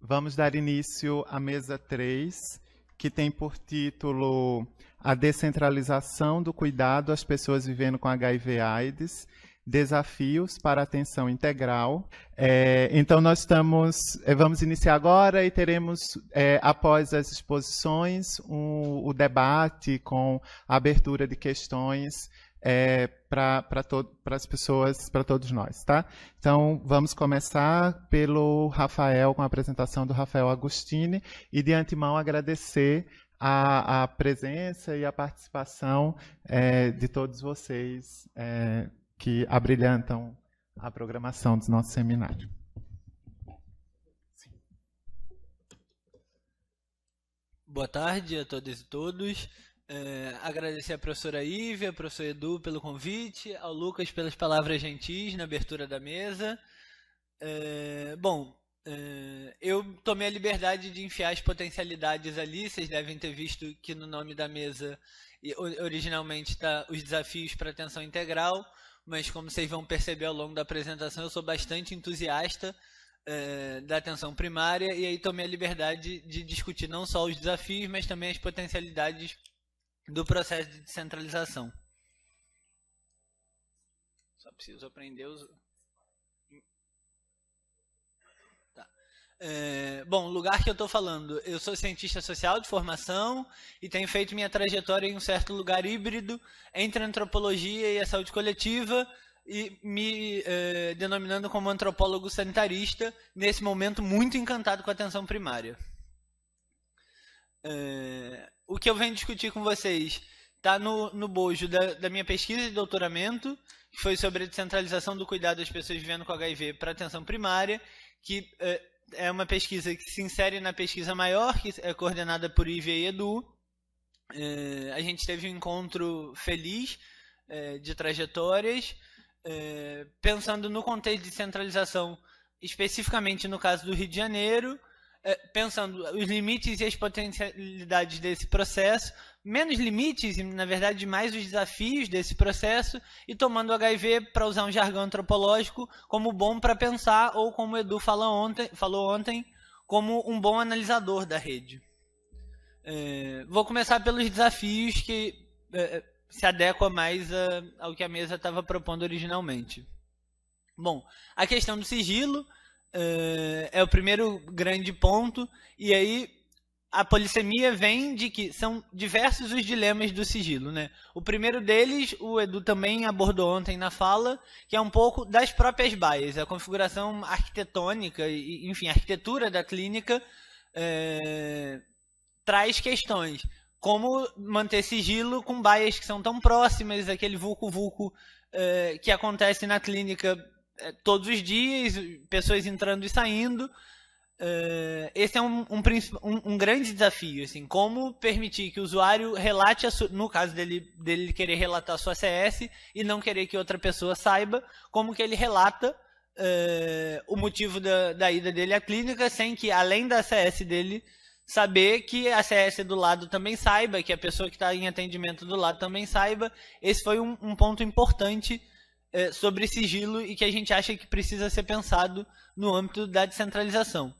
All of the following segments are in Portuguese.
vamos dar início à mesa 3, que tem por título A Descentralização do Cuidado às Pessoas Vivendo com HIV/AIDS desafios para atenção integral. É, então, nós estamos, é, vamos iniciar agora e teremos, é, após as exposições, um, o debate com a abertura de questões é, para as pessoas, para todos nós, tá? Então, vamos começar pelo Rafael, com a apresentação do Rafael Agostini, e de antemão agradecer a, a presença e a participação é, de todos vocês é, que abrilhantam a programação do nosso seminário. Boa tarde a todas e todos. É, agradecer a professora Ive, ao professor Edu pelo convite, ao Lucas pelas palavras gentis na abertura da mesa. É, bom, é, eu tomei a liberdade de enfiar as potencialidades ali, vocês devem ter visto que no nome da mesa originalmente está os desafios para atenção integral mas como vocês vão perceber ao longo da apresentação, eu sou bastante entusiasta é, da atenção primária e aí tomei a liberdade de discutir não só os desafios, mas também as potencialidades do processo de descentralização. Só preciso aprender os, É, bom, lugar que eu estou falando, eu sou cientista social de formação e tenho feito minha trajetória em um certo lugar híbrido entre a antropologia e a saúde coletiva e me é, denominando como antropólogo sanitarista, nesse momento muito encantado com a atenção primária. É, o que eu venho discutir com vocês está no, no bojo da, da minha pesquisa de doutoramento, que foi sobre a descentralização do cuidado das pessoas vivendo com HIV para atenção primária, que é, é uma pesquisa que se insere na pesquisa maior, que é coordenada por Ive e Edu. É, a gente teve um encontro feliz é, de trajetórias, pensando no contexto de centralização, especificamente no caso do Rio de Janeiro, pensando os limites e as potencialidades desse processo, menos limites e, na verdade, mais os desafios desse processo, e tomando o HIV, para usar um jargão antropológico, como bom para pensar, ou como o Edu ontem, falou ontem como um bom analisador da rede. É, vou começar pelos desafios que é, se adequam mais a, ao que a mesa estava propondo originalmente. Bom, a questão do sigilo uh, é o primeiro grande ponto. E aí a polissemia vem de que são diversos os dilemas do sigilo. Né? O primeiro deles, o Edu também abordou ontem na fala, que é um pouco das próprias baias, a configuração arquitetônica, enfim, a arquitetura da clínica é, traz questões. Como manter sigilo com baias que são tão próximas, aquele vulco-vulco é, que acontece na clínica todos os dias, pessoas entrando e saindo. Uh, esse é um, um, um, um, grande desafio, assim, como permitir que o usuário relate, no caso dele, dele querer relatar a sua CS e não querer que outra pessoa saiba, como que ele relata uh, o motivo da, da, ida dele à clínica, sem que, além da CS dele, saber que a CS do lado também saiba, que a pessoa que está em atendimento do lado também saiba. Esse foi um, ponto importante é, sobre sigilo e que a gente acha que precisa ser pensado no âmbito da descentralização.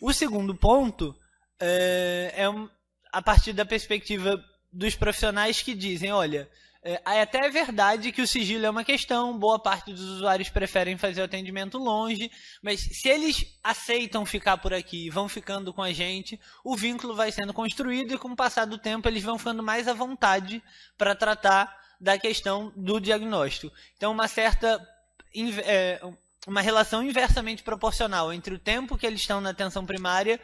O segundo ponto é, é um, a partir da perspectiva dos profissionais que dizem, olha, é, até é verdade que o sigilo é uma questão, boa parte dos usuários preferem fazer o atendimento longe, mas se eles aceitam ficar por aqui e vão ficando com a gente, o vínculo vai sendo construído e com o passar do tempo eles vão ficando mais à vontade para tratar da questão do diagnóstico. Então, uma certa é, uma relação inversamente proporcional entre o tempo que eles estão na atenção primária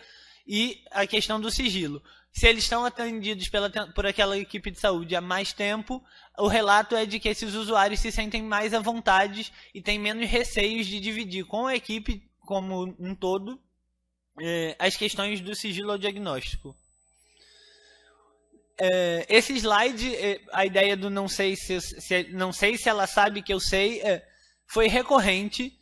e a questão do sigilo. Se eles estão atendidos pela, por aquela equipe de saúde há mais tempo, o relato é de que esses usuários se sentem mais à vontade e têm menos receios de dividir com a equipe como um todo é, as questões do sigilo ao diagnóstico é, esse slide, é, a ideia do não sei se, se, não sei se ela sabe que eu sei, é, foi recorrente.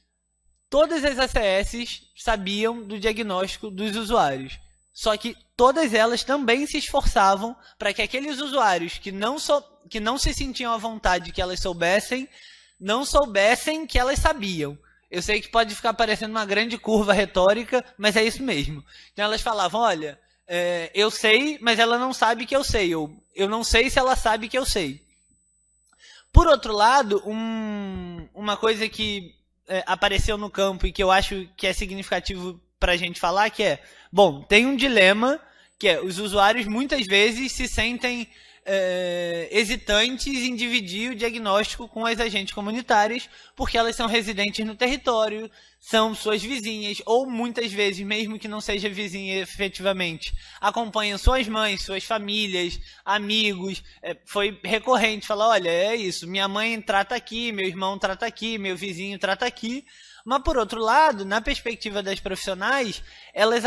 Todas as ACS sabiam do diagnóstico dos usuários. Só que todas elas também se esforçavam para que aqueles usuários que não, so, que não se sentiam à vontade que elas soubessem, não soubessem que elas sabiam. Eu sei que pode ficar parecendo uma grande curva retórica, mas é isso mesmo. Então elas falavam, olha, é, eu sei, mas ela não sabe que eu sei. Eu, eu não sei se ela sabe que eu sei. Por outro lado, um, uma coisa que é, apareceu no campo e que eu acho que é significativo para a gente falar, que é, bom, tem um dilema, que é, os usuários muitas vezes se sentem é, hesitantes em dividir o diagnóstico com as agentes comunitárias, porque elas são residentes no território, são suas vizinhas, ou muitas vezes, mesmo que não seja vizinha efetivamente, acompanham suas mães, suas famílias, amigos. É, foi recorrente falar: olha, é isso, minha mãe trata aqui, meu irmão trata aqui, meu vizinho trata aqui. Mas, por outro lado, na perspectiva das profissionais, elas,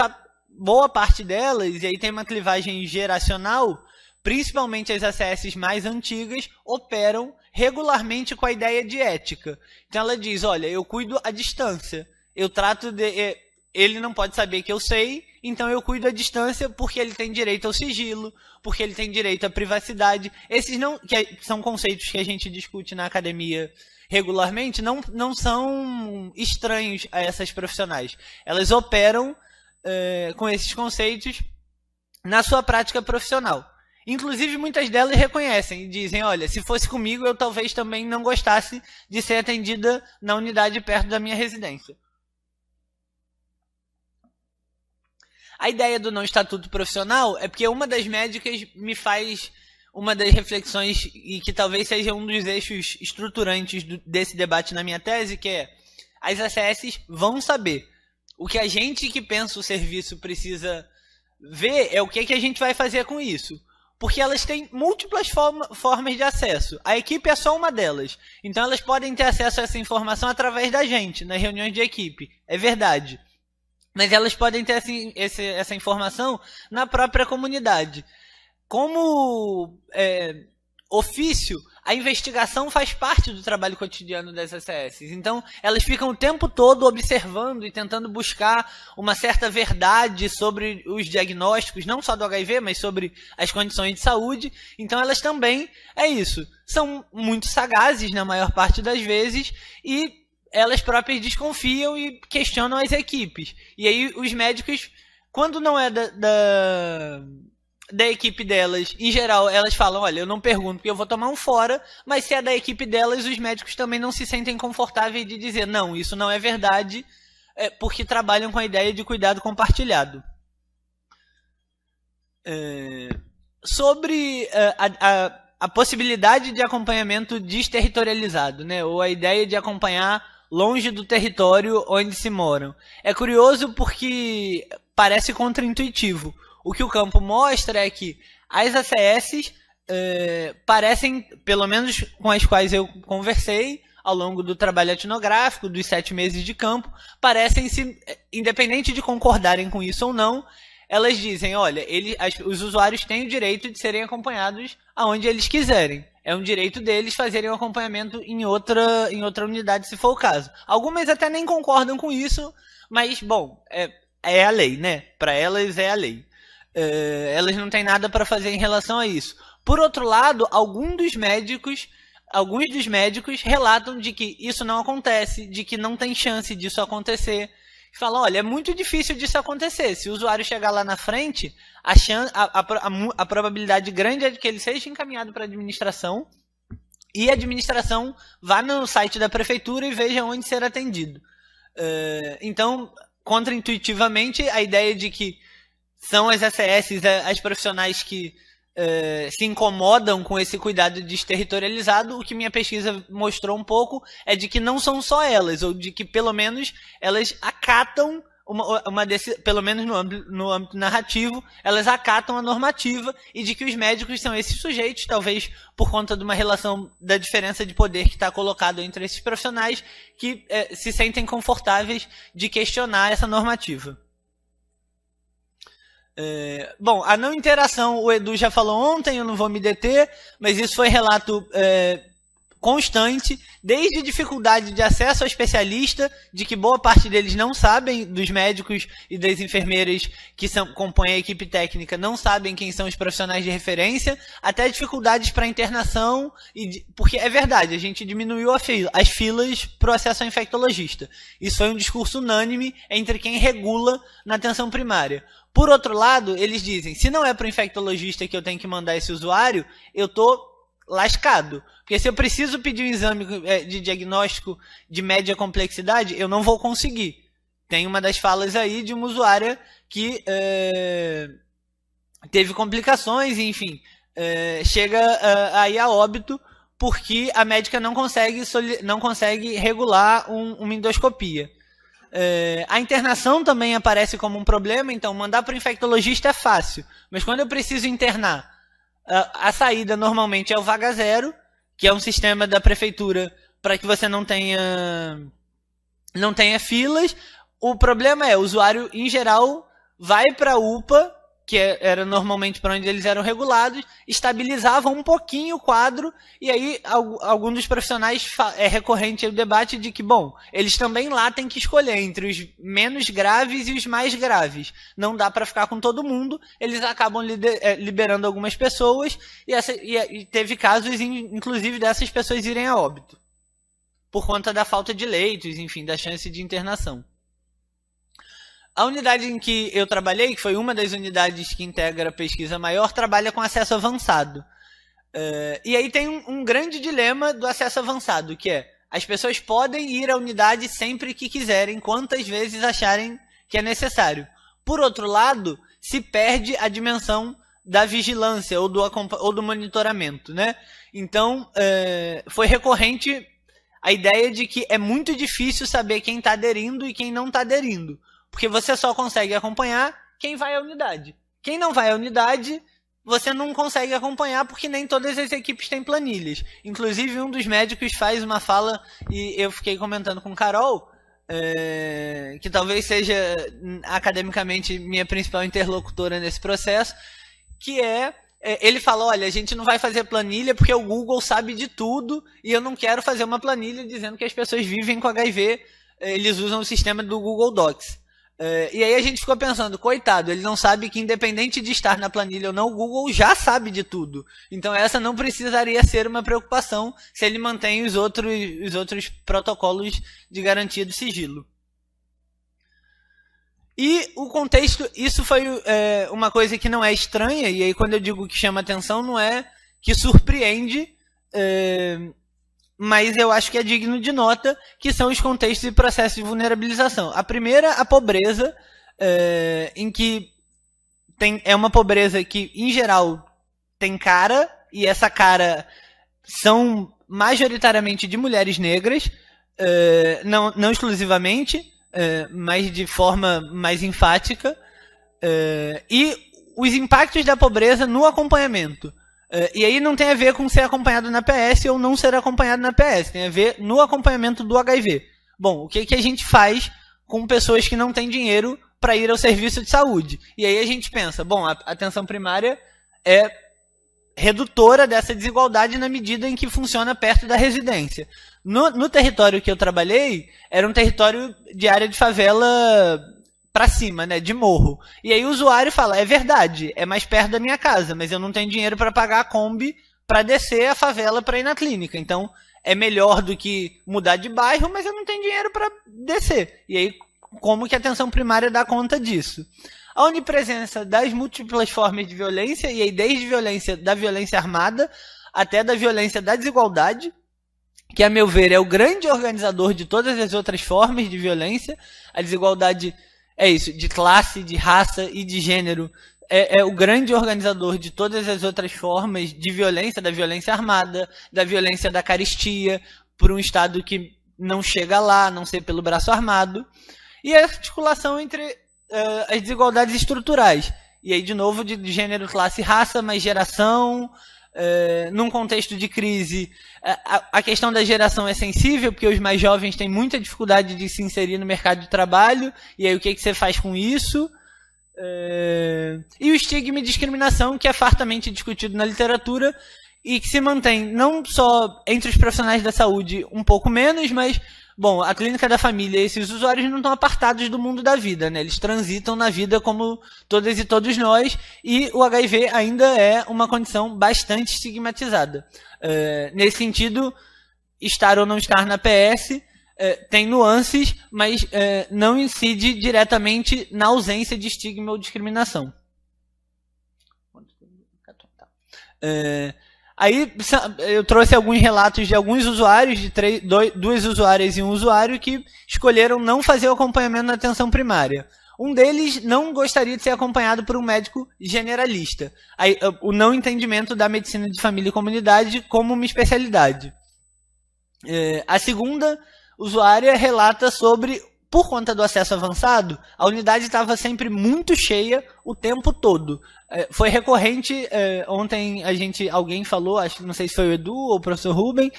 boa parte delas, e aí tem uma clivagem geracional, principalmente as ACS mais antigas, operam regularmente com a ideia de ética. Então ela diz: olha, eu cuido à distância. Eu trato de. É, ele não pode saber que eu sei, então eu cuido à distância porque ele tem direito ao sigilo, porque ele tem direito à privacidade. Esses não, que é, são conceitos que a gente discute na academia regularmente, não, não são estranhos a essas profissionais. Elas operam é, com esses conceitos na sua prática profissional. Inclusive, muitas delas reconhecem e dizem: olha, se fosse comigo, eu talvez também não gostasse de ser atendida na unidade perto da minha residência. A ideia do não estatuto profissional é porque uma das médicas me faz uma das reflexões e que talvez seja um dos eixos estruturantes do, desse debate na minha tese, que é as ACS vão saber. O que a gente que pensa o serviço precisa ver é o que, é que a gente vai fazer com isso porque elas têm múltiplas forma, formas de acesso. A equipe é só uma delas. Então elas podem ter acesso a essa informação através da gente, nas reuniões de equipe. É verdade. Mas elas podem ter essa, essa, essa informação na própria comunidade. Como é, ofício, a investigação faz parte do trabalho cotidiano das SS. Então, elas ficam o tempo todo observando e tentando buscar uma certa verdade sobre os diagnósticos, não só do HIV, mas sobre as condições de saúde. Então, elas também, é isso, são muito sagazes na maior parte das vezes e elas próprias desconfiam e questionam as equipes. E aí, os médicos, quando não é da, da da equipe delas, em geral, elas falam: olha, eu não pergunto porque eu vou tomar um fora, mas se é da equipe delas, os médicos também não se sentem confortáveis de dizer: não, isso não é verdade, é, porque trabalham com a ideia de cuidado compartilhado. É, sobre é, a, a, a, possibilidade de acompanhamento desterritorializado, né, ou a ideia de acompanhar longe do território onde se moram. É curioso porque parece contraintuitivo o que o campo mostra é que as ACS é, parecem, pelo menos com as quais eu conversei ao longo do trabalho etnográfico, dos sete meses de campo, parecem se, independente de concordarem com isso ou não, elas dizem, olha, ele, as, os usuários têm o direito de serem acompanhados aonde eles quiserem. É um direito deles fazerem o um acompanhamento em outra, em outra unidade, se for o caso. Algumas até nem concordam com isso, mas, bom, é, é a lei, né? Para elas é a lei. É, elas não têm nada para fazer em relação a isso. Por outro lado, alguns dos médicos, alguns dos médicos relatam de que isso não acontece, de que não tem chance disso acontecer. Falam, olha, é muito difícil disso acontecer. Se o usuário chegar lá na frente, a, chance, a, a, a probabilidade grande é de que ele seja encaminhado para a administração e a administração vá no site da prefeitura e veja onde ser atendido. Uh, então, contraintuitivamente, a ideia de que são as ACS, as profissionais que uh, se incomodam com esse cuidado desterritorializado. O que minha pesquisa mostrou um pouco é de que não são só elas, ou de que pelo menos elas acatam uma, uma desse, pelo menos no âmbito, no âmbito narrativo, elas acatam a normativa e de que os médicos são esses sujeitos, talvez por conta de uma relação da diferença de poder que está colocado entre esses profissionais, que eh, se sentem confortáveis de questionar essa normativa. É, bom, a não interação, o Edu já falou ontem, eu não vou me deter, mas isso foi relato é, constante, desde dificuldade de acesso ao especialista, de que boa parte deles não sabem, dos médicos e das enfermeiras que são, compõem a equipe técnica, não sabem quem são os profissionais de referência, até dificuldades para internação, e, porque é verdade, a gente diminuiu fila, as filas para o acesso ao infectologista. Isso foi um discurso unânime entre quem regula na atenção primária. Por outro lado, eles dizem, se não é para o infectologista que eu tenho que mandar esse usuário, eu estou lascado. Porque se eu preciso pedir um exame é, de diagnóstico de média complexidade, eu não vou conseguir. Tem uma das falas aí de uma usuária que é, teve complicações, enfim, é, chega é, aí a óbito porque a médica não consegue, não consegue regular um, uma endoscopia. É, a internação também aparece como um problema, então mandar para o infectologista é fácil. Mas quando eu preciso internar a, a saída normalmente é o vaga zero, que é um sistema da prefeitura para que você não tenha não tenha filas. O problema é o usuário em geral vai para a UPA que é, era normalmente para onde eles eram regulados, estabilizavam um pouquinho o quadro, e aí algum dos profissionais é recorrente o debate de que, bom, eles também lá têm que escolher entre os menos graves e os mais graves. Não dá para ficar com todo mundo, eles acabam é, liberando algumas pessoas, e, essa, e teve casos, inclusive, dessas pessoas irem a óbito. Por conta da falta de leitos, enfim, da chance de internação. A unidade em que eu trabalhei, que foi uma das unidades que integra a pesquisa maior, trabalha com acesso avançado. Uh, e aí tem um, um, grande dilema do acesso avançado, que é as pessoas podem ir à unidade sempre que quiserem, quantas vezes acharem que é necessário. Por outro lado, se perde a dimensão da vigilância ou do, ou do monitoramento. Né? Então, uh, foi recorrente a ideia de que é muito difícil saber quem está aderindo e quem não está aderindo. Porque você só consegue acompanhar quem vai à unidade. Quem não vai à unidade, você não consegue acompanhar porque nem todas as equipes têm planilhas. Inclusive, um dos médicos faz uma fala, e eu fiquei comentando com Carol, é, que talvez seja academicamente minha principal interlocutora nesse processo, que é, é ele falou, olha, a gente não vai fazer planilha porque o Google sabe de tudo e eu não quero fazer uma planilha dizendo que as pessoas vivem com HIV, eles usam o sistema do Google Docs. É, e aí a gente ficou pensando, coitado, ele não sabe que independente de estar na planilha ou não, o Google já sabe de tudo. Então essa não precisaria ser uma preocupação se ele mantém os outros, os outros protocolos de garantia do sigilo. E o contexto, isso foi é, uma coisa que não é estranha, e aí quando eu digo que chama atenção, não é que surpreende, é, mas eu acho que é digno de nota, que são os contextos e processos de vulnerabilização. A primeira, a pobreza, é, em que tem, é uma pobreza que, em geral, tem cara, e essa cara são majoritariamente de mulheres negras, é, não, não exclusivamente, é, mas de forma mais enfática, é, e os impactos da pobreza no acompanhamento. Uh, e aí não tem a ver com ser acompanhado na PS ou não ser acompanhado na PS, tem a ver no acompanhamento do HIV. Bom, o que, que a gente faz com pessoas que não têm dinheiro para ir ao serviço de saúde? E aí a gente pensa, bom, a atenção primária é redutora dessa desigualdade na medida em que funciona perto da residência. No, no território que eu trabalhei, era um território de área de favela para cima, né, de morro. E aí o usuário fala: "É verdade, é mais perto da minha casa, mas eu não tenho dinheiro para pagar a Kombi para descer a favela para ir na clínica. Então, é melhor do que mudar de bairro, mas eu não tenho dinheiro para descer". E aí como que a atenção primária dá conta disso? A onipresença das múltiplas formas de violência, e aí desde violência da violência armada até da violência da desigualdade, que a meu ver é o grande organizador de todas as outras formas de violência. A desigualdade é isso, de classe, de raça e de gênero. É, é, o grande organizador de todas as outras formas de violência, da violência armada, da violência da caristia, por um Estado que não chega lá, não ser pelo braço armado. E a articulação entre uh, as desigualdades estruturais. E aí, de novo, de gênero, classe raça, mas geração, Uh, num contexto de crise, a, a, questão da geração é sensível, porque os mais jovens têm muita dificuldade de se inserir no mercado de trabalho, e aí o que, que você faz com isso? Uh, e o estigma e discriminação, que é fartamente discutido na literatura, e que se mantém não só entre os profissionais da saúde um pouco menos, mas Bom, a clínica da família, esses usuários não estão apartados do mundo da vida, né? Eles transitam na vida como todas e todos nós, e o HIV ainda é uma condição bastante estigmatizada. Uh, nesse sentido, estar ou não estar na PS uh, tem nuances, mas uh, não incide diretamente na ausência de estigma ou discriminação. Uh, Aí eu trouxe alguns relatos de alguns usuários, de três, dois, duas usuárias e um usuário, que escolheram não fazer o acompanhamento na atenção primária. Um deles não gostaria de ser acompanhado por um médico generalista. Aí, o não entendimento da medicina de família e comunidade como uma especialidade. É, a segunda usuária relata sobre por conta do acesso avançado, a unidade estava sempre muito cheia o tempo todo. É, foi recorrente, é, ontem a gente, alguém falou, acho não sei se foi o Edu ou o professor Ruben,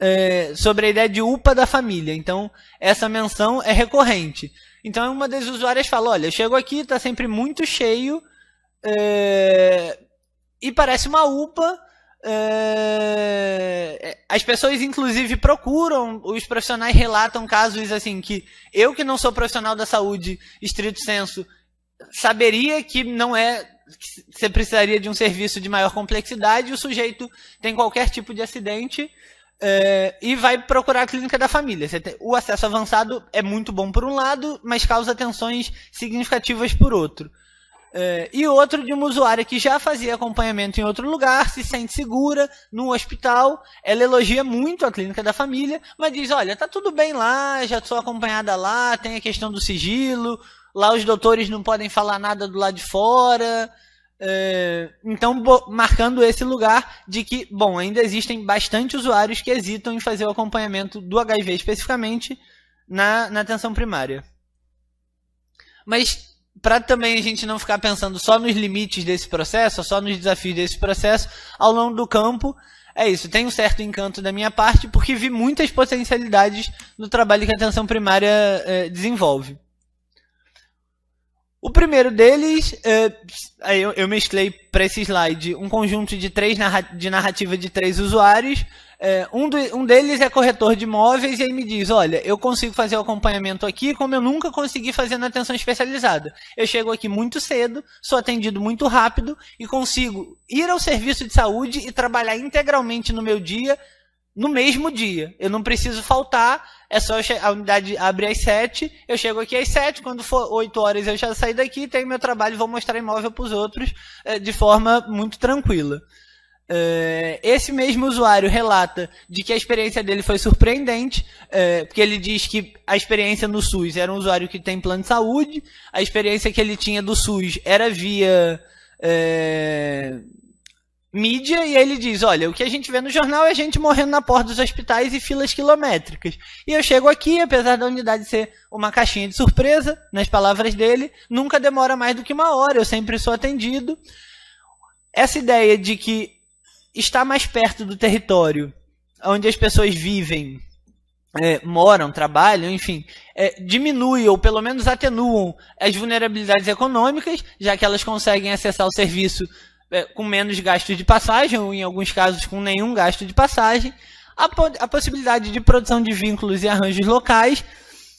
é, sobre a ideia de UPA da família. Então, essa menção é recorrente. Então, uma das usuárias falou, olha, chego aqui, está sempre muito cheio, é, e parece uma UPA, é, as pessoas, inclusive, procuram, os profissionais relatam casos assim que eu, que não sou profissional da saúde, estrito senso, saberia que não é. Que você precisaria de um serviço de maior complexidade, o sujeito tem qualquer tipo de acidente é, e vai procurar a clínica da família. Tem, o acesso avançado é muito bom por um lado, mas causa tensões significativas por outro. É, e outro de uma usuária que já fazia acompanhamento em outro lugar, se sente segura no hospital. Ela elogia muito a clínica da família, mas diz: Olha, tá tudo bem lá, já sou acompanhada lá, tem a questão do sigilo, lá os doutores não podem falar nada do lado de fora. É, então, marcando esse lugar de que, bom, ainda existem bastante usuários que hesitam em fazer o acompanhamento do HIV especificamente na, na atenção primária. Mas para também a gente não ficar pensando só nos limites desse processo, só nos desafios desse processo, ao longo do campo, é isso. Tem um certo encanto da minha parte, porque vi muitas potencialidades no trabalho que a atenção primária é, desenvolve. O primeiro deles, é, eu, mesclei para esse slide um conjunto de três de narrativa de três usuários, é, um, do, um deles é corretor de imóveis e aí me diz, olha, eu consigo fazer o acompanhamento aqui como eu nunca consegui fazer na atenção especializada. Eu chego aqui muito cedo, sou atendido muito rápido e consigo ir ao serviço de saúde e trabalhar integralmente no meu dia, no mesmo dia. Eu não preciso faltar, é só a unidade abre às 7, eu chego aqui às 7, quando for 8 horas eu já saio daqui, tenho meu trabalho vou mostrar imóvel para os outros é, de forma muito tranquila. Uh, esse mesmo usuário relata de que a experiência dele foi surpreendente, uh, porque ele diz que a experiência no SUS era um usuário que tem plano de saúde, a experiência que ele tinha do SUS era via uh, mídia, e ele diz, olha, o que a gente vê no jornal é gente morrendo na porta dos hospitais e filas quilométricas. E eu chego aqui, apesar da unidade ser uma caixinha de surpresa, nas palavras dele, nunca demora mais do que uma hora, eu sempre sou atendido. Essa ideia de que está mais perto do território onde as pessoas vivem, é, moram, trabalham, enfim, é, diminui ou pelo menos atenuam as vulnerabilidades econômicas, já que elas conseguem acessar o serviço é, com menos gasto de passagem, ou em alguns casos com nenhum gasto de passagem, a, a possibilidade de produção de vínculos e arranjos locais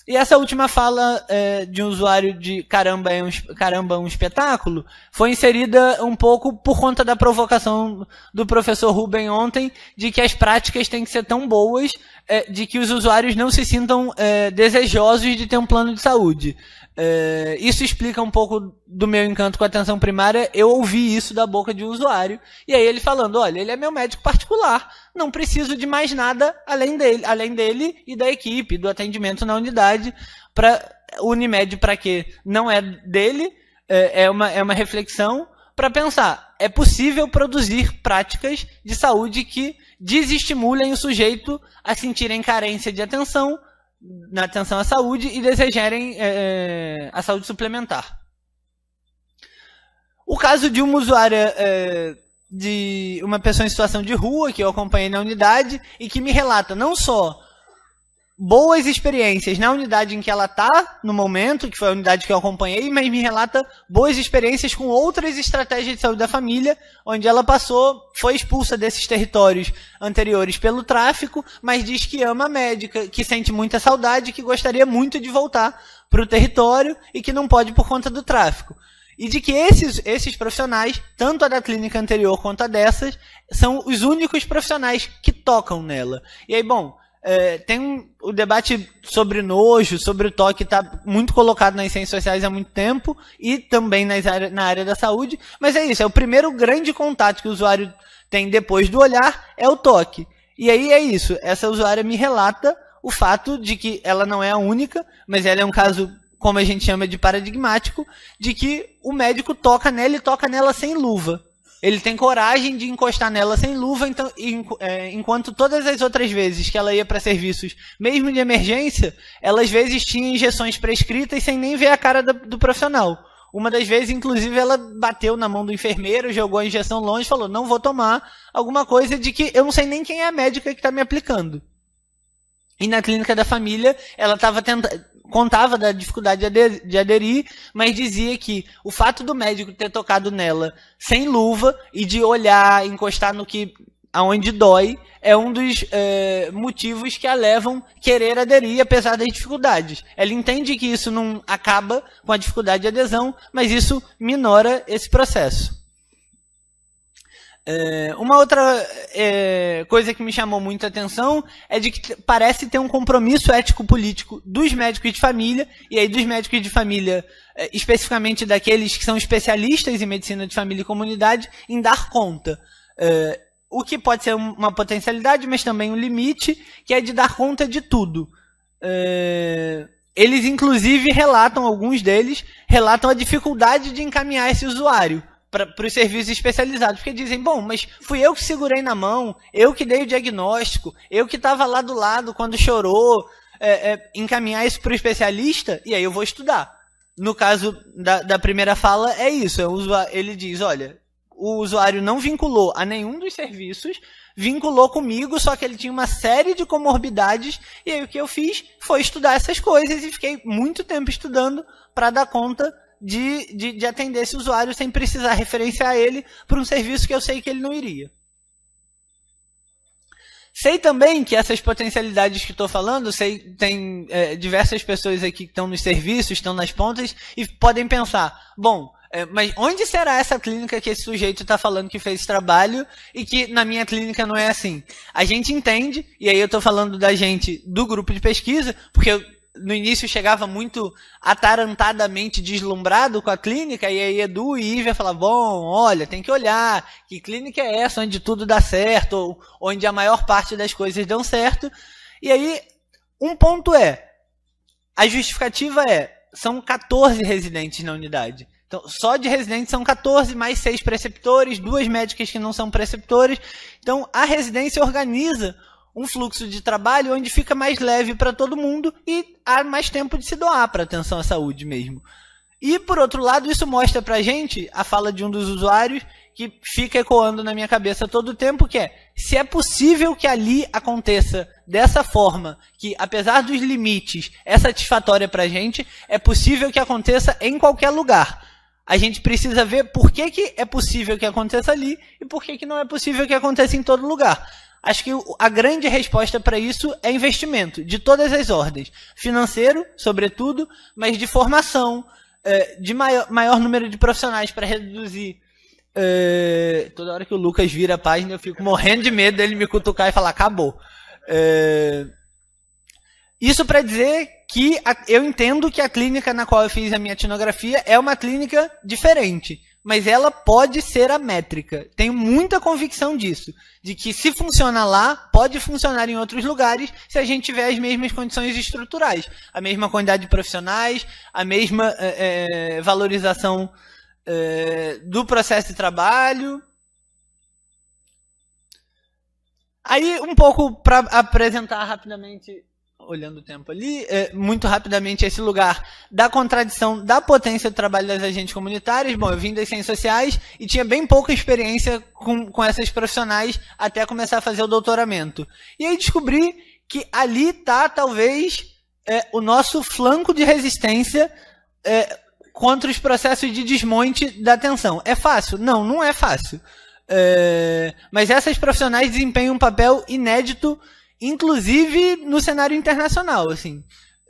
e essa última fala é, de um usuário de caramba é um, caramba um espetáculo foi inserida um pouco por conta da provocação do professor Ruben ontem de que as práticas têm que ser tão boas é, de que os usuários não se sintam é, desejosos de ter um plano de saúde. É, isso explica um pouco do meu encanto com a atenção primária. Eu ouvi isso da boca de um usuário. E aí ele falando: olha, ele é meu médico particular. Não preciso de mais nada além dele, além dele e da equipe, do atendimento na unidade. Para Unimed, para quê? Não é dele, é, é uma, é uma reflexão para pensar: é possível produzir práticas de saúde que desestimulem o sujeito a sentirem carência de atenção na atenção à saúde e desejarem é, a saúde suplementar. O caso de uma usuária é, de uma pessoa em situação de rua que eu acompanhei na unidade e que me relata não só boas experiências na unidade em que ela está no momento, que foi a unidade que eu acompanhei, mas me relata boas experiências com outras estratégias de saúde da família, onde ela passou, foi expulsa desses territórios anteriores pelo tráfico, mas diz que ama a médica, que sente muita saudade, que gostaria muito de voltar para o território e que não pode por conta do tráfico. E de que esses, esses profissionais, tanto a da clínica anterior quanto a dessas, são os únicos profissionais que tocam nela. E aí, bom, é, tem um, o debate sobre nojo, sobre o toque, está muito colocado nas ciências sociais há muito tempo e também nas área, na área da saúde. Mas é isso, é o primeiro grande contato que o usuário tem depois do olhar, é o toque. E aí é isso, essa usuária me relata o fato de que ela não é a única, mas ela é um caso, como a gente chama de paradigmático, de que o médico toca nela e toca nela sem luva. Ele tem coragem de encostar nela sem luva, então, é, enquanto todas as outras vezes que ela ia para serviços, mesmo de emergência, ela às vezes tinha injeções prescritas sem nem ver a cara do, do profissional. Uma das vezes, inclusive, ela bateu na mão do enfermeiro, jogou a injeção longe falou: Não vou tomar alguma coisa de que eu não sei nem quem é a médica que está me aplicando. E na clínica da família, ela estava tentando contava da dificuldade de aderir, mas dizia que o fato do médico ter tocado nela sem luva e de olhar, encostar no que aonde dói, é um dos é, motivos que a levam querer aderir, apesar das dificuldades. Ela entende que isso não acaba com a dificuldade de adesão, mas isso minora esse processo. É, uma outra é, coisa que me chamou muita atenção é de que parece ter um compromisso ético-político dos médicos de família, e aí dos médicos de família, é, especificamente daqueles que são especialistas em medicina de família e comunidade, em dar conta. É, o que pode ser uma potencialidade, mas também um limite, que é de dar conta de tudo. É, eles, inclusive, relatam, alguns deles, relatam a dificuldade de encaminhar esse usuário para os serviços especializados, porque dizem, bom, mas fui eu que segurei na mão, eu que dei o diagnóstico, eu que estava lá do lado quando chorou, é, é, encaminhar isso para o especialista, e aí eu vou estudar. No caso da, da primeira fala, é isso, é usuário, ele diz, olha, o usuário não vinculou a nenhum dos serviços, vinculou comigo, só que ele tinha uma série de comorbidades, e aí o que eu fiz foi estudar essas coisas e fiquei muito tempo estudando para dar conta de, de, de atender esse usuário sem precisar referenciar ele para um serviço que eu sei que ele não iria. Sei também que essas potencialidades que estou falando, sei tem é, diversas pessoas aqui que estão nos serviços, estão nas pontas e podem pensar, bom, é, mas onde será essa clínica que esse sujeito está falando que fez trabalho e que na minha clínica não é assim? A gente entende, e aí eu estou falando da gente do grupo de pesquisa, porque eu no início chegava muito atarantadamente deslumbrado com a clínica, e aí Edu e Ivia falavam, bom, olha, tem que olhar, que clínica é essa onde tudo dá certo, ou onde a maior parte das coisas dão certo. E aí, um ponto é, a justificativa é, são 14 residentes na unidade. Então, só de residentes são 14, mais seis preceptores, duas médicas que não são preceptores. Então, a residência organiza um fluxo de trabalho onde fica mais leve para todo mundo e há mais tempo de se doar para atenção à saúde mesmo. E, por outro lado, isso mostra para a gente a fala de um dos usuários que fica ecoando na minha cabeça todo o tempo, que é, se é possível que ali aconteça dessa forma, que apesar dos limites é satisfatória para a gente, é possível que aconteça em qualquer lugar. A gente precisa ver por que, que é possível que aconteça ali e por que, que não é possível que aconteça em todo lugar. Acho que a grande resposta para isso é investimento, de todas as ordens. Financeiro, sobretudo, mas de formação, é, de maior, número de profissionais para reduzir. É, toda hora que o Lucas vira a página, eu fico morrendo de medo dele me cutucar e falar, acabou. É, isso para dizer que eu entendo que a clínica na qual eu fiz a minha etnografia é uma clínica diferente mas ela pode ser a métrica. Tenho muita convicção disso, de que se funciona lá, pode funcionar em outros lugares se a gente tiver as mesmas condições estruturais, a mesma quantidade de profissionais, a mesma é, valorização é, do processo de trabalho. Aí, um pouco para apresentar rapidamente olhando o tempo ali, é, muito rapidamente esse lugar da contradição da potência do trabalho das agentes comunitárias. Bom, eu vim das ciências sociais e tinha bem pouca experiência com, com essas profissionais até começar a fazer o doutoramento. E aí descobri que ali está, talvez, é, o nosso flanco de resistência é, contra os processos de desmonte da tensão. É fácil? Não, não é fácil. É, mas essas profissionais desempenham um papel inédito, inclusive no cenário internacional. Assim,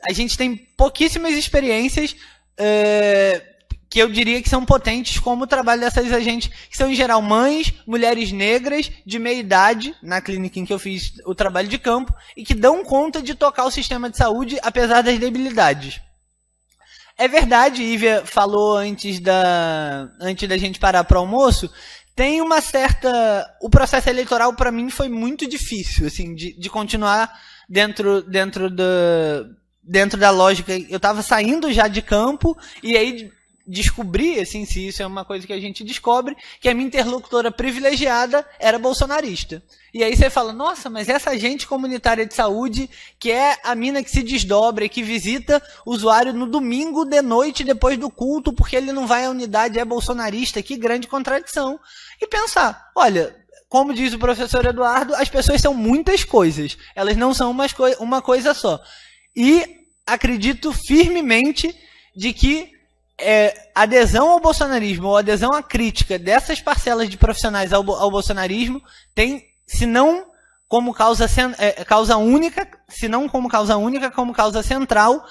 a gente tem pouquíssimas experiências é, que eu diria que são potentes, como o trabalho dessas agentes, que são em geral mães, mulheres negras, de meia idade, na clínica em que eu fiz o trabalho de campo, e que dão conta de tocar o sistema de saúde apesar das debilidades. É verdade, Ívia falou antes da, antes da gente parar para o almoço, tem uma certa. O processo eleitoral para mim foi muito difícil, assim, de, de continuar dentro, dentro, do, dentro da lógica. Eu estava saindo já de campo e aí descobri, assim, se isso é uma coisa que a gente descobre, que a minha interlocutora privilegiada era bolsonarista. E aí você fala, nossa, mas essa agente comunitária de saúde, que é a mina que se desdobra e que visita o usuário no domingo de noite depois do culto, porque ele não vai à unidade, é bolsonarista, que grande contradição. E pensar, olha, como diz o professor Eduardo, as pessoas são muitas coisas, elas não são uma coisa só. E acredito firmemente de que é, adesão ao bolsonarismo ou adesão à crítica dessas parcelas de profissionais ao, ao bolsonarismo tem, se não como causa, é, causa única, se não como causa única, como causa central,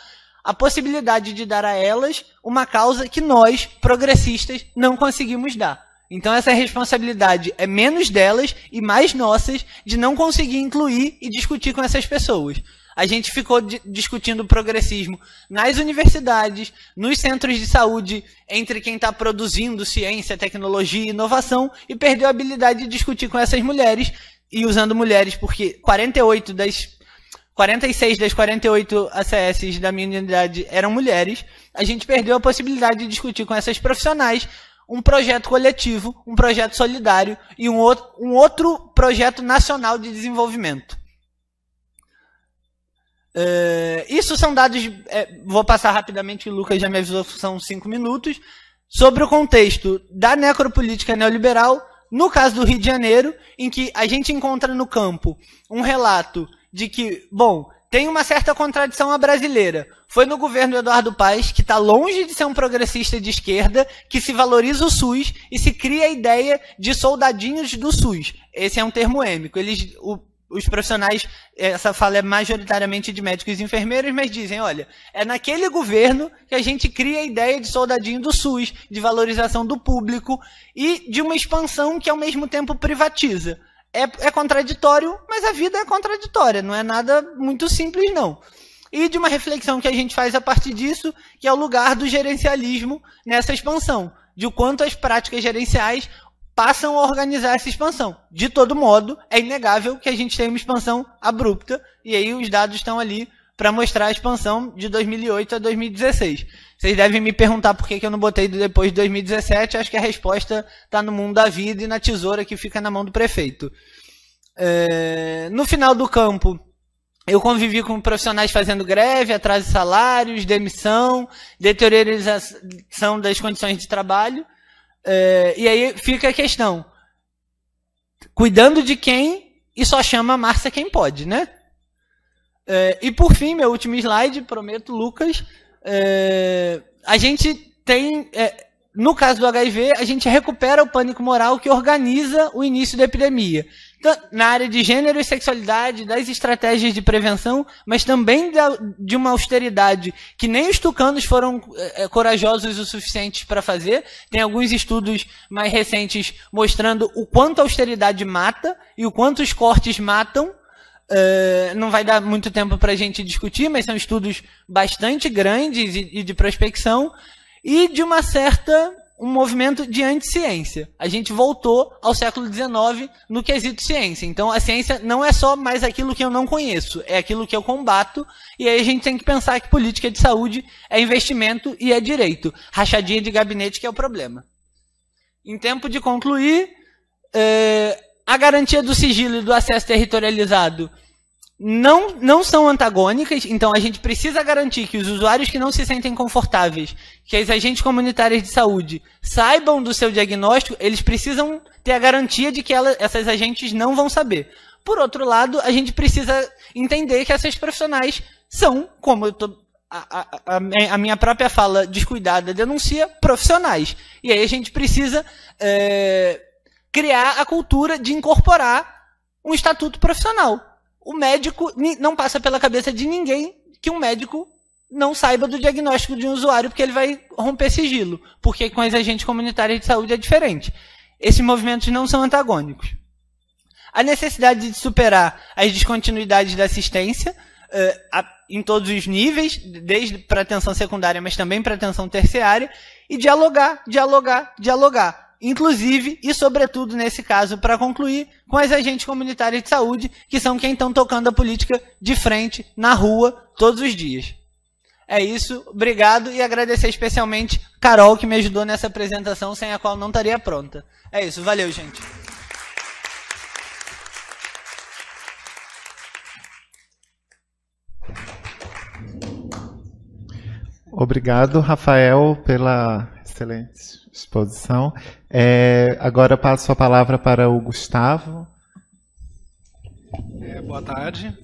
a possibilidade de dar a elas uma causa que nós, progressistas, não conseguimos dar. Então essa responsabilidade é menos delas e mais nossas de não conseguir incluir e discutir com essas pessoas. A gente ficou discutindo progressismo nas universidades, nos centros de saúde, entre quem está produzindo ciência, tecnologia e inovação, e perdeu a habilidade de discutir com essas mulheres, e usando mulheres, porque 48 das 46 das 48 ACS da minha unidade eram mulheres, a gente perdeu a possibilidade de discutir com essas profissionais um projeto coletivo, um projeto solidário e um outro, um outro projeto nacional de desenvolvimento. Uh, isso são dados, é, vou passar rapidamente, o Lucas já me avisou são cinco minutos, sobre o contexto da necropolítica neoliberal, no caso do Rio de Janeiro, em que a gente encontra no campo um relato de que, bom, tem uma certa contradição à brasileira. Foi no governo Eduardo Paes, que está longe de ser um progressista de esquerda, que se valoriza o SUS e se cria a ideia de soldadinhos do SUS. Esse é um termo êmico. Eles, o, os profissionais, essa fala é majoritariamente de médicos e enfermeiros, mas dizem, olha, é naquele governo que a gente cria a ideia de soldadinho do SUS, de valorização do público e de uma expansão que ao mesmo tempo privatiza. É, é contraditório, mas a vida é contraditória, não é nada muito simples não. E de uma reflexão que a gente faz a partir disso, que é o lugar do gerencialismo nessa expansão, de o quanto as práticas gerenciais passam a organizar essa expansão. De todo modo, é inegável que a gente tem uma expansão abrupta, e aí os dados estão ali para mostrar a expansão de 2008 a 2016. Vocês devem me perguntar por que, eu não botei depois de 2017, acho que a resposta está no mundo da vida e na tesoura que fica na mão do prefeito. É, no final do campo, eu convivi com profissionais fazendo greve, atraso de salários, demissão, deteriorização das condições de trabalho. É, e aí fica a questão: cuidando de quem e só chama Márcia quem pode, né? É, e por fim, meu último slide, prometo, Lucas. É, a gente tem, no caso do HIV, a gente recupera o pânico moral que organiza o início da epidemia na área de gênero e sexualidade, das estratégias de prevenção, mas também de uma austeridade que nem os tucanos foram é, corajosos o suficiente para fazer. Tem alguns estudos mais recentes mostrando o quanto a austeridade mata e o quanto os cortes matam. Uh, não vai dar muito tempo para a gente discutir, mas são estudos bastante grandes e, e de prospecção e de uma certa um movimento de anti-ciência. A gente voltou ao século XIX no quesito ciência. Então, a ciência não é só mais aquilo que eu não conheço, é aquilo que eu combato. E aí a gente tem que pensar que política de saúde é investimento e é direito. Rachadinha de gabinete que é o problema. Em tempo de concluir, eh, a garantia do sigilo e do acesso territorializado não, não são antagônicas, então a gente precisa garantir que os usuários que não se sentem confortáveis, que as agentes comunitárias de saúde saibam do seu diagnóstico, eles precisam ter a garantia de que ela, essas agentes não vão saber. Por outro lado, a gente precisa entender que essas profissionais são, como eu tô, a, a, a, minha própria fala descuidada denuncia, profissionais. E aí a gente precisa é, criar a cultura de incorporar um estatuto profissional. O médico não passa pela cabeça de ninguém que um médico não saiba do diagnóstico de um usuário, porque ele vai romper sigilo. Porque com as agentes comunitárias de saúde é diferente. Esses movimentos não são antagônicos. A necessidade de superar as descontinuidades da assistência uh, em todos os níveis, desde para atenção secundária, mas também para atenção terciária, e dialogar, dialogar, dialogar. Inclusive, e sobretudo nesse caso, para concluir, com as agentes comunitárias de saúde, que são quem estão tocando a política de frente, na rua, todos os dias. É isso, obrigado e agradecer especialmente Carol, que me ajudou nessa apresentação, sem a qual não estaria pronta. É isso, valeu, gente. Obrigado, Rafael, pela excelente exposição. É, agora passo a palavra para o Gustavo. É, boa tarde.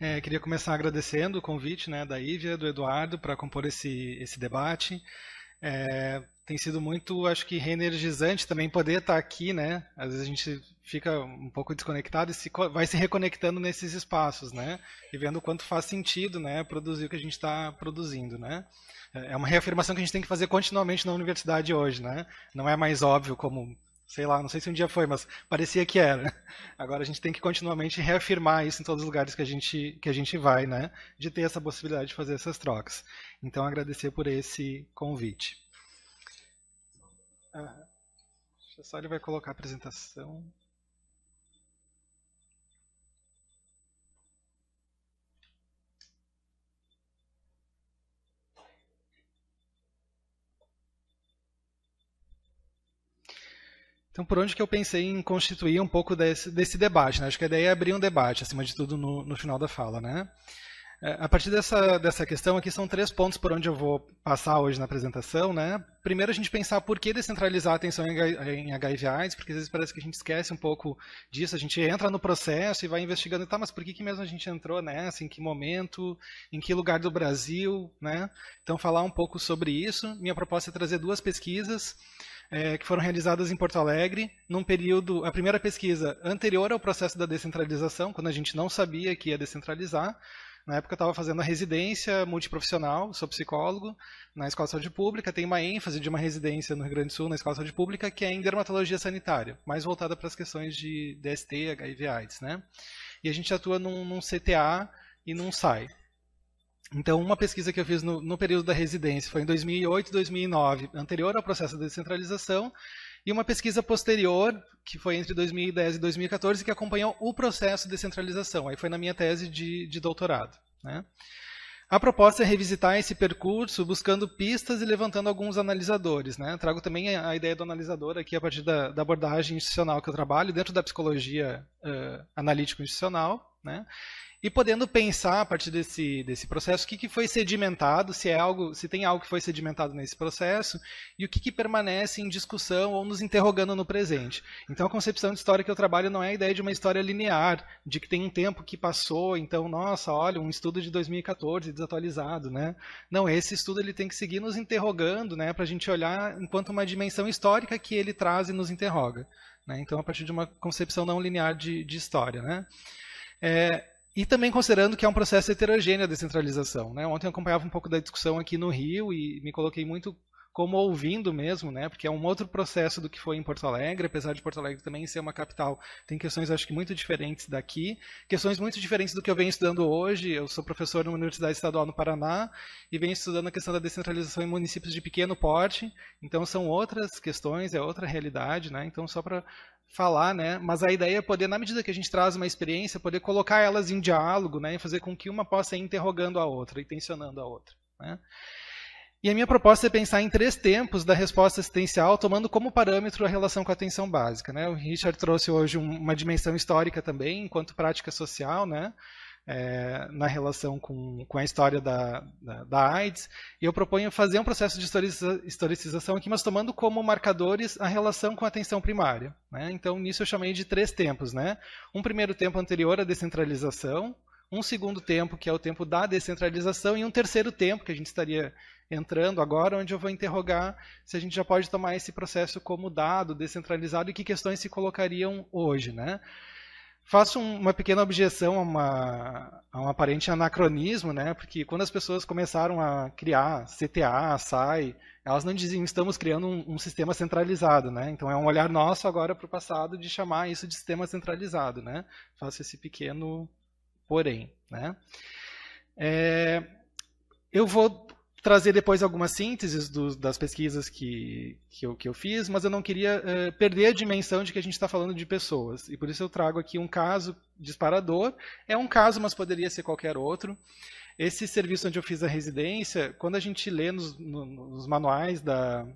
É, queria começar agradecendo o convite né, da Ívia, do Eduardo, para compor esse, esse debate. É, tem sido muito, acho que, reenergizante também poder estar aqui, né? Às vezes a gente fica um pouco desconectado e se, vai se reconectando nesses espaços, né? E vendo o quanto faz sentido, né? Produzir o que a gente está produzindo, né? É uma reafirmação que a gente tem que fazer continuamente na universidade hoje, né? Não é mais óbvio como sei lá, não sei se um dia foi, mas parecia que era. Agora a gente tem que continuamente reafirmar isso em todos os lugares que a gente, que a gente vai, né? De ter essa possibilidade de fazer essas trocas. Então, agradecer por esse convite. Ah, só ele vai colocar a apresentação. Então, por onde que eu pensei em constituir um pouco desse, desse debate? Né? Acho que a ideia é abrir um debate, acima de tudo, no, no final da fala. Né? É, a partir dessa, dessa questão aqui, são três pontos por onde eu vou passar hoje na apresentação. Né? Primeiro, a gente pensar por que descentralizar a atenção em HIV/AIDS, porque às vezes parece que a gente esquece um pouco disso, a gente entra no processo e vai investigando, tá, mas por que, que mesmo a gente entrou nessa, em que momento, em que lugar do Brasil? Né? Então, falar um pouco sobre isso. Minha proposta é trazer duas pesquisas é, que foram realizadas em Porto Alegre, num período, a primeira pesquisa anterior ao processo da descentralização, quando a gente não sabia que ia descentralizar. Na época eu estava fazendo a residência multiprofissional, sou psicólogo, na Escola de Saúde Pública, tem uma ênfase de uma residência no Rio Grande do Sul, na Escola de Saúde Pública, que é em dermatologia sanitária, mais voltada para as questões de DST, HIV AIDS. Né? E a gente atua num, num CTA e num SAI. Então, uma pesquisa que eu fiz no, no, período da residência foi em 2008 2009, anterior ao processo de descentralização, e uma pesquisa posterior, que foi entre 2010 e 2014, que acompanhou o processo de descentralização. Aí foi na minha tese de, de doutorado. Né? A proposta é revisitar esse percurso buscando pistas e levantando alguns analisadores. Né? Trago também a ideia do analisador aqui a partir da, da abordagem institucional que eu trabalho, dentro da psicologia uh, analítico-institucional. Né? E podendo pensar a partir desse, desse processo o que, que foi sedimentado, se é algo, se tem algo que foi sedimentado nesse processo e o que, que permanece em discussão ou nos interrogando no presente. Então a concepção de história que eu trabalho não é a ideia de uma história linear, de que tem um tempo que passou, então nossa, olha, um estudo de 2014 desatualizado, né? Não, esse estudo ele tem que seguir nos interrogando, né, para a gente olhar enquanto uma dimensão histórica que ele traz e nos interroga. Né? Então a partir de uma concepção não linear de, de história, né? É, e também considerando que é um processo heterogêneo a descentralização. Né? Ontem eu acompanhava um pouco da discussão aqui no Rio e me coloquei muito como ouvindo mesmo, né? Porque é um outro processo do que foi em Porto Alegre, apesar de Porto Alegre também ser uma capital, tem questões acho que muito diferentes daqui, questões muito diferentes do que eu venho estudando hoje. Eu sou professor na Universidade Estadual no Paraná e venho estudando a questão da descentralização em municípios de pequeno porte. Então são outras questões, é outra realidade, né? Então só para falar, né? Mas a ideia é poder, na medida que a gente traz uma experiência, poder colocar elas em diálogo, né? E fazer com que uma possa ir interrogando a outra e tensionando a outra. Né? E a minha proposta é pensar em três tempos da resposta assistencial, tomando como parâmetro a relação com a atenção básica. Né? O Richard trouxe hoje uma dimensão histórica também, enquanto prática social, né? É, na relação com, com a história da, da, da, AIDS. E eu proponho fazer um processo de historicização aqui, mas tomando como marcadores a relação com a atenção primária. Né? Então, nisso eu chamei de três tempos. Né? Um primeiro tempo anterior à descentralização, um segundo tempo, que é o tempo da descentralização, e um terceiro tempo, que a gente estaria entrando agora, onde eu vou interrogar se a gente já pode tomar esse processo como dado, descentralizado, e que questões se colocariam hoje. Né? Faço uma pequena objeção a, uma, a um aparente anacronismo, né? porque quando as pessoas começaram a criar CTA, SAI, elas não diziam estamos criando um, um sistema centralizado. Né? Então é um olhar nosso agora para o passado de chamar isso de sistema centralizado. Né? Faço esse pequeno porém. Né? É, eu vou trazer depois algumas sínteses do, das pesquisas que, que, eu, que eu fiz, mas eu não queria uh, perder a dimensão de que a gente está falando de pessoas. E por isso eu trago aqui um caso disparador. É um caso, mas poderia ser qualquer outro. Esse serviço onde eu fiz a residência, quando a gente lê nos, no, nos manuais da,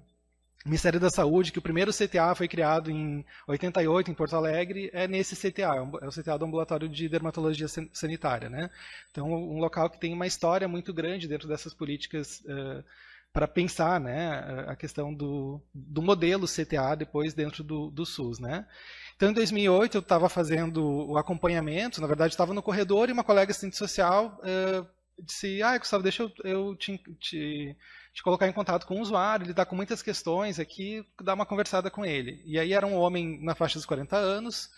Ministério da Saúde, que o primeiro CTA foi criado em 88 em Porto Alegre, é nesse CTA, é o CTA do Ambulatório de Dermatologia Sanitária. Né? Então, um local que tem uma história muito grande dentro dessas políticas uh, para pensar né, a questão do, do modelo CTA depois dentro do, do SUS. Né? Então, em 2008, eu estava fazendo o acompanhamento, na verdade, estava no corredor e uma colega assistente social uh, disse, ah, Gustavo, deixa eu, eu te, te te colocar em contato com o usuário, está com muitas questões aqui, dá uma conversada com ele. E aí era um homem na faixa dos 40 anos,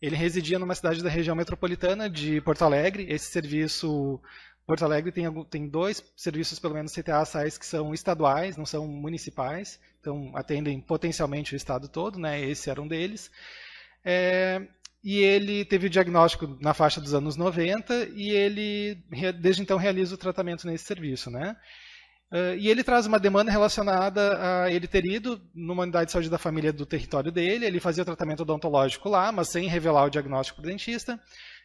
ele residia numa cidade da região metropolitana de Porto Alegre. Esse serviço, Porto Alegre tem, tem dois serviços, pelo menos CTA SAIS, que são estaduais, não são municipais, então atendem potencialmente o estado todo, né? esse era um deles. É, e ele teve o diagnóstico na faixa dos anos 90 e ele, desde então, realiza o tratamento nesse serviço. Né? Uh, e ele traz uma demanda relacionada a ele ter ido numa unidade de saúde da família do território dele, ele fazia o tratamento odontológico lá, mas sem revelar o diagnóstico para o dentista.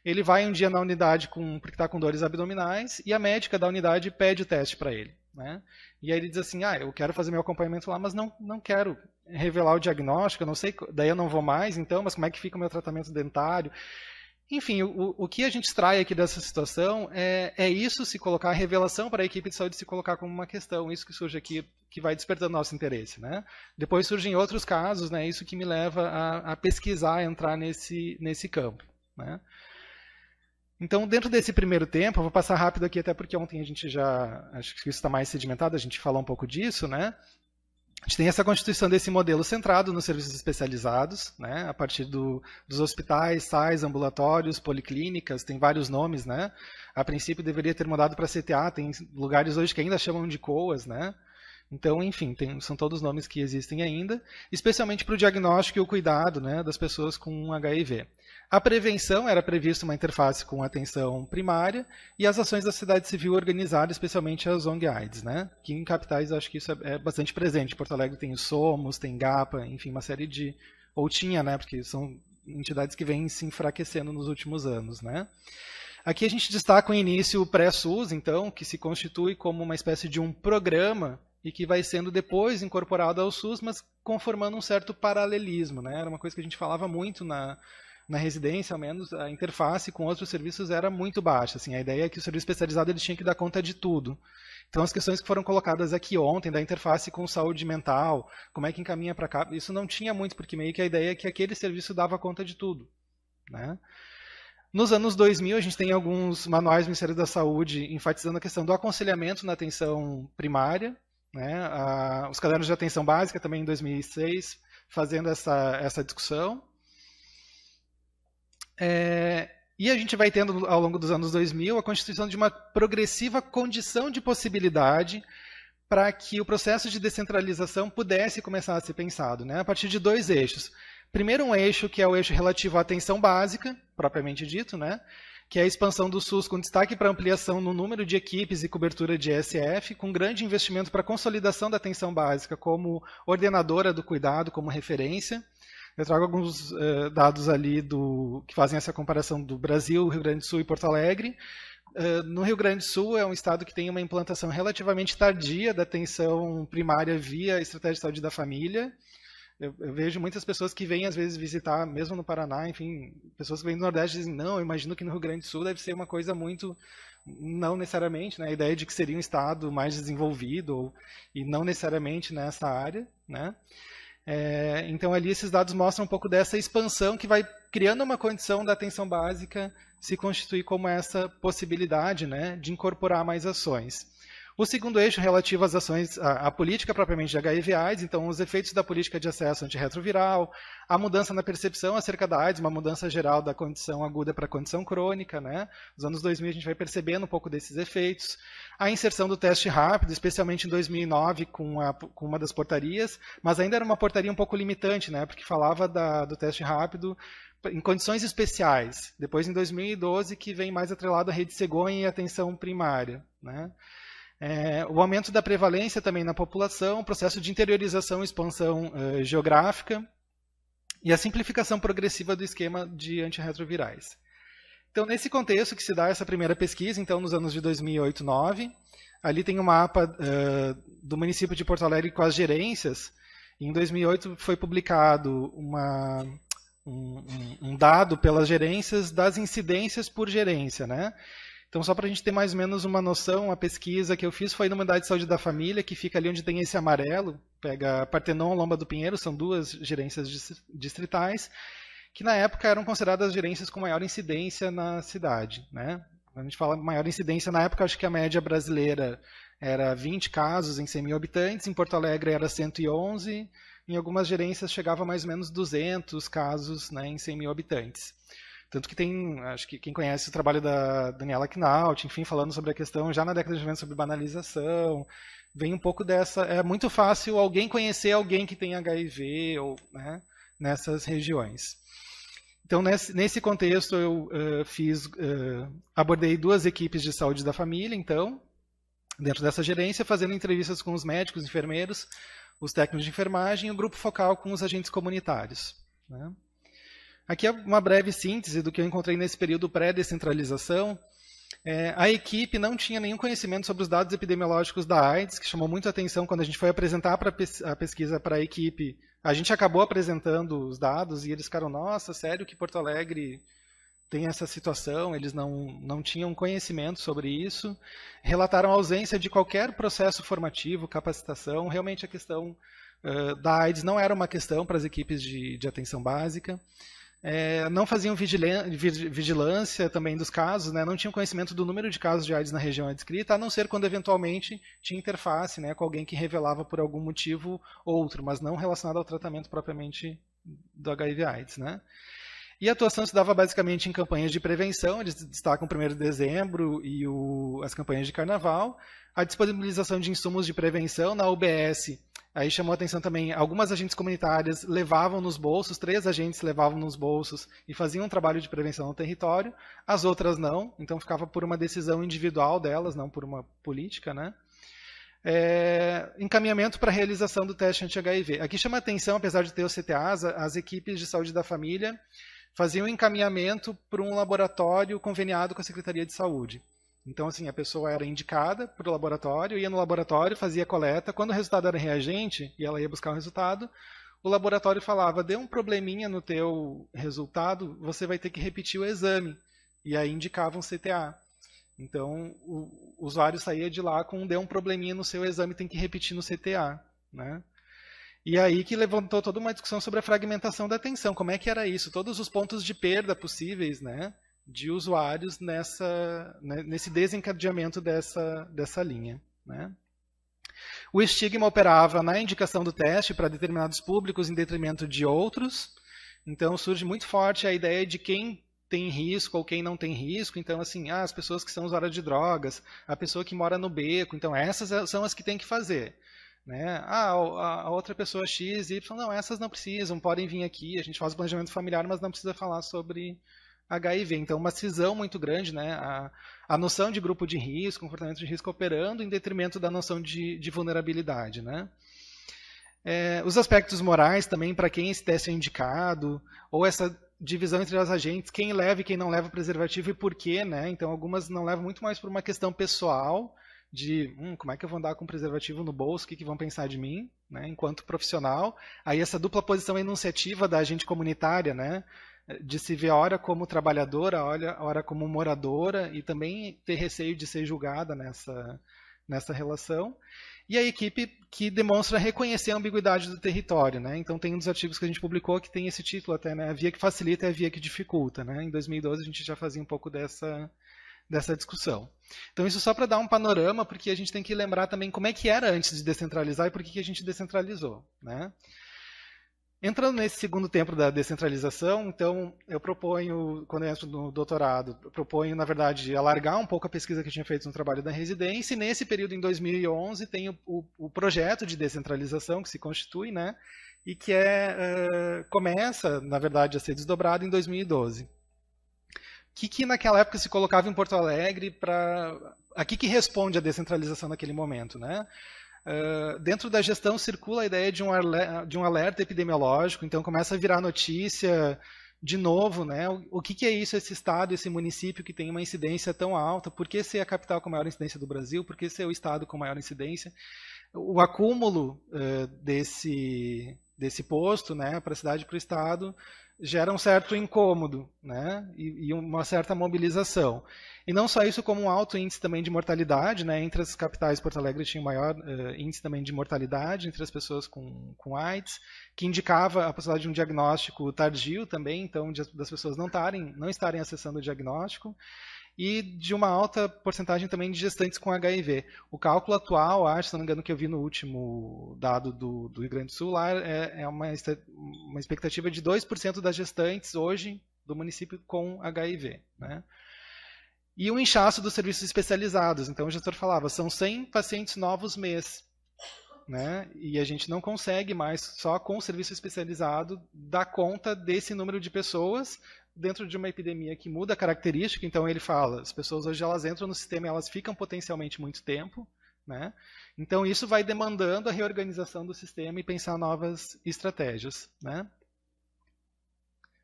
Ele vai um dia na unidade com, porque está com dores abdominais e a médica da unidade pede o teste para ele. Né? E aí ele diz assim, ah, eu quero fazer meu acompanhamento lá, mas não, não quero revelar o diagnóstico, não sei, daí eu não vou mais, então, mas como é que fica o meu tratamento dentário? Enfim, o, o que a gente extrai aqui dessa situação é, é isso se colocar, a revelação para a equipe de saúde se colocar como uma questão, isso que surge aqui, que vai despertando nosso interesse. Né? Depois surgem outros casos, né, isso que me leva a, a pesquisar, a entrar nesse, nesse campo. Né? Então, dentro desse primeiro tempo, eu vou passar rápido aqui, até porque ontem a gente já, acho que isso está mais sedimentado, a gente falou um pouco disso, né? A gente tem essa constituição desse modelo centrado nos serviços especializados, né, a partir do, dos hospitais, SAIs, ambulatórios, policlínicas, tem vários nomes, né? A princípio deveria ter mudado para CTA, tem lugares hoje que ainda chamam de COAs, né? Então, enfim, tem, são todos nomes que existem ainda, especialmente para o diagnóstico e o cuidado né, das pessoas com HIV. A prevenção era prevista uma interface com atenção primária e as ações da sociedade civil organizada, especialmente as ONG AIDS, né? que em capitais acho que isso é, é bastante presente. Porto Alegre tem o Somos, tem GAPA, enfim, uma série de... ou tinha, né? porque são entidades que vêm se enfraquecendo nos últimos anos. Né? Aqui a gente destaca o início pré-SUS, então, que se constitui como uma espécie de um programa e que vai sendo depois incorporado ao SUS, mas conformando um certo paralelismo. Né? Era uma coisa que a gente falava muito na, na residência, ao menos, a interface com outros serviços era muito baixa. Assim, a ideia é que o serviço especializado ele tinha que dar conta de tudo. Então, as questões que foram colocadas aqui ontem, da interface com saúde mental, como é que encaminha para cá, isso não tinha muito, porque meio que a ideia é que aquele serviço dava conta de tudo. Né? Nos anos 2000, a gente tem alguns manuais do Ministério da Saúde enfatizando a questão do aconselhamento na atenção primária, né? os cadernos de atenção básica também em 2006, fazendo essa, essa discussão. É, e a gente vai tendo, ao longo dos anos 2000, a constituição de uma progressiva condição de possibilidade para que o processo de descentralização pudesse começar a ser pensado, né, a partir de dois eixos. Primeiro, um eixo que é o eixo relativo à atenção básica, propriamente dito, né, que é a expansão do SUS com destaque para ampliação no número de equipes e cobertura de ESF, com grande investimento para consolidação da atenção básica como ordenadora do cuidado, como referência. Eu trago alguns uh, dados ali do, que fazem essa comparação do Brasil, Rio Grande do Sul e Porto Alegre. Uh, no Rio Grande do Sul é um estado que tem uma implantação relativamente tardia da atenção primária via estratégia de saúde da família. eu, eu, vejo muitas pessoas que vêm às vezes visitar, mesmo no Paraná, enfim, pessoas que vêm do Nordeste dizem, não, eu imagino que no Rio Grande do Sul deve ser uma coisa muito não necessariamente, né, a ideia de que seria um estado mais desenvolvido ou, e não necessariamente nessa área, né? É, então ali esses dados mostram um pouco dessa expansão que vai criando uma condição da atenção básica se constituir como essa possibilidade, né, de incorporar mais ações. O segundo eixo relativo às ações, à, política propriamente de HIV/AIDS, então os efeitos da política de acesso antirretroviral, a mudança na percepção acerca da AIDS, uma mudança geral da condição aguda para a condição crônica, né? Nos anos 2000 a gente vai percebendo um pouco desses efeitos. A inserção do teste rápido, especialmente em 2009 com, a, com uma das portarias, mas ainda era uma portaria um pouco limitante, né? Porque falava da, do teste rápido em condições especiais. Depois, em 2012, que vem mais atrelado à rede cegonha e atenção primária, né? É, o aumento da prevalência também na população, o processo de interiorização e expansão uh, geográfica e a simplificação progressiva do esquema de antirretrovirais. Então, nesse contexto que se dá essa primeira pesquisa, então nos anos de 2008 e 2009, ali tem o um mapa uh, do município de Porto Alegre com as gerências. Em 2008 foi publicado uma, um, um, dado pelas gerências das incidências por gerência, né? Então, só para a gente ter mais ou menos uma noção, a pesquisa que eu fiz foi na Unidade de Saúde da Família, que fica ali onde tem esse amarelo, pega Partenon, Lomba do Pinheiro, são duas gerências distritais, que na época eram consideradas as gerências com maior incidência na cidade. Né? Quando a gente fala maior incidência, na época acho que a média brasileira era 20 casos em 100 mil habitantes, em Porto Alegre era 111, em algumas gerências chegava a mais ou menos 200 casos né, em 100 mil habitantes. Tanto que tem, acho que quem conhece o trabalho da Daniela Knaut, enfim, falando sobre a questão já na década de 90 sobre banalização, vem um pouco dessa. É muito fácil alguém conhecer alguém que tem HIV ou né, nessas regiões. Então, nesse, nesse contexto, eu uh, fiz, uh, abordei duas equipes de saúde da família, então, dentro dessa gerência, fazendo entrevistas com os médicos, enfermeiros, os técnicos de enfermagem e o grupo focal com os agentes comunitários. Né? Aqui é uma breve síntese do que eu encontrei nesse período pré-descentralização. É, a equipe não tinha nenhum conhecimento sobre os dados epidemiológicos da AIDS, que chamou muito atenção quando a gente foi apresentar pra, a pesquisa para a equipe. A gente acabou apresentando os dados e eles ficaram, nossa, sério que Porto Alegre tem essa situação, eles não, não tinham conhecimento sobre isso. Relataram a ausência de qualquer processo formativo, capacitação. Realmente a questão uh, da AIDS não era uma questão para as equipes de, de atenção básica é, não faziam vigilância também dos casos, né, não tinham conhecimento do número de casos de AIDS na região descrita, a não ser quando eventualmente tinha interface né, com alguém que revelava por algum motivo outro, mas não relacionado ao tratamento propriamente do HIV/AIDS. Né. E a atuação se dava basicamente em campanhas de prevenção, eles destacam o 1 de dezembro e o, as campanhas de carnaval, a disponibilização de insumos de prevenção na UBS Aí chamou a atenção também, algumas agentes comunitárias levavam nos bolsos, três agentes levavam nos bolsos e faziam um trabalho de prevenção no território, as outras não, então ficava por uma decisão individual delas, não por uma política, né? É, encaminhamento para a realização do teste anti-HIV. Aqui chama atenção, apesar de ter o CTAs, as equipes de saúde da família faziam encaminhamento para um laboratório conveniado com a Secretaria de Saúde. Então, assim, a pessoa era indicada para o laboratório, ia no laboratório, fazia coleta. Quando o resultado era reagente e ela ia buscar o resultado, o laboratório falava: deu um probleminha no teu resultado, você vai ter que repetir o exame. E aí indicava um CTA. Então, o usuário saía de lá com deu um probleminha no seu exame, tem que repetir no CTA. Né? E aí que levantou toda uma discussão sobre a fragmentação da atenção. Como é que era isso? Todos os pontos de perda possíveis, né? de usuários nessa, né, nesse desencadeamento dessa, dessa linha. Né? O estigma operava na indicação do teste para determinados públicos em detrimento de outros. Então surge muito forte a ideia de quem tem risco ou quem não tem risco. Então, assim, ah, as pessoas que são usuárias de drogas, a pessoa que mora no beco. Então, essas são as que tem que fazer. Né? Ah, a outra pessoa X, Y, não, essas não precisam, podem vir aqui, a gente faz o planejamento familiar, mas não precisa falar sobre HIV. Então, uma cisão muito grande, né? A, a noção de grupo de risco, comportamento de risco operando em detrimento da noção de, de vulnerabilidade, né? É, os aspectos morais também, para quem esse teste é indicado, ou essa divisão entre as agentes, quem leva e quem não leva preservativo e por quê, né? Então, algumas não levam muito mais por uma questão pessoal, de hum, como é que eu vou andar com preservativo no bolso, o que, que vão pensar de mim, né, enquanto profissional. Aí essa dupla posição enunciativa da agente comunitária, né, de se ver hora como trabalhadora, hora, hora como moradora e também ter receio de ser julgada nessa, nessa relação. E a equipe que demonstra reconhecer a ambiguidade do território. Né? Então tem um dos artigos que a gente publicou que tem esse título até, né? a via que facilita e a via que dificulta. Né? Em 2012 a gente já fazia um pouco dessa, dessa discussão. Então isso só para dar um panorama, porque a gente tem que lembrar também como é que era antes de descentralizar e por que, a gente descentralizou. Né? Entrando nesse segundo tempo da descentralização, então eu proponho, quando eu entro no doutorado, proponho, na verdade, alargar um pouco a pesquisa que eu tinha feito no trabalho da residência, e nesse período, em 2011, tem o, o, o projeto de descentralização que se constitui, né, e que é, uh, começa, na verdade, a ser desdobrado em 2012. Que, que naquela época se colocava em Porto Alegre para... A que, responde a descentralização naquele momento, né? Uh, dentro da gestão circula a ideia de um, alerta, de um alerta epidemiológico, então começa a virar notícia de novo, né? O, o que, que, é isso, esse estado, esse município que tem uma incidência tão alta? Por que ser a capital com maior incidência do Brasil? Por que ser o estado com maior incidência? O acúmulo uh, desse, desse posto né, para a cidade para o estado gera um certo incômodo né, e, e, uma certa mobilização. E não só isso, como um alto índice também de mortalidade. Né, entre as capitais, Porto Alegre tinha um maior uh, índice também de mortalidade entre as pessoas com, com AIDS, que indicava a possibilidade de um diagnóstico tardio também, então de, das pessoas não, tarem, não estarem acessando o diagnóstico e de uma alta porcentagem também de gestantes com HIV. O cálculo atual, acho, se não me engano, que eu vi no último dado do, do Rio Grande do Sul, lá é, é uma, uma expectativa de 2% das gestantes hoje do município com HIV. Né? E o inchaço dos serviços especializados. Então, o gestor falava, são 100 pacientes novos mês. Né? E a gente não consegue mais, só com o serviço especializado, dar conta desse número de pessoas, dentro de uma epidemia que muda a característica, então ele fala, as pessoas hoje elas entram no sistema e elas ficam potencialmente muito tempo, né? Então isso vai demandando a reorganização do sistema e pensar novas estratégias, né?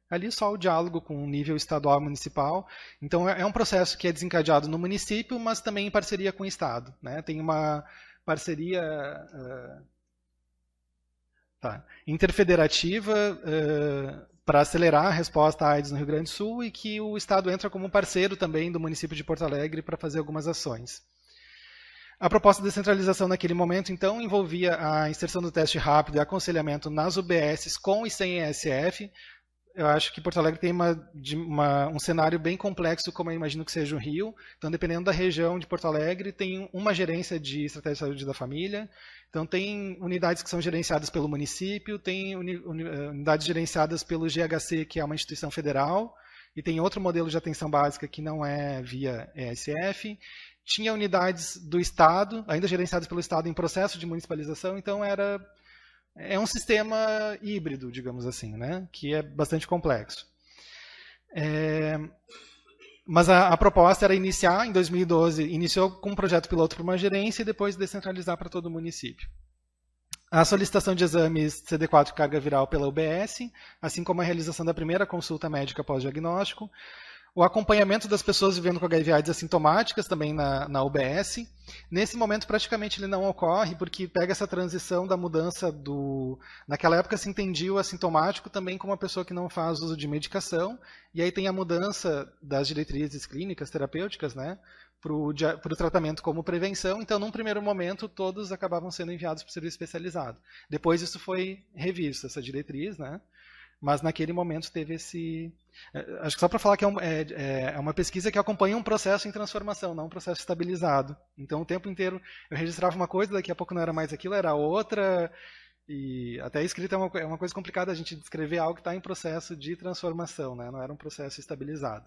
Ali só o diálogo com o nível estadual e municipal. Então é, é um processo que é desencadeado no município, mas também em parceria com o Estado. Né? Tem uma parceria uh, tá, interfederativa uh, para acelerar a resposta à AIDS no Rio Grande do Sul e que o Estado entra como parceiro também do município de Porto Alegre para fazer algumas ações. A proposta de descentralização naquele momento, então, envolvia a inserção do teste rápido e aconselhamento nas UBSs com e sem ESF, eu acho que Porto Alegre tem uma, uma, um cenário bem complexo, como eu imagino que seja o Rio. Então, dependendo da região de Porto Alegre, tem uma gerência de estratégia de saúde da família. Então, tem unidades que são gerenciadas pelo município, tem uni, eh, unidades gerenciadas pelo GHC, que é uma instituição federal, e tem outro modelo de atenção básica que não é via ESF. Tinha unidades do Estado, ainda gerenciadas pelo Estado em processo de municipalização, então era é um sistema híbrido, digamos assim, né? que é bastante complexo. É, mas a, a, proposta era iniciar, em 2012, iniciou com um projeto piloto para uma gerência e depois descentralizar para todo o município. A solicitação de exames CD4 carga viral pela UBS, assim como a realização da primeira consulta médica pós-diagnóstico, o acompanhamento das pessoas vivendo com HIV AIDS assintomáticas também na, na UBS. Nesse momento, praticamente ele não ocorre, porque pega essa transição da mudança do. Naquela época se entendia o assintomático também como uma pessoa que não faz uso de medicação, e aí tem a mudança das diretrizes clínicas, terapêuticas, né? Para o tratamento como prevenção, então, num primeiro momento, todos acabavam sendo enviados para o serviço especializado. Depois, isso foi revisto, essa diretriz, né? Mas naquele momento teve esse. É, acho que só para falar que é, um, é, é, é, uma pesquisa que acompanha um processo em transformação, não um processo estabilizado. Então, o tempo inteiro eu registrava uma coisa, daqui a pouco não era mais aquilo, era outra. E até escrita é uma, é uma coisa complicada a gente descrever algo que está em processo de transformação, né? não era um processo estabilizado.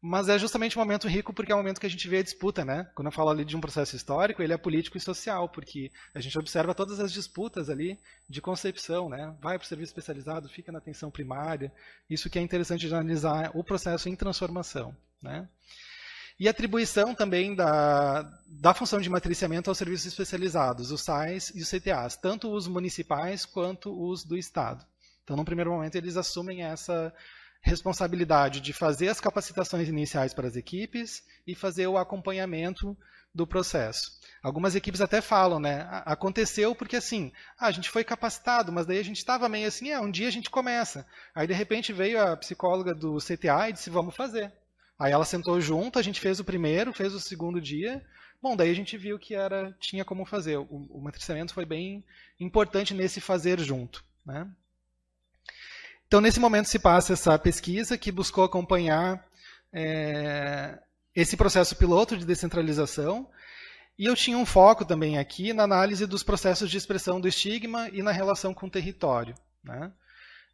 Mas é justamente um momento rico porque é o momento que a gente vê a disputa, né? Quando eu falo ali de um processo histórico, ele é político e social, porque a gente observa todas as disputas ali de concepção, né? Vai para o serviço especializado, fica na atenção primária. Isso que é interessante de analisar o processo em transformação, né? E atribuição também da, da função de matriciamento aos serviços especializados, os SAIs e os CTAs, tanto os municipais quanto os do Estado. Então, no primeiro momento, eles assumem essa responsabilidade de fazer as capacitações iniciais para as equipes e fazer o acompanhamento do processo. Algumas equipes até falam, né? Aconteceu porque assim, ah, a gente foi capacitado, mas daí a gente estava meio assim, é, um dia a gente começa. Aí de repente veio a psicóloga do CTA e disse, vamos fazer. Aí ela sentou junto, a gente fez o primeiro, fez o segundo dia. Bom, daí a gente viu que era tinha como fazer. O, o matriciamento foi bem importante nesse fazer junto, né? Então, nesse momento se passa essa pesquisa que buscou acompanhar é, esse processo piloto de descentralização. E eu tinha um foco também aqui na análise dos processos de expressão do estigma e na relação com o território. Né?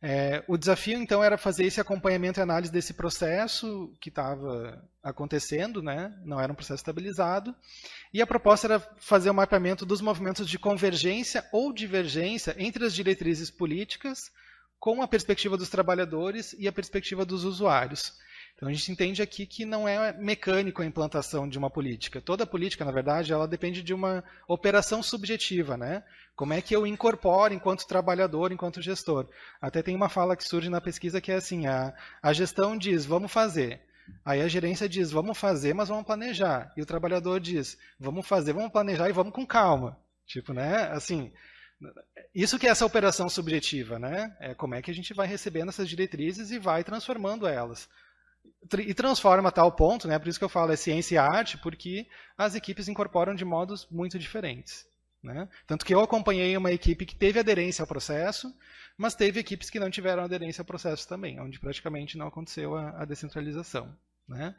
É, o desafio, então, era fazer esse acompanhamento e análise desse processo que estava acontecendo, né? não era um processo estabilizado, e a proposta era fazer o um mapeamento dos movimentos de convergência ou divergência entre as diretrizes políticas com a perspectiva dos trabalhadores e a perspectiva dos usuários. Então a gente entende aqui que não é mecânico a implantação de uma política. Toda política, na verdade, ela depende de uma operação subjetiva, né? Como é que eu incorporo enquanto trabalhador, enquanto gestor? Até tem uma fala que surge na pesquisa que é assim: a, a gestão diz, vamos fazer. Aí a gerência diz, vamos fazer, mas vamos planejar. E o trabalhador diz, vamos fazer, vamos planejar e vamos com calma. Tipo, né? Assim, isso que é essa operação subjetiva, né? É como é que a gente vai recebendo essas diretrizes e vai transformando elas e transforma a tal ponto, né? Por isso que eu falo é ciência e arte, porque as equipes incorporam de modos muito diferentes. Né? Tanto que eu acompanhei uma equipe que teve aderência ao processo, mas teve equipes que não tiveram aderência ao processo também, onde praticamente não aconteceu a, a descentralização. Né?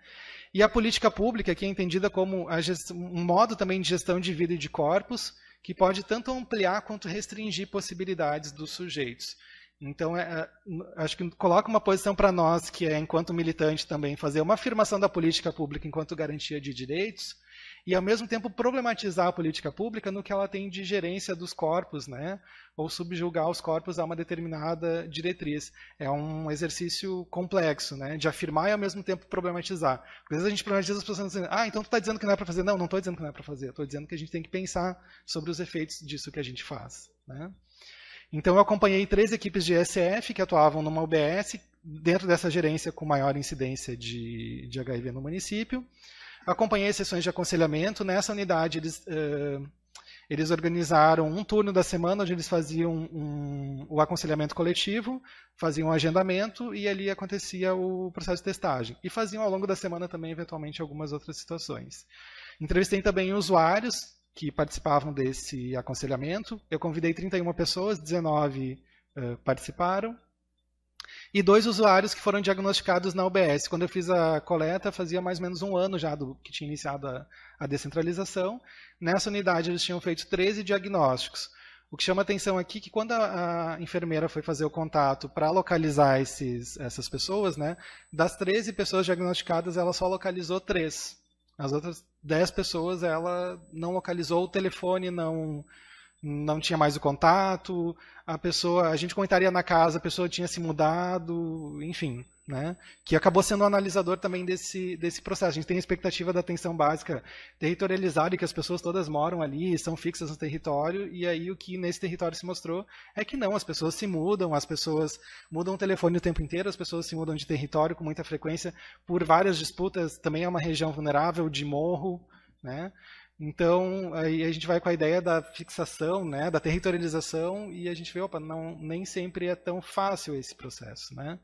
E a política pública, que é entendida como um modo também de gestão de vida e de corpos, que pode tanto ampliar quanto restringir possibilidades dos sujeitos. Então, é, é acho que coloca uma posição para nós, que é, enquanto militante também, fazer uma afirmação da política pública enquanto garantia de direitos, e ao mesmo tempo problematizar a política pública no que ela tem de gerência dos corpos, né? ou subjugar os corpos a uma determinada diretriz. É um exercício complexo, né? de afirmar e ao mesmo tempo problematizar. Às vezes a gente problematiza as pessoas dizendo, ah, então tu está dizendo que não é para fazer. Não, não estou dizendo que não é para fazer. Estou dizendo que a gente tem que pensar sobre os efeitos disso que a gente faz. Né? Então eu acompanhei três equipes de SF que atuavam numa UBS, dentro dessa gerência com maior incidência de, de HIV no município. Acompanhei sessões de aconselhamento. Nessa unidade, eles, uh, eles organizaram um turno da semana onde eles faziam um, o aconselhamento coletivo, faziam um agendamento e ali acontecia o processo de testagem. E faziam ao longo da semana também, eventualmente, algumas outras situações. Entrevistei também usuários que participavam desse aconselhamento. Eu convidei 31 pessoas, 19 uh, participaram. E dois usuários que foram diagnosticados na UBS. Quando eu fiz a coleta, fazia mais ou menos um ano já do que tinha iniciado a, a descentralização. Nessa unidade, eles tinham feito 13 diagnósticos. O que chama atenção aqui é que quando a, a enfermeira foi fazer o contato para localizar esses, essas pessoas, né, das 13 pessoas diagnosticadas, ela só localizou três. As outras 10 pessoas ela não localizou o telefone, não não tinha mais o contato, a pessoa, a gente comentaria na casa, a pessoa tinha se mudado, enfim, né? Que acabou sendo um analisador também desse, desse processo. A gente tem a expectativa da atenção básica territorializada e que as pessoas todas moram ali, são fixas no território, e aí o que nesse território se mostrou é que não, as pessoas se mudam, as pessoas mudam o telefone o tempo inteiro, as pessoas se mudam de território com muita frequência por várias disputas, também é uma região vulnerável de morro, né? Então, aí a gente vai com a ideia da fixação, né, da territorialização, e a gente vê, opa, não, nem sempre é tão fácil esse processo. Né?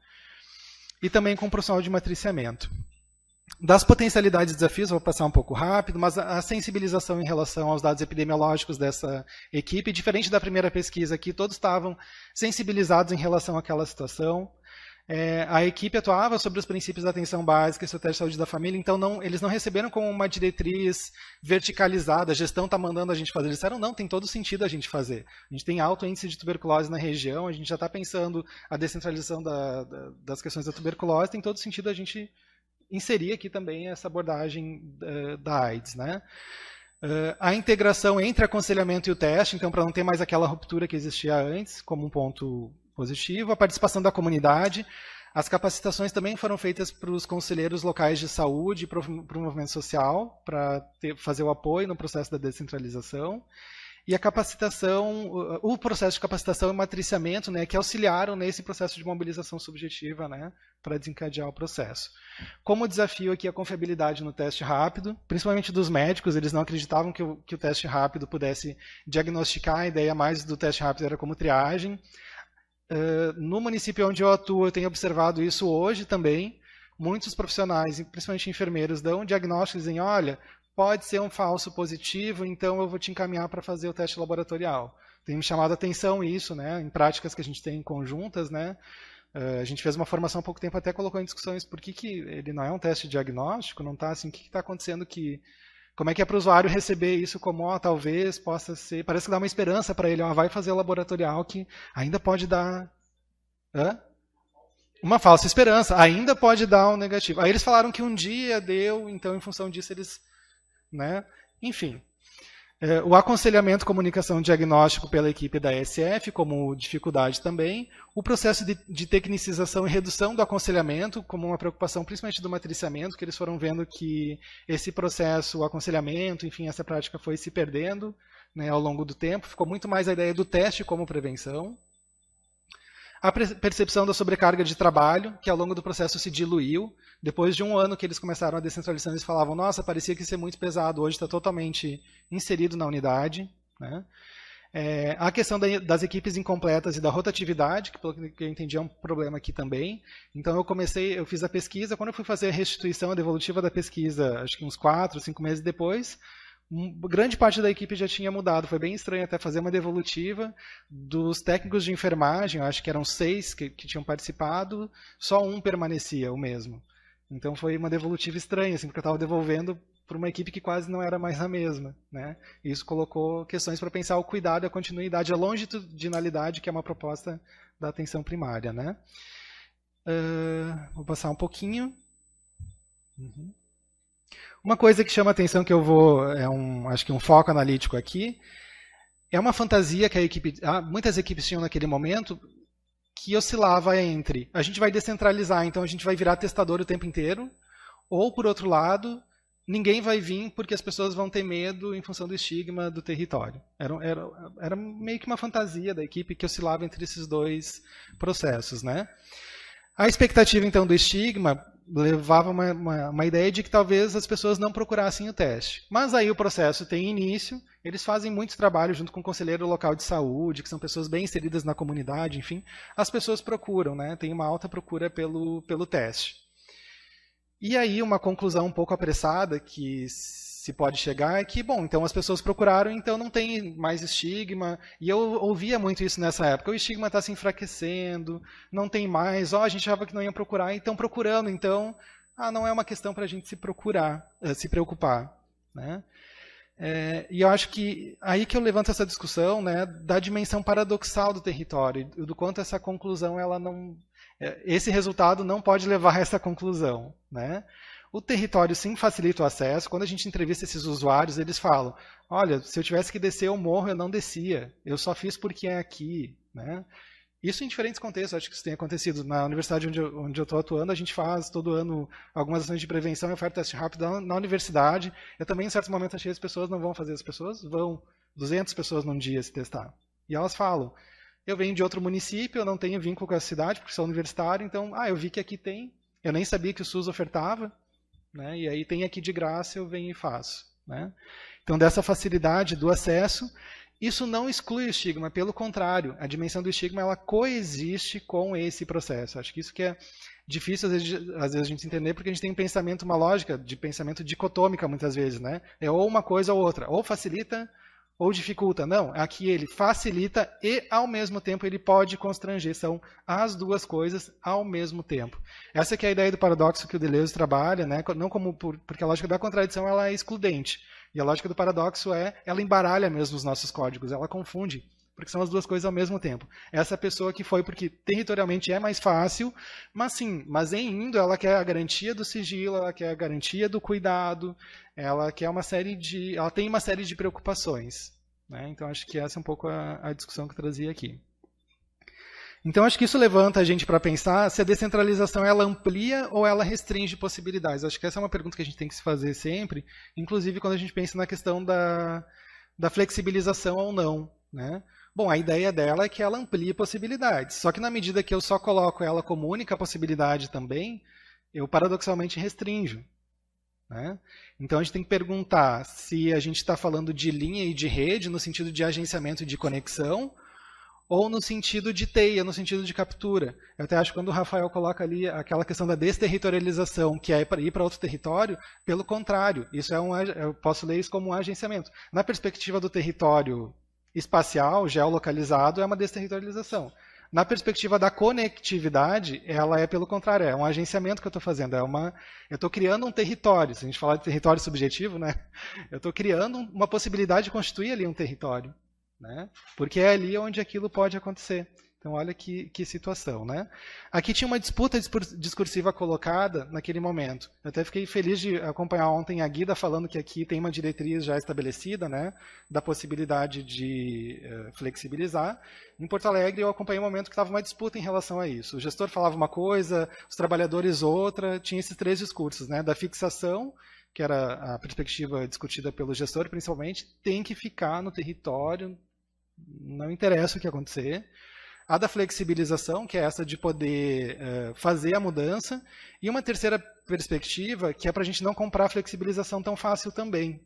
E também com o profissional de matriciamento. Das potencialidades e desafios, vou passar um pouco rápido, mas a sensibilização em relação aos dados epidemiológicos dessa equipe, diferente da primeira pesquisa aqui, todos estavam sensibilizados em relação àquela situação. É, a equipe atuava sobre os princípios da atenção básica e estratégia de saúde da família, então não, eles não receberam como uma diretriz verticalizada, a gestão está mandando a gente fazer. Eles disseram, não, tem todo sentido a gente fazer. A gente tem alto índice de tuberculose na região, a gente já está pensando a descentralização da, da, das questões da tuberculose, tem todo sentido a gente inserir aqui também essa abordagem uh, da AIDS. Né? Uh, a integração entre aconselhamento e o teste, então, para não ter mais aquela ruptura que existia antes, como um ponto positivo, a participação da comunidade. As capacitações também foram feitas para os conselheiros locais de saúde e para o movimento social, para fazer o apoio no processo da descentralização. e a capacitação, o processo de capacitação e matriciamento, né, que auxiliaram nesse processo de mobilização subjetiva, né, para desencadear o processo. Como desafio aqui a confiabilidade no teste rápido, principalmente dos médicos, eles não acreditavam que o, que o teste rápido pudesse diagnosticar, a ideia mais do teste rápido era como triagem. Uh, no município onde eu atuo, eu tenho observado isso hoje também. Muitos profissionais, principalmente enfermeiros, dão diagnósticos em, olha, pode ser um falso positivo, então eu vou te encaminhar para fazer o teste laboratorial. Tem me chamado a atenção isso, né, em práticas que a gente tem conjuntas, né, Uh, a gente fez uma formação há pouco tempo, até colocou em discussões por que, que ele não é um teste diagnóstico, não está assim, o que está acontecendo que. Como é que é para o usuário receber isso como, ó, talvez possa ser. Parece que dá uma esperança para ele, ó, vai fazer laboratorial que ainda pode dar. Hã? Uma falsa esperança, ainda pode dar um negativo. Aí eles falaram que um dia deu, então em função disso eles né? Enfim, o aconselhamento, comunicação diagnóstico pela equipe da SF, como dificuldade também. O processo de, de, tecnicização e redução do aconselhamento, como uma preocupação principalmente do matriciamento, que eles foram vendo que esse processo, o aconselhamento, enfim, essa prática foi se perdendo né, ao longo do tempo. Ficou muito mais a ideia do teste como prevenção. A percepção da sobrecarga de trabalho, que ao longo do processo se diluiu. Depois de um ano que eles começaram a descentralização, eles falavam: nossa, parecia que ia ser muito pesado, hoje está totalmente inserido na unidade. Né? É, a questão da, das equipes incompletas e da rotatividade, que pelo que eu entendi é um problema aqui também. Então eu comecei, eu fiz a pesquisa, quando eu fui fazer a restituição a devolutiva da pesquisa, acho que uns quatro, cinco meses depois, grande parte da equipe já tinha mudado. Foi bem estranho até fazer uma devolutiva dos técnicos de enfermagem, acho que eram seis que, que, tinham participado, só um permanecia, o mesmo. Então foi uma devolutiva estranha, assim, porque eu estava devolvendo para uma equipe que quase não era mais a mesma. Né? Isso colocou questões para pensar o cuidado, a continuidade, a longitudinalidade, que é uma proposta da atenção primária. Né? Uh, vou passar um pouquinho. Uhum. Uma coisa que chama atenção que eu vou, é um, acho que um foco analítico aqui, é uma fantasia que a equipe, ah, muitas equipes tinham naquele momento, que oscilava entre a gente vai descentralizar, então a gente vai virar testador o tempo inteiro, ou por outro lado, ninguém vai vir porque as pessoas vão ter medo em função do estigma do território. Era, era, era meio que uma fantasia da equipe que oscilava entre esses dois processos, né? A expectativa, então, do estigma levava uma, uma, uma, ideia de que talvez as pessoas não procurassem o teste. Mas aí o processo tem início, eles fazem muito trabalho junto com o conselheiro local de saúde, que são pessoas bem inseridas na comunidade, enfim, as pessoas procuram, né? tem uma alta procura pelo, pelo teste. E aí uma conclusão um pouco apressada que se pode chegar é que, bom, então as pessoas procuraram, então não tem mais estigma. E eu ouvia muito isso nessa época. O estigma está se enfraquecendo, não tem mais. Ó, oh, a gente achava que não ia procurar, então procurando. Então, ah, não é uma questão para a gente se procurar, eh, se preocupar, né? É, e eu acho que aí que eu levanto essa discussão, né, da dimensão paradoxal do território, do quanto essa conclusão ela não, eh, esse resultado não pode levar a essa conclusão, né? O território sim facilita o acesso. Quando a gente entrevista esses usuários, eles falam: olha, se eu tivesse que descer o morro, eu não descia. Eu só fiz porque é aqui. Né? Isso em diferentes contextos, acho que isso tem acontecido. Na universidade onde eu, estou atuando, a gente faz todo ano algumas ações de prevenção e oferta teste rápido na, na universidade. Eu também, em certos momentos, achei que as pessoas não vão fazer. As pessoas vão. 200 pessoas num dia se testar. E elas falam, eu venho de outro município, eu não tenho vínculo com a cidade, porque sou universitário, então, ah, eu vi que aqui tem. Eu nem sabia que o SUS ofertava. Né? E aí tem aqui de graça, eu venho e faço. Né? Então, dessa facilidade do acesso, isso não exclui o estigma, pelo contrário, a dimensão do estigma ela coexiste com esse processo. Acho que isso que é difícil às vezes, às vezes a gente entender, porque a gente tem um pensamento, uma lógica de pensamento dicotômica muitas vezes, né? É ou uma coisa ou outra, ou facilita ou dificulta. Não, aqui ele facilita e, ao mesmo tempo, ele pode constranger. São as duas coisas ao mesmo tempo. Essa é a ideia do paradoxo que o Deleuze trabalha, né? não como por, porque a lógica da contradição ela é excludente. E a lógica do paradoxo é, ela embaralha mesmo os nossos códigos, ela confunde porque são as duas coisas ao mesmo tempo. Essa pessoa que foi porque territorialmente é mais fácil, mas sim, mas em indo ela quer a garantia do sigilo, ela quer a garantia do cuidado, ela quer uma série de, ela tem uma série de preocupações. Né? Então acho que essa é um pouco a, a discussão que eu trazia aqui. Então acho que isso levanta a gente para pensar se a descentralização ela amplia ou ela restringe possibilidades. Acho que essa é uma pergunta que a gente tem que se fazer sempre, inclusive quando a gente pensa na questão da, da flexibilização ou não. Né? Bom, a ideia dela é que ela amplie possibilidades. Só que na medida que eu só coloco ela como única possibilidade também, eu paradoxalmente restringo. Né? Então a gente tem que perguntar se a gente está falando de linha e de rede no sentido de agenciamento de conexão ou no sentido de teia, no sentido de captura. Eu até acho que quando o Rafael coloca ali aquela questão da desterritorialização, que é ir para outro território, pelo contrário, isso é um, eu posso ler isso como um agenciamento. Na perspectiva do território espacial, geolocalizado, é uma desterritorialização. Na perspectiva da conectividade, ela é pelo contrário, é um agenciamento que eu estou fazendo, é uma, eu estou criando um território. Se a gente falar de território subjetivo, né, eu estou criando uma possibilidade de constituir ali um território né? porque é ali onde aquilo pode acontecer. Então, olha que, que situação. Né? Aqui tinha uma disputa discursiva colocada naquele momento. Eu até fiquei feliz de acompanhar ontem a Guida falando que aqui tem uma diretriz já estabelecida né, da possibilidade de uh, flexibilizar. Em Porto Alegre, eu acompanhei um momento que estava uma disputa em relação a isso. O gestor falava uma coisa, os trabalhadores outra, tinha esses três discursos, né, da fixação, que era a perspectiva discutida pelo gestor, principalmente, tem que ficar no território, não interessa o que acontecer. A da flexibilização, que é essa de poder uh, fazer a mudança. E uma terceira perspectiva, que é para a gente não comprar a flexibilização tão fácil também,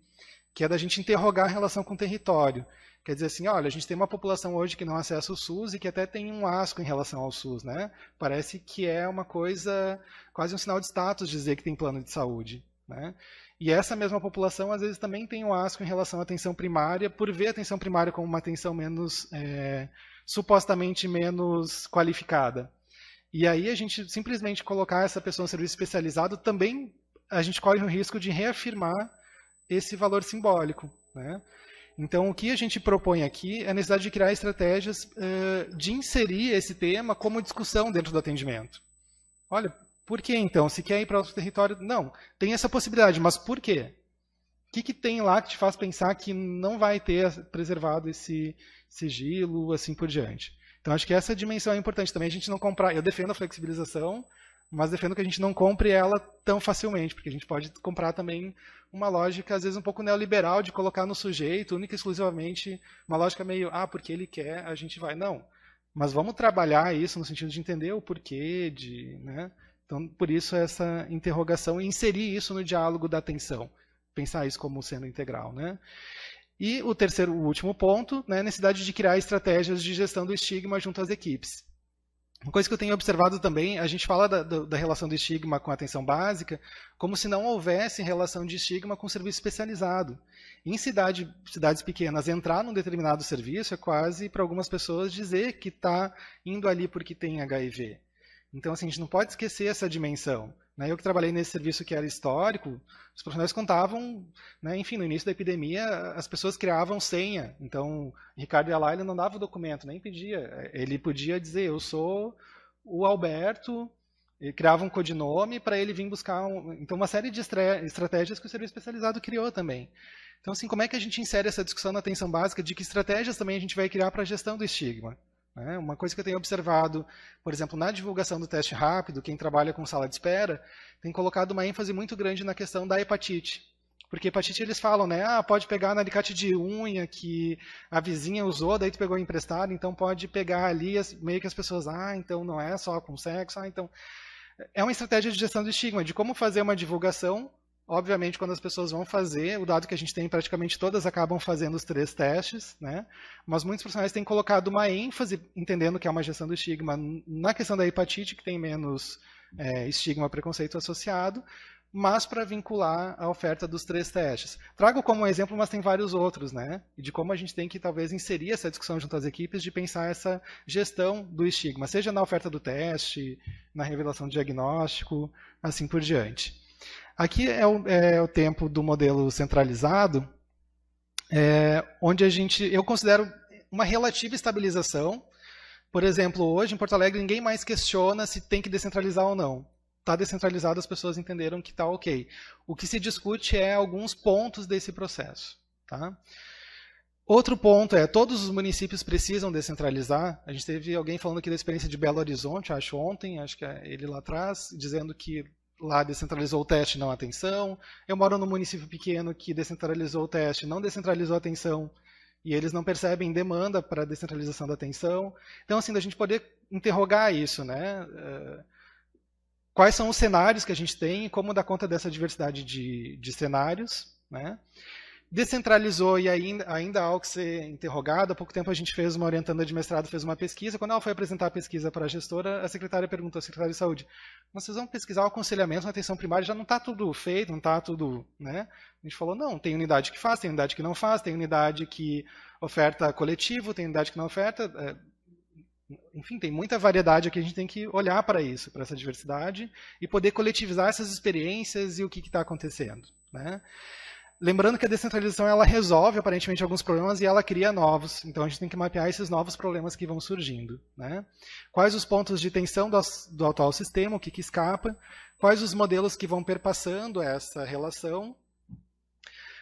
que é da gente interrogar a relação com o território. Quer dizer assim, olha, a gente tem uma população hoje que não acessa o SUS e que até tem um asco em relação ao SUS, né? Parece que é uma coisa, quase um sinal de status dizer que tem plano de saúde, né? E essa mesma população, às vezes, também tem um asco em relação à atenção primária, por ver a atenção primária como uma atenção menos, é, supostamente menos qualificada. E aí a gente simplesmente colocar essa pessoa no serviço especializado, também a gente corre o risco de reafirmar esse valor simbólico. Né? Então, o que a gente propõe aqui é a necessidade de criar estratégias uh, de inserir esse tema como discussão dentro do atendimento. Olha, por que então? Se quer ir para outro território, não. Tem essa possibilidade, mas por quê? O que, que tem lá que te faz pensar que não vai ter preservado esse sigilo, assim por diante? Então, acho que essa dimensão é importante também. A gente não comprar. Eu defendo a flexibilização, mas defendo que a gente não compre ela tão facilmente, porque a gente pode comprar também uma lógica, às vezes, um pouco neoliberal, de colocar no sujeito, única e exclusivamente, uma lógica meio, ah, porque ele quer, a gente vai. Não. Mas vamos trabalhar isso no sentido de entender o porquê, de. Né? Então, por isso essa interrogação e inserir isso no diálogo da atenção, pensar isso como sendo integral, né? E o terceiro, o último ponto, né, a necessidade de criar estratégias de gestão do estigma junto às equipes. Uma coisa que eu tenho observado também, a gente fala da, da, relação do estigma com a atenção básica, como se não houvesse relação de estigma com serviço especializado. Em cidade, cidades pequenas, entrar num determinado serviço é quase, para algumas pessoas, dizer que está indo ali porque tem HIV. Então, assim, a gente não pode esquecer essa dimensão. Né? Eu que trabalhei nesse serviço que era histórico, os profissionais contavam, né, enfim, no início da epidemia, as pessoas criavam senha. Então, Ricardo ia lá, ele não dava o documento, nem pedia. Ele podia dizer, eu sou o Alberto, ele criava um codinome para ele vir buscar. Um... Então, uma série de estratégias que o serviço especializado criou também. Então, assim, como é que a gente insere essa discussão na atenção básica de que estratégias também a gente vai criar para a gestão do estigma? Né? Uma coisa que eu tenho observado, por exemplo, na divulgação do teste rápido, quem trabalha com sala de espera, tem colocado uma ênfase muito grande na questão da hepatite. Porque hepatite eles falam, né? Ah, pode pegar na alicate de unha que a vizinha usou, daí tu pegou emprestado, então pode pegar ali meio que as pessoas, ah, então não é só com sexo, ah, então. É uma estratégia de gestão do estigma, de como fazer uma divulgação Obviamente, quando as pessoas vão fazer, o dado que a gente tem, praticamente todas acabam fazendo os três testes, né? mas muitos profissionais têm colocado uma ênfase, entendendo que é uma gestão do estigma, na questão da hepatite, que tem menos é, estigma, preconceito associado, mas para vincular a oferta dos três testes. Trago como exemplo, mas tem vários outros, né? De como a gente tem que talvez inserir essa discussão junto às equipes de pensar essa gestão do estigma, seja na oferta do teste, na revelação do diagnóstico, assim por diante. Aqui é o, é o tempo do modelo centralizado, é, onde a gente, eu considero uma relativa estabilização. Por exemplo, hoje em Porto Alegre ninguém mais questiona se tem que descentralizar ou não. Está descentralizado, as pessoas entenderam que está ok. O que se discute é alguns pontos desse processo. Tá? Outro ponto é, todos os municípios precisam descentralizar. A gente teve alguém falando aqui da experiência de Belo Horizonte, acho ontem, acho que é ele lá atrás, dizendo que lá descentralizou o teste, não a atenção. Eu moro num município pequeno que descentralizou o teste, não descentralizou a atenção. E eles não percebem demanda para descentralização da atenção. Então, assim, da gente poder interrogar isso, né? Eh, quais são os cenários que a gente tem e como dar conta dessa diversidade de, de cenários, né? Descentralizou e ainda, ainda há algo que ser interrogado. Há pouco tempo a gente fez uma orientanda de mestrado, fez uma pesquisa. Quando ela foi apresentar a pesquisa para a gestora, a secretária perguntou à secretária de saúde: vocês vão pesquisar o aconselhamento na atenção primária? Já não está tudo feito, não está tudo. Né? A gente falou: não, tem unidade que faz, tem unidade que não faz, tem unidade que oferta coletivo, tem unidade que não oferta. É, enfim, tem muita variedade aqui, a gente tem que olhar para isso, para essa diversidade, e poder coletivizar essas experiências e o que está acontecendo. Né? Lembrando que a descentralização ela resolve aparentemente alguns problemas e ela cria novos. Então a gente tem que mapear esses novos problemas que vão surgindo. Né? Quais os pontos de tensão do, do atual sistema, o que, que escapa, quais os modelos que vão perpassando essa relação,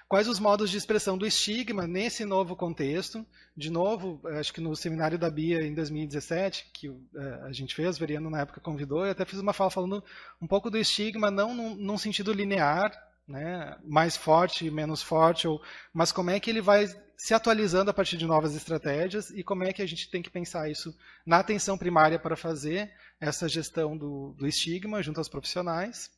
quais os modos de expressão do estigma nesse novo contexto. De novo, acho que no seminário da Bia em 2017, que eh, a gente fez, o Veriano na época convidou, eu até fiz uma fala falando um pouco do estigma, não num, num sentido linear, né, mais forte, menos forte, ou, mas como é que ele vai se atualizando a partir de novas estratégias e como é que a gente tem que pensar isso na atenção primária para fazer essa gestão do, do estigma junto aos profissionais.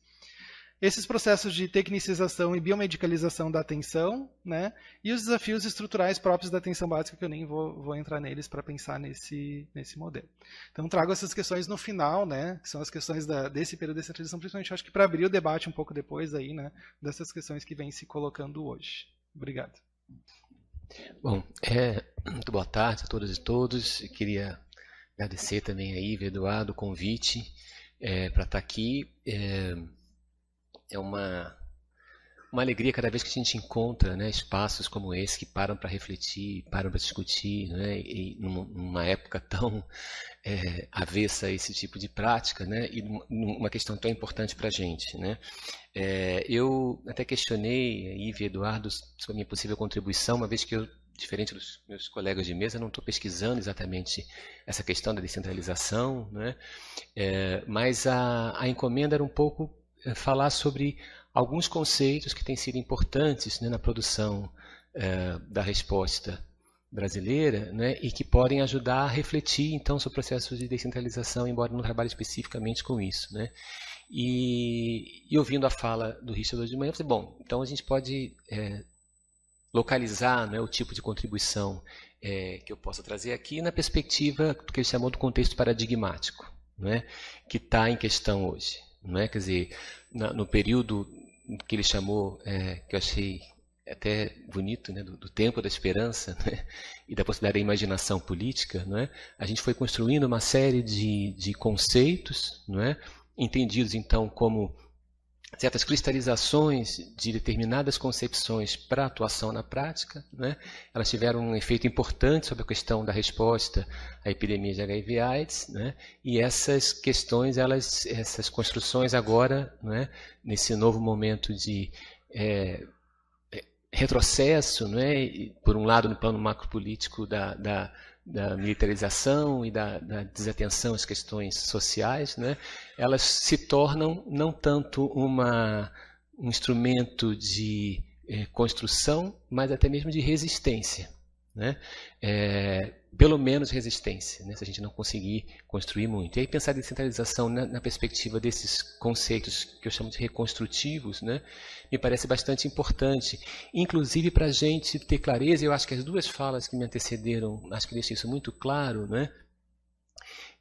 Esses processos de tecnicização e biomedicalização da atenção, né, e os desafios estruturais próprios da atenção básica, que eu nem vou, vou entrar neles para pensar nesse, nesse modelo. Então, trago essas questões no final, né, que são as questões da, desse período de descentralização, principalmente acho que para abrir o debate um pouco depois aí, né, dessas questões que vêm se colocando hoje. Obrigado. Bom, é, muito boa tarde a todas e todos. Eu queria agradecer também aí, Eduardo, o convite é, para estar aqui. É, é uma, uma alegria cada vez que a gente encontra né, espaços como esse que param para refletir, param para discutir, né, e numa época tão é, avessa a esse tipo de prática, né, e uma questão tão importante para a gente. Né. É, eu até questionei, Ive e Eduardo, sobre a minha possível contribuição, uma vez que eu diferente dos meus colegas de mesa, não estou pesquisando exatamente essa questão da descentralização, né? É, mas a, a encomenda era um pouco falar sobre alguns conceitos que têm sido importantes né, na produção é, da resposta brasileira né, e que podem ajudar a refletir então sobre o processo de descentralização, embora não trabalhe especificamente com isso. Né. E, e, ouvindo a fala do Richard de manhã, eu falei, bom, então a gente pode é, localizar né, o tipo de contribuição que eu possa trazer aqui na perspectiva do que ele chamou do contexto paradigmático, né, que está em questão hoje. Não é? Quer dizer, na, no período que ele chamou, é, que eu achei até bonito, né, do, do tempo da esperança né, e da possibilidade da imaginação política, não é? a gente foi construindo uma série de, de conceitos, não é? entendidos então como certas cristalizações de determinadas concepções para atuação na prática, né? elas tiveram um efeito importante sobre a questão da resposta à epidemia de HIV/AIDS, né? e essas questões, elas, essas construções agora, né? nesse novo momento de é, é retrocesso, né? por um lado no plano macropolítico da, da da militarização e da, da, desatenção às questões sociais, né, elas se tornam não tanto uma, um instrumento de eh, construção, mas até mesmo de resistência. Né? É, pelo menos resistência, né? se a gente não conseguir construir muito. E aí pensar a descentralização na, na, perspectiva desses conceitos que eu chamo de reconstrutivos, né? Me parece bastante importante, inclusive para a gente ter clareza, eu acho que as duas falas que me antecederam, acho que deixam isso muito claro, né?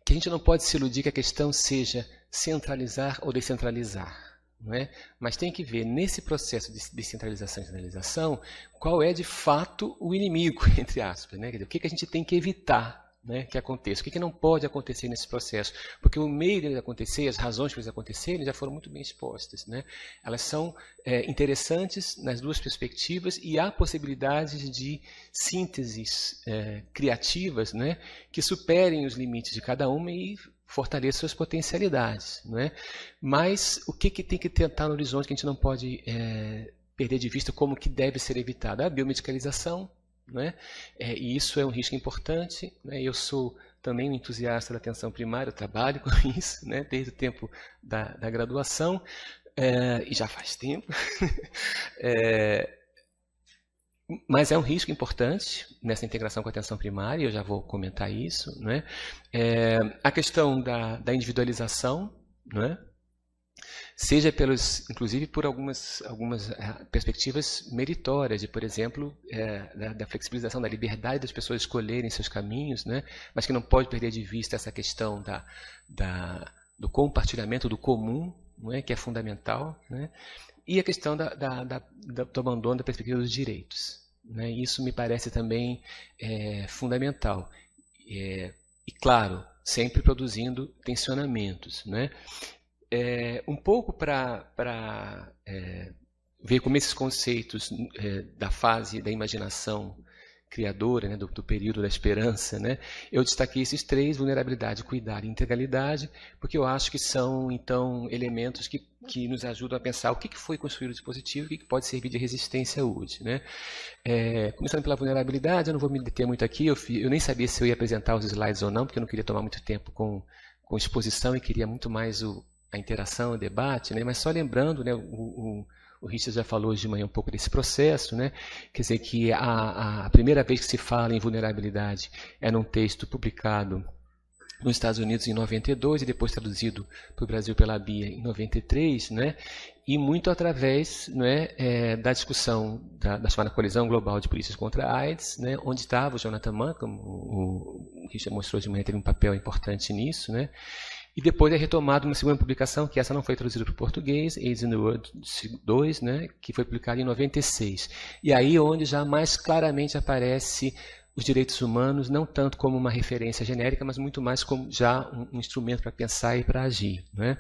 que a gente não pode se iludir que a questão seja centralizar ou descentralizar. É? Mas tem que ver nesse processo de descentralização e centralização qual é de fato o inimigo, entre aspas. Né? Dizer, o que, que a gente tem que evitar né, que aconteça. O que, que não pode acontecer nesse processo? Porque o meio dele acontecer, as razões para eles acontecerem já foram muito bem expostas. Né? Elas são é, interessantes nas duas perspectivas e há possibilidades de sínteses é, criativas né, que superem os limites de cada uma e fortaleçam suas potencialidades. Né? Mas o que, que tem que tentar no horizonte que a gente não pode é, perder de vista como que deve ser evitado? A biomedicalização, né? É, e isso é um risco importante. Né? Eu sou também um entusiasta da atenção primária, trabalho com isso, né, desde o tempo da, da graduação, é, e já faz tempo. é, mas é um risco importante nessa integração com a atenção primária, eu já vou comentar isso. Né? É, a questão da, da individualização, né? Seja pelos, inclusive por algumas, algumas eh, perspectivas meritórias, de, por exemplo, é, da, da, flexibilização da liberdade das pessoas escolherem seus caminhos, né? mas que não pode perder de vista essa questão da, da do compartilhamento do comum, não é? que é fundamental, né? e a questão da, da, da, do abandono da perspectiva dos direitos. Né? Isso me parece também é, fundamental. É, e, claro, sempre produzindo tensionamentos. Né? É, um pouco para é, ver como esses conceitos é, da fase da imaginação criadora, né, do, do, período da esperança, né, eu destaquei esses três, vulnerabilidade, cuidado e integralidade, porque eu acho que são, então, elementos que, que nos ajudam a pensar o que, que foi construído o dispositivo e o que, pode servir de resistência hoje. Né. É, começando pela vulnerabilidade, eu não vou me deter muito aqui, eu, eu, nem sabia se eu ia apresentar os slides ou não, porque eu não queria tomar muito tempo com, com exposição e queria muito mais o, a interação, o debate, né, mas só lembrando, né, o, o o Richard já falou hoje de manhã um pouco desse processo, né? quer dizer que a, a primeira vez que se fala em vulnerabilidade é num texto publicado nos Estados Unidos em 92 e depois traduzido para o Brasil pela Bia em 93, né? e muito através né, é, da discussão da, da chamada Colisão Global de Polícias contra a AIDS, né, onde estava o Jonathan Mann, como o, o Richard mostrou de manhã, teve um papel importante nisso, né, e depois é retomado uma segunda publicação, que essa não foi traduzida para o português, AIDS in the World 2, né, que foi publicada em 96. E aí onde já mais claramente aparece os direitos humanos, não tanto como uma referência genérica, mas muito mais como já um, um instrumento para pensar e para agir. Né?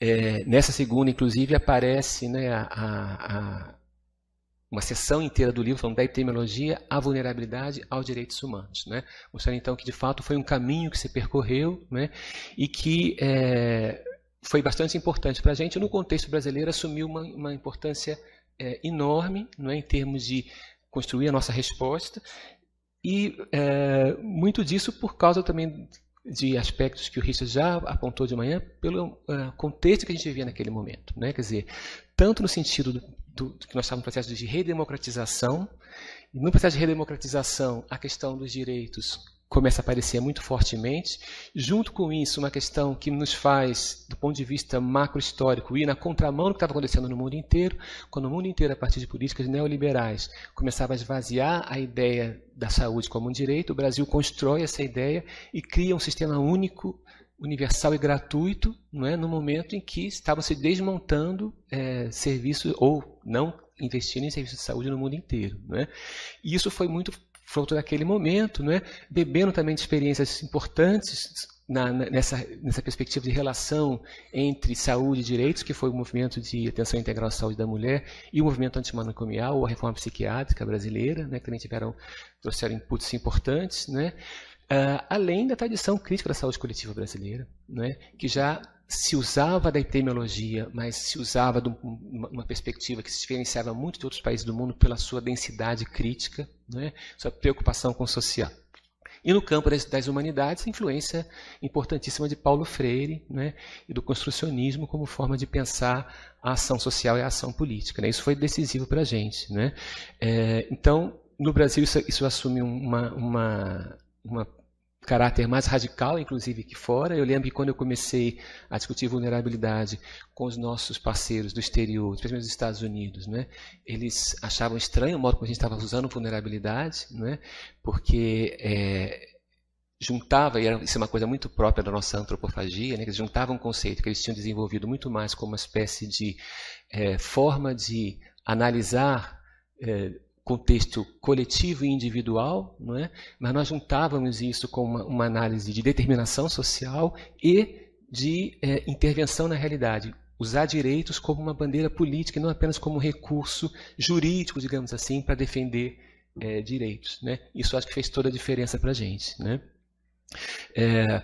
É, nessa segunda, inclusive, aparece né, a, a, uma sessão inteira do livro falando da epistemologia à vulnerabilidade aos direitos humanos, né? mostrando então que de fato foi um caminho que se percorreu né? e que é, foi bastante importante para a gente no contexto brasileiro assumiu uma, uma importância é, enorme é, em termos de construir a nossa resposta e é, muito disso por causa também de aspectos que o Richard já apontou de manhã pelo uh, contexto que a gente vivia naquele momento. Né? Quer dizer, tanto no sentido do, do, que nós estávamos no processo de redemocratização, e no processo de redemocratização, a questão dos direitos começa a aparecer muito fortemente. Junto com isso, uma questão que nos faz, do ponto de vista macro-histórico, ir na contramão do que estava acontecendo no mundo inteiro, quando o mundo inteiro, a partir de políticas neoliberais, começava a esvaziar a ideia da saúde como um direito, o Brasil constrói essa ideia e cria um sistema único, universal e gratuito, não é, no momento em que estavam se desmontando é, serviços ou não investindo em serviços de saúde no mundo inteiro. Não é? E isso foi muito fruto daquele momento, não é? bebendo também de experiências importantes na, nessa, nessa perspectiva de relação entre saúde e direitos, que foi o movimento de atenção integral à saúde da mulher e o movimento antimanicomial ou a reforma psiquiátrica brasileira, né, que também tiveram, trouxeram inputs importantes, né, uh, além da tradição crítica da saúde coletiva brasileira, né, que já se usava da epidemiologia, mas se usava de uma perspectiva que se diferenciava muito de outros países do mundo pela sua densidade crítica, né, sua preocupação com o social. E no campo das, das humanidades, influência importantíssima de Paulo Freire né, e do construcionismo como forma de pensar a ação social e a ação política. Né? Isso foi decisivo para a gente. É, então, no Brasil, isso, isso assume uma, uma, uma caráter mais radical, inclusive, que fora. Eu lembro que quando eu comecei a discutir vulnerabilidade com os nossos parceiros do exterior, especialmente dos Estados Unidos, né, eles achavam estranho o modo como a gente estava usando vulnerabilidade, né, porque é, juntava, e era, isso é uma coisa muito própria da nossa antropofagia, né, que eles juntavam um conceito que eles tinham desenvolvido muito mais como uma espécie de é, forma de analisar é, contexto coletivo e individual, não é? mas nós juntávamos isso com uma, uma análise de determinação social e de é, intervenção na realidade. Usar direitos como uma bandeira política e não apenas como recurso jurídico, digamos assim, para defender é, direitos. Né? Isso acho que fez toda a diferença para a gente. Né? É,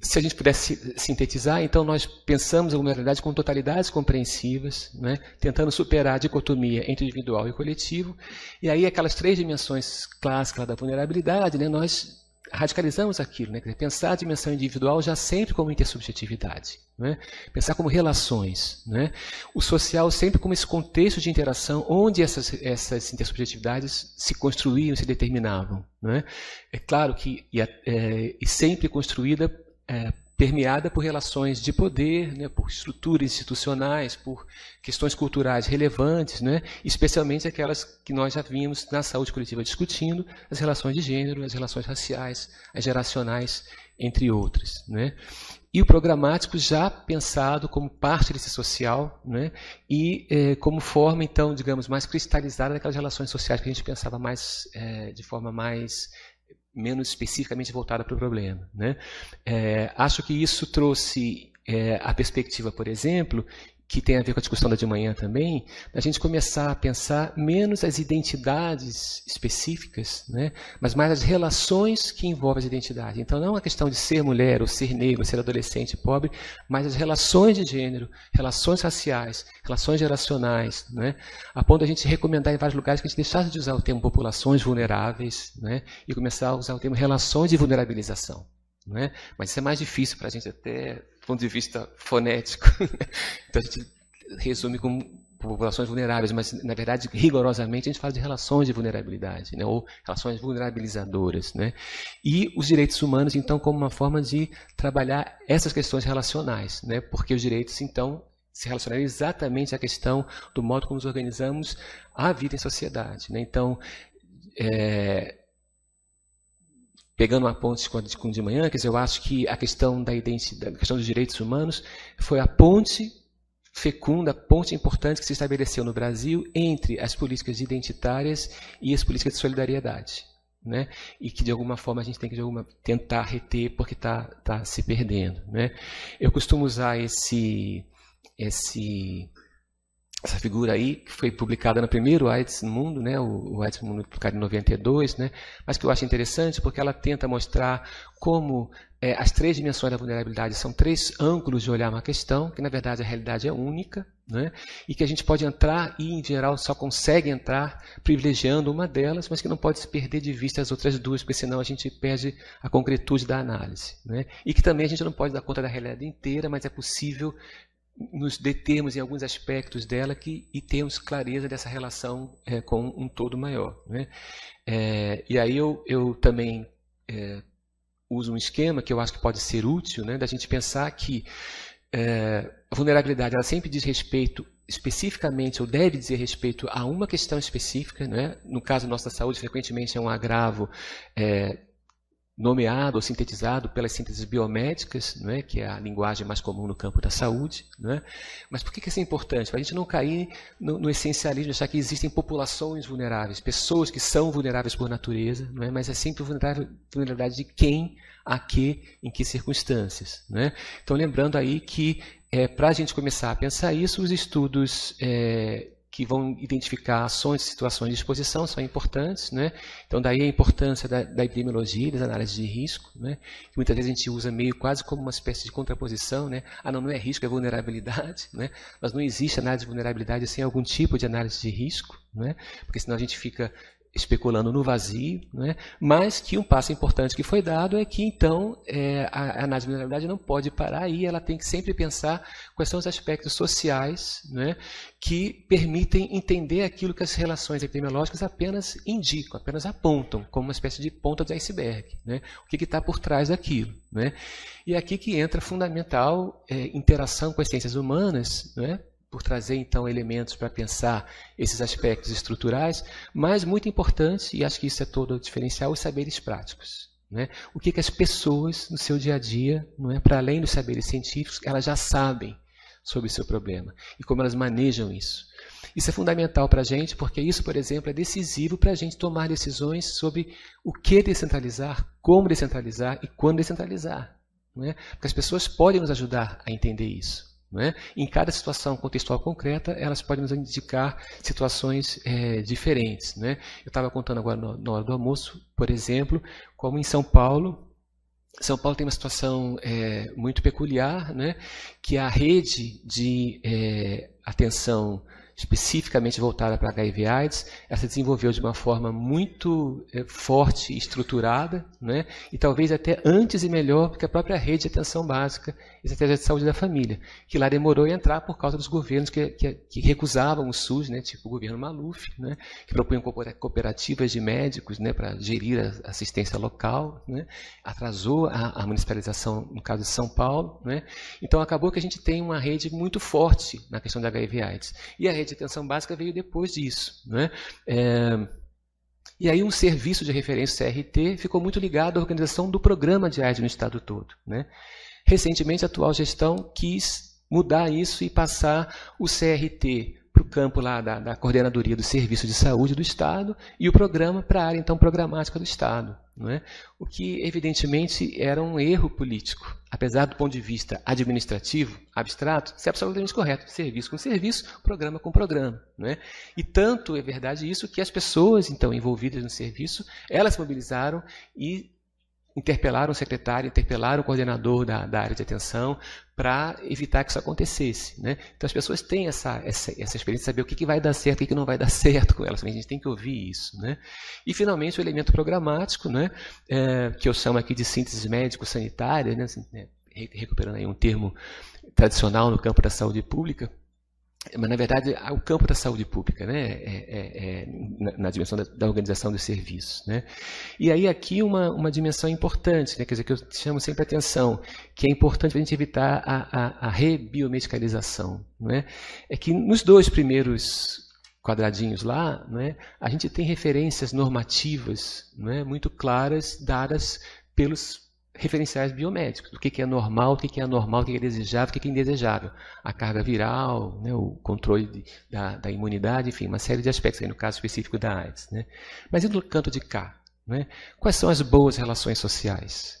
se a gente pudesse sintetizar, então nós pensamos a vulnerabilidade com totalidades compreensivas, né, tentando superar a dicotomia entre individual e coletivo, e aí aquelas três dimensões clássicas da vulnerabilidade, né, nós radicalizamos aquilo, né? pensar a dimensão individual já sempre como intersubjetividade, né? pensar como relações, né? o social sempre como esse contexto de interação onde essas, essas intersubjetividades se construíam, se determinavam. Né? É claro que e, é, e sempre construída é, permeada por relações de poder, né, por estruturas institucionais, por questões culturais relevantes, né, especialmente aquelas que nós já vimos na saúde coletiva discutindo, as relações de gênero, as relações raciais, as geracionais, entre outras. Né. E o programático já pensado como parte desse social né, e é, como forma, então, digamos, mais cristalizada daquelas relações sociais que a gente pensava mais, é, de forma mais menos especificamente voltada para o problema. Né? É, acho que isso trouxe é, a perspectiva, por exemplo, que tem a ver com a discussão da de manhã também, da gente começar a pensar menos as identidades específicas, né, mas mais as relações que envolvem as identidades. Então, não a questão de ser mulher, ou ser negro, ou ser adolescente, pobre, mas as relações de gênero, relações raciais, relações geracionais, né, a ponto de a gente recomendar em vários lugares que a gente deixasse de usar o termo populações vulneráveis né, e começar a usar o termo relações de vulnerabilização. Né? Mas isso é mais difícil para a gente até ponto de vista fonético. então a gente resume como populações vulneráveis, mas na verdade, rigorosamente, a gente fala de relações de vulnerabilidade, né? ou relações vulnerabilizadoras. Né? E os direitos humanos, então, como uma forma de trabalhar essas questões relacionais, né? porque os direitos, então, se relacionam exatamente à questão do modo como nos organizamos a vida em sociedade. Né? Então, é, pegando uma ponte com, de manhã, quer dizer, eu acho que a questão da identidade, a questão dos direitos humanos foi a ponte fecunda, a ponte importante que se estabeleceu no Brasil entre as políticas identitárias e as políticas de solidariedade. Né? e que de alguma forma a gente tem que alguma, tentar reter porque está tá se perdendo. Né? Eu costumo usar esse, esse essa figura aí, que foi publicada no primeiro AIDS no mundo, né, o, AIDS no mundo publicado em 92, né, mas que eu acho interessante porque ela tenta mostrar como é, as três dimensões da vulnerabilidade são três ângulos de olhar uma questão, que na verdade a realidade é única, né, e que a gente pode entrar e, em geral, só consegue entrar privilegiando uma delas, mas que não pode se perder de vista as outras duas, porque senão a gente perde a concretude da análise. Né, e que também a gente não pode dar conta da realidade inteira, mas é possível nos determos em alguns aspectos dela que, e termos clareza dessa relação é, com um todo maior. Né? É, e aí eu, eu também é, uso um esquema que eu acho que pode ser útil, né, da gente pensar que é, a vulnerabilidade ela sempre diz respeito especificamente, ou deve dizer respeito a uma questão específica, né? no caso nossa saúde, frequentemente é um agravo é, nomeado ou sintetizado pelas sínteses biomédicas, não é? que é a linguagem mais comum no campo da saúde. Não é? Mas por que isso é importante? Para a gente não cair no, no essencialismo, achar que existem populações vulneráveis, pessoas que são vulneráveis por natureza, não é? mas é sempre vulnerabilidade de quem, a que, em que circunstâncias. Não é? Então, lembrando aí que é, para a gente começar a pensar isso, os estudos é, que vão identificar ações e situações de exposição são importantes. Né? Então, daí a importância da, da epidemiologia, das análises de risco, né? que muitas vezes a gente usa meio quase como uma espécie de contraposição. Né? Ah, não, não é risco, é vulnerabilidade. Né? Mas não existe análise de vulnerabilidade sem algum tipo de análise de risco, né? porque senão a gente fica especulando no vazio, né? mas que um passo importante que foi dado é que, então, é, a, análise de vulnerabilidade não pode parar aí, ela tem que sempre pensar quais são os aspectos sociais né? que permitem entender aquilo que as relações epidemiológicas apenas indicam, apenas apontam, como uma espécie de ponta de iceberg. Né? O que está por trás daquilo. Né? E é aqui que entra fundamental é, interação com as ciências humanas, né? Por trazer então elementos para pensar esses aspectos estruturais, mas muito importante, e acho que isso é todo o diferencial, os saberes práticos. Né? O que, que as pessoas no seu dia a dia, não é, para além dos saberes científicos, elas já sabem sobre o seu problema e como elas manejam isso. Isso é fundamental para a gente, porque isso, por exemplo, é decisivo para a gente tomar decisões sobre o que descentralizar, como descentralizar e quando descentralizar. Não é? Porque as pessoas podem nos ajudar a entender isso. É? Em cada situação contextual concreta, elas podem nos indicar situações é, diferentes. Né? Eu estava contando agora no, na hora do almoço, por exemplo, como em São Paulo, São Paulo tem uma situação é, muito peculiar, né? que a rede de é, atenção especificamente voltada para HIV/AIDS, ela se desenvolveu de uma forma muito é, forte e estruturada, né? e talvez até antes e melhor do que a própria rede de atenção básica e estratégia de saúde da família, que lá demorou a entrar por causa dos governos que, que, que recusavam o SUS, né? tipo o governo Maluf, né? que propunham cooperativas de médicos né? para gerir a assistência local, né? atrasou a, a, municipalização, no caso de São Paulo. Né? Então acabou que a gente tem uma rede muito forte na questão da HIV/AIDS. E a rede de atenção básica veio depois disso. Né? É, e aí um serviço de referência CRT ficou muito ligado à organização do programa de AIDS no estado todo. Né? Recentemente, a atual gestão quis mudar isso e passar o CRT para o campo lá da, da, coordenadoria do Serviço de Saúde do Estado e o programa para a área então programática do Estado. É? O que evidentemente era um erro político, apesar do ponto de vista administrativo, abstrato, ser absolutamente correto. Serviço com serviço, programa com programa. É? E tanto é verdade isso que as pessoas então envolvidas no serviço, elas se mobilizaram e interpelaram o secretário, interpelaram o coordenador da, da área de atenção para evitar que isso acontecesse. Né? Então as pessoas têm essa, essa, essa experiência de saber o que, que vai dar certo e o que, que não vai dar certo com elas. A gente tem que ouvir isso. Né? E finalmente o elemento programático, né? É, que eu chamo aqui de síntese médico-sanitária, né? Assim, né? recuperando aí um termo tradicional no campo da saúde pública, mas na verdade o campo da saúde pública, né, é, é, é na, na, dimensão da, da, organização dos serviços, né. E aí aqui uma, uma dimensão importante, né, quer dizer que eu chamo sempre atenção, que é importante a gente evitar a, a, a rebiomedicalização, né, é que nos dois primeiros quadradinhos lá, né, a gente tem referências normativas, né, muito claras dadas pelos referenciais biomédicos, o que é normal, o que é anormal, o que é desejável, o que é indesejável. A carga viral, né, o controle de, da, da, imunidade, enfim, uma série de aspectos, aí no caso específico da AIDS. Né. Mas e do canto de cá? Né? Quais são as boas relações sociais?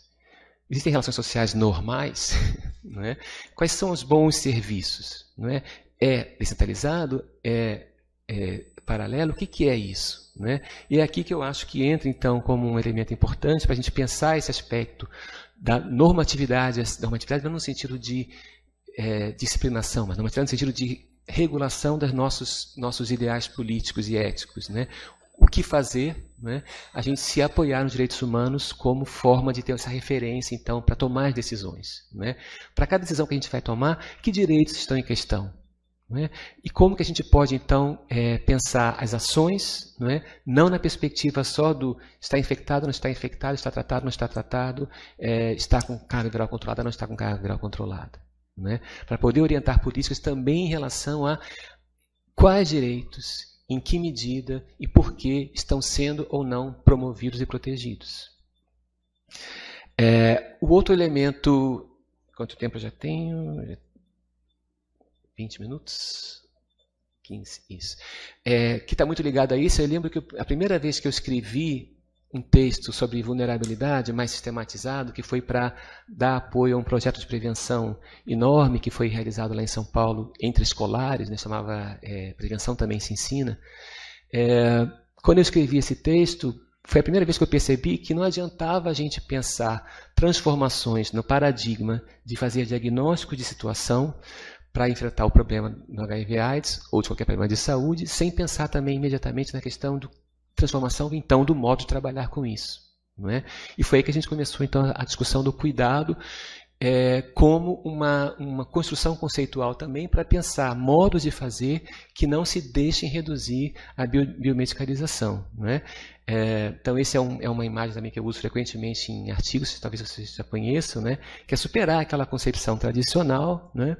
Existem relações sociais normais? né? Quais são os bons serviços? Né? É descentralizado? É, é paralelo? O que, que é isso? Né? E é aqui que eu acho que entra, então, como um elemento importante para a gente pensar esse aspecto da normatividade, normatividade não no sentido de é, disciplinação, mas normatividade no sentido de regulação dos nossos, nossos ideais políticos e éticos. Né? O que fazer, né? a gente se apoiar nos direitos humanos como forma de ter essa referência, então, para tomar as decisões. Né? Para cada decisão que a gente vai tomar, que direitos estão em questão? É? E como que a gente pode, então, é, pensar as ações, não, é? não na perspectiva só do está infectado, não está infectado, está tratado, não está tratado, é, está com carga viral controlada, não está com carga viral controlada. É? Para poder orientar políticas também em relação a quais direitos, em que medida e por que estão sendo ou não promovidos e protegidos. É, o outro elemento, quanto tempo eu já tenho? 20 minutos? 15, isso. É, que está muito ligado a isso. Eu lembro que a primeira vez que eu escrevi um texto sobre vulnerabilidade mais sistematizado, que foi para dar apoio a um projeto de prevenção enorme que foi realizado lá em São Paulo entre escolares, né, chamava é, Prevenção Também Se Ensina. É, quando eu escrevi esse texto, foi a primeira vez que eu percebi que não adiantava a gente pensar transformações no paradigma de fazer diagnóstico de situação, para enfrentar o problema do HIV/AIDS ou de qualquer problema de saúde, sem pensar também imediatamente na questão da transformação então do modo de trabalhar com isso. Não é? E foi aí que a gente começou então a discussão do cuidado é, como uma, uma construção conceitual também para pensar modos de fazer que não se deixem reduzir à bio, biomedicalização. Não é? É, então, essa é, um, é, uma imagem também que eu uso frequentemente em artigos, talvez vocês já conheçam, né? que é superar aquela concepção tradicional, né?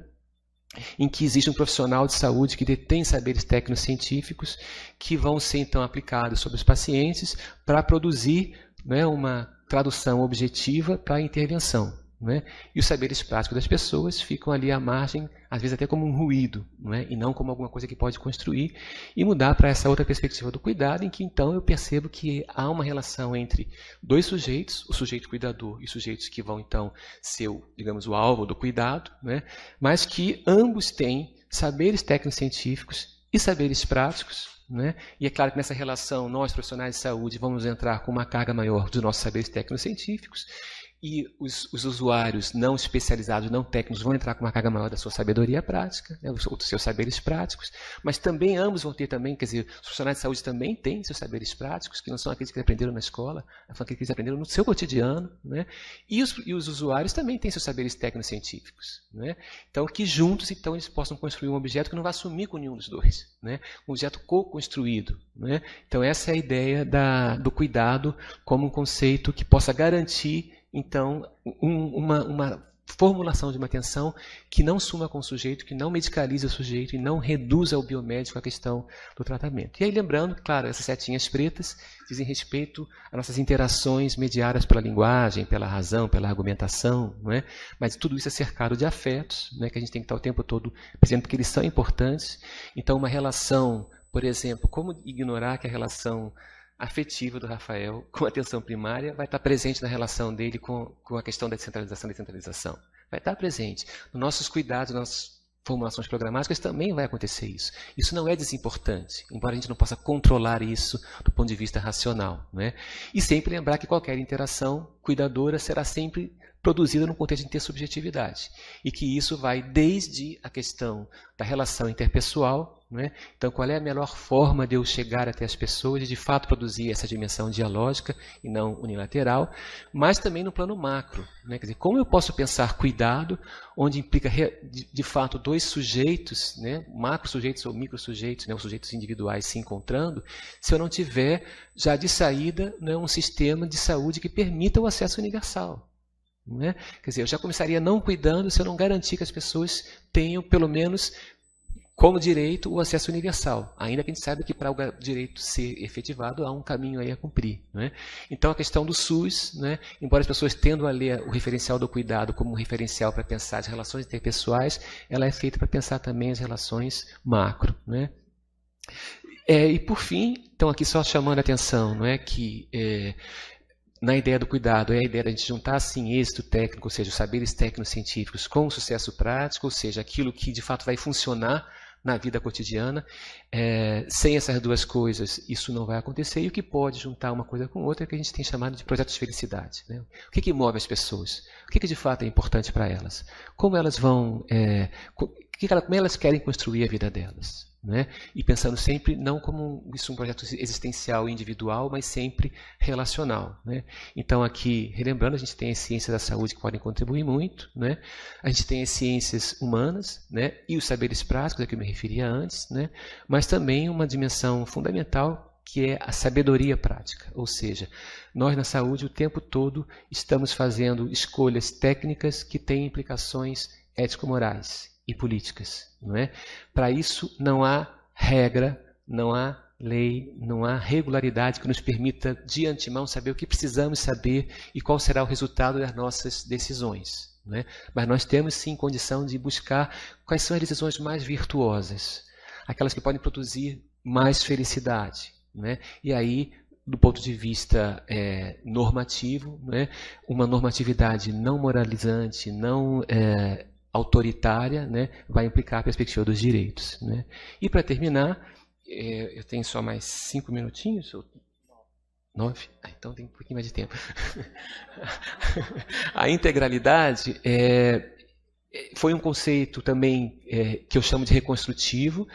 Em que existe um profissional de saúde que detém saberes técnicos científicos que vão ser então aplicados sobre os pacientes para produzir né, uma tradução objetiva para a intervenção. É? E os saberes práticos das pessoas ficam ali à margem, às vezes até como um ruído, é? e não como alguma coisa que pode construir e mudar para essa outra perspectiva do cuidado, em que então eu percebo que há uma relação entre dois sujeitos, o sujeito cuidador e sujeitos que vão então ser, digamos, o alvo do cuidado, é? mas que ambos têm saberes técnicos científicos e saberes práticos né? E é claro que nessa relação, nós, profissionais de saúde, vamos entrar com uma carga maior dos nossos saberes técnicos científicos e os, os, usuários não especializados, não técnicos, vão entrar com uma carga maior da sua sabedoria prática, né, os, seus saberes práticos, mas também ambos vão ter também, quer dizer, os profissionais de saúde também têm seus saberes práticos, que não são aqueles que aprenderam na escola, são aqueles que eles aprenderam no seu cotidiano, né, e, os, e os usuários também têm seus saberes técnicos científicos. Né, então, que juntos então eles possam construir um objeto que não vai assumir com nenhum dos dois, né, um objeto co-construído. Né, então, essa é a ideia da, do cuidado como um conceito que possa garantir então, um, uma, uma formulação de uma atenção que não suma com o sujeito, que não medicalize o sujeito e não reduza ao biomédico a questão do tratamento. E aí, lembrando, claro, essas setinhas pretas dizem respeito às nossas interações mediadas pela linguagem, pela razão, pela argumentação, não é? mas tudo isso é cercado de afetos, né, que a gente tem que estar o tempo todo percebendo que eles são importantes. Então, uma relação, por exemplo, como ignorar que a relação afetiva do Rafael com a atenção primária vai estar presente na relação dele com, com a questão da descentralização e descentralização. Vai estar presente. Nos nossos cuidados, nas nossas formulações programáticas também vai acontecer isso. Isso não é desimportante, embora a gente não possa controlar isso do ponto de vista racional. Né? E sempre lembrar que qualquer interação cuidadora será sempre produzida no contexto de intersubjetividade. E que isso vai desde a questão da relação interpessoal é? Então, qual é a melhor forma de eu chegar até as pessoas e de fato produzir essa dimensão dialógica e não unilateral, mas também no plano macro. Né? Quer dizer, como eu posso pensar cuidado, onde implica de, de fato dois sujeitos, né? macro sujeitos ou micro sujeitos, né? os sujeitos individuais se encontrando, se eu não tiver já de saída né? um sistema de saúde que permita o acesso universal. Né? Quer dizer, eu já começaria não cuidando se eu não garantir que as pessoas tenham pelo menos como direito o acesso universal, ainda que a gente saiba que para o direito ser efetivado há um caminho aí a cumprir. Né? Então a questão do SUS, né, embora as pessoas tendam a ler o referencial do cuidado como um referencial para pensar as relações interpessoais, ela é feita para pensar também as relações macro. Né? É, e por fim, então aqui só chamando a atenção, não é que é, na ideia do cuidado é a ideia de a gente juntar assim êxito técnico, ou seja, os saberes técnicos científicos com sucesso prático, ou seja, aquilo que de fato vai funcionar na vida cotidiana. É, sem essas duas coisas, isso não vai acontecer. E o que pode juntar uma coisa com outra é o que a gente tem chamado de projetos de felicidade. Né? O que, que move as pessoas? O que, que de fato é importante para elas? Como elas vão. É, como elas querem construir a vida delas? Né? E pensando sempre não como isso um projeto existencial e individual, mas sempre relacional. Né? Então aqui, relembrando, a gente tem as ciências da saúde que podem contribuir muito, né? a gente tem as ciências humanas né? e os saberes práticos, a que eu me referia antes, né? mas também uma dimensão fundamental que é a sabedoria prática, ou seja, nós na saúde o tempo todo estamos fazendo escolhas técnicas que têm implicações ético-morais e políticas. Não é? Para isso não há regra, não há lei, não há regularidade que nos permita de antemão saber o que precisamos saber e qual será o resultado das nossas decisões. É? Mas nós temos sim condição de buscar quais são as decisões mais virtuosas, aquelas que podem produzir mais felicidade. É? E aí, do ponto de vista é, normativo, é? uma normatividade não moralizante, não é, autoritária, né, vai implicar a perspectiva dos direitos. Né? E para terminar, é, eu tenho só mais cinco minutinhos, ou nove? Ah, então tem um pouquinho mais de tempo. a integralidade é, é, foi um conceito também é, que eu chamo de reconstrutivo,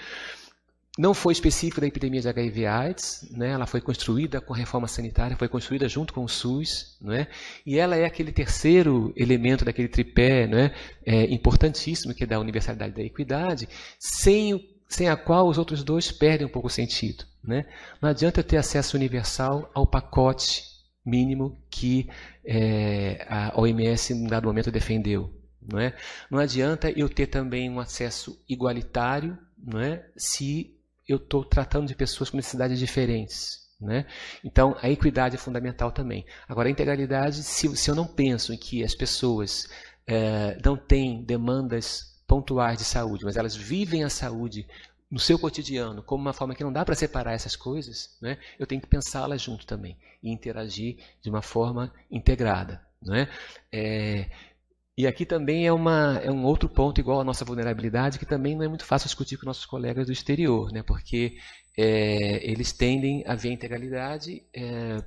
não foi específica da epidemia de HIV/AIDS, né? ela foi construída com a reforma sanitária, foi construída junto com o SUS, né? e ela é aquele terceiro elemento daquele tripé né? é, importantíssimo que é da universalidade da equidade, sem, sem a qual os outros dois perdem um pouco o sentido. Né? Não adianta eu ter acesso universal ao pacote mínimo que é, a OMS, em dado momento, defendeu. Não, é? não adianta eu ter também um acesso igualitário não é? se eu estou tratando de pessoas com necessidades diferentes. Né? Então, a equidade é fundamental também. Agora, a integralidade, se, se eu não penso em que as pessoas é, não têm demandas pontuais de saúde, mas elas vivem a saúde no seu cotidiano como uma forma que não dá para separar essas coisas, né? eu tenho que pensá-las junto também e interagir de uma forma integrada. Né? É, e aqui também é, uma, é um outro ponto igual à nossa vulnerabilidade, que também não é muito fácil discutir com nossos colegas do exterior, né? porque é, eles tendem a ver a integralidade é,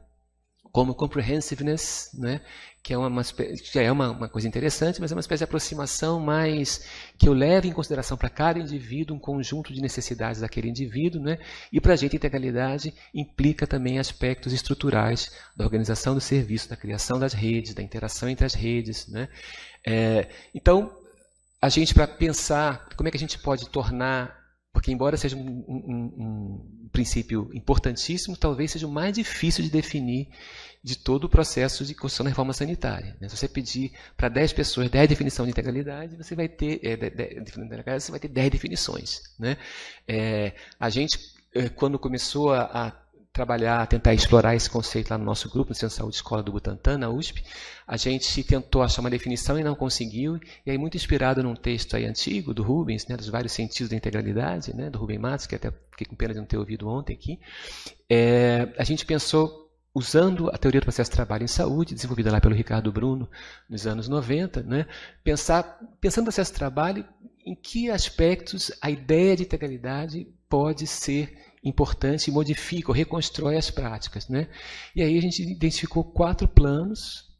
como comprehensiveness, né, que é, uma, que é uma, uma, coisa interessante, mas é uma espécie de aproximação mais que eu leve em consideração para cada indivíduo um conjunto de necessidades daquele indivíduo, né, e para a gente integralidade implica também aspectos estruturais da organização do serviço, da criação das redes, da interação entre as redes. Né. É, então, a gente, para pensar como é que a gente pode tornar porque, embora seja um, um, um, princípio importantíssimo, talvez seja o mais difícil de definir de todo o processo de construção da reforma sanitária. Né? Se você pedir para 10 pessoas 10 definições de integralidade, você vai ter, é, de, de, você vai ter 10 definições. Né? É, a gente, é, quando começou a, a trabalhar, tentar explorar esse conceito lá no nosso grupo, no Centro de Saúde Escola do Butantan, na USP, a gente tentou achar uma definição e não conseguiu, e aí muito inspirado num texto aí antigo do Rubens, né, dos vários sentidos da integralidade, né, do Rubem Matos, que até fiquei com pena de não ter ouvido ontem aqui, é, a gente pensou usando a teoria do processo de trabalho em saúde, desenvolvida lá pelo Ricardo Bruno nos anos 90, né, pensar, pensando no processo de trabalho, em que aspectos a ideia de integralidade pode ser importante e modifica ou reconstrói as práticas. Né? E aí a gente identificou quatro planos,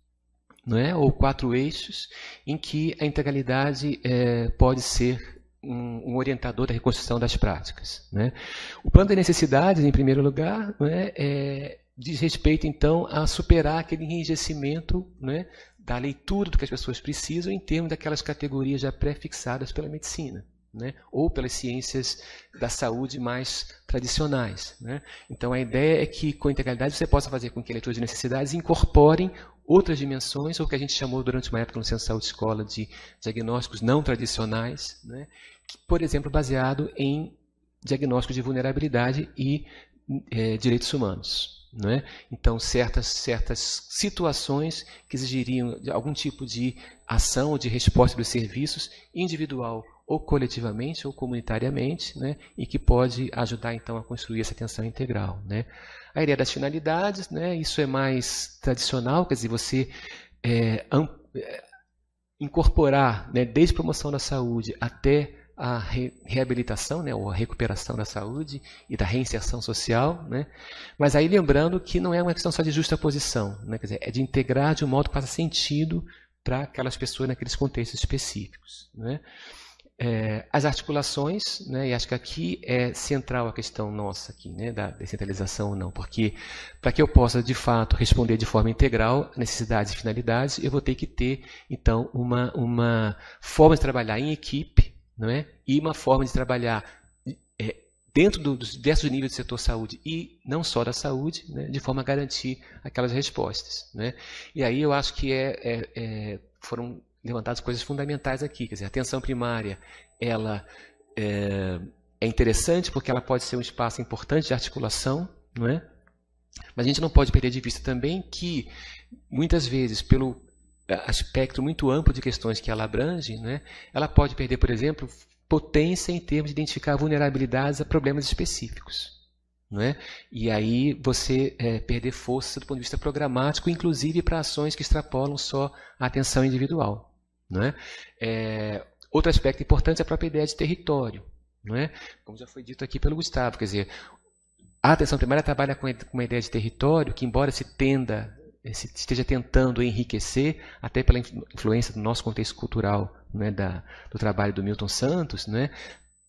é? ou quatro eixos, em que a integralidade é, pode ser um, um, orientador da reconstrução das práticas. Né? O plano das necessidades, em primeiro lugar, é, é, diz respeito, então, a superar aquele enrijecimento né, da leitura do que as pessoas precisam em termos daquelas categorias já pré-fixadas pela medicina né? ou pelas ciências da saúde mais tradicionais. Né? Então a ideia é que com a integralidade você possa fazer com que leitores de necessidades incorporem outras dimensões, ou que a gente chamou durante uma época no Centro de Saúde Escola de diagnósticos não tradicionais, né? que, por exemplo, baseado em diagnósticos de vulnerabilidade e é, direitos humanos. É? Então, certas, certas situações que exigiriam algum tipo de ação ou de resposta dos serviços, individual ou coletivamente ou comunitariamente, né, e que pode ajudar então a construir essa atenção integral. Né. A ideia das finalidades, né, isso é mais tradicional, quer dizer, você é, é, incorporar, né, desde promoção da saúde até a re reabilitação, né, ou a recuperação da saúde e da reinserção social, né, mas aí lembrando que não é uma questão só de justa posição, né, quer dizer, é de integrar de um modo que faça sentido para aquelas pessoas naqueles contextos específicos. Né é, as articulações, né, e acho que aqui é central a questão nossa aqui, né, da descentralização ou não, porque para que eu possa de fato responder de forma integral necessidades e finalidades, eu vou ter que ter então uma, uma forma de trabalhar em equipe, não é, e uma forma de trabalhar é, dentro do, dos diversos níveis do setor saúde e não só da saúde, né, de forma a garantir aquelas respostas, né. E aí eu acho que é, é, é foram levantadas coisas fundamentais aqui. Quer dizer, a atenção primária ela é, é interessante porque ela pode ser um espaço importante de articulação, não é? Mas a gente não pode perder de vista também que, muitas vezes, pelo aspecto muito amplo de questões que ela abrange, né, ela pode perder, por exemplo, potência em termos de identificar vulnerabilidades a problemas específicos. Não é? E aí você é, perder força do ponto de vista programático, inclusive para ações que extrapolam só a atenção individual. Não é? Outro aspecto importante é a própria ideia de território. Não é? Como já foi dito aqui pelo Gustavo, quer dizer, a atenção primária trabalha com uma ideia de território que, embora se tenda, se esteja tentando enriquecer, até pela influência do nosso contexto cultural, né, da, do trabalho do Milton Santos, né,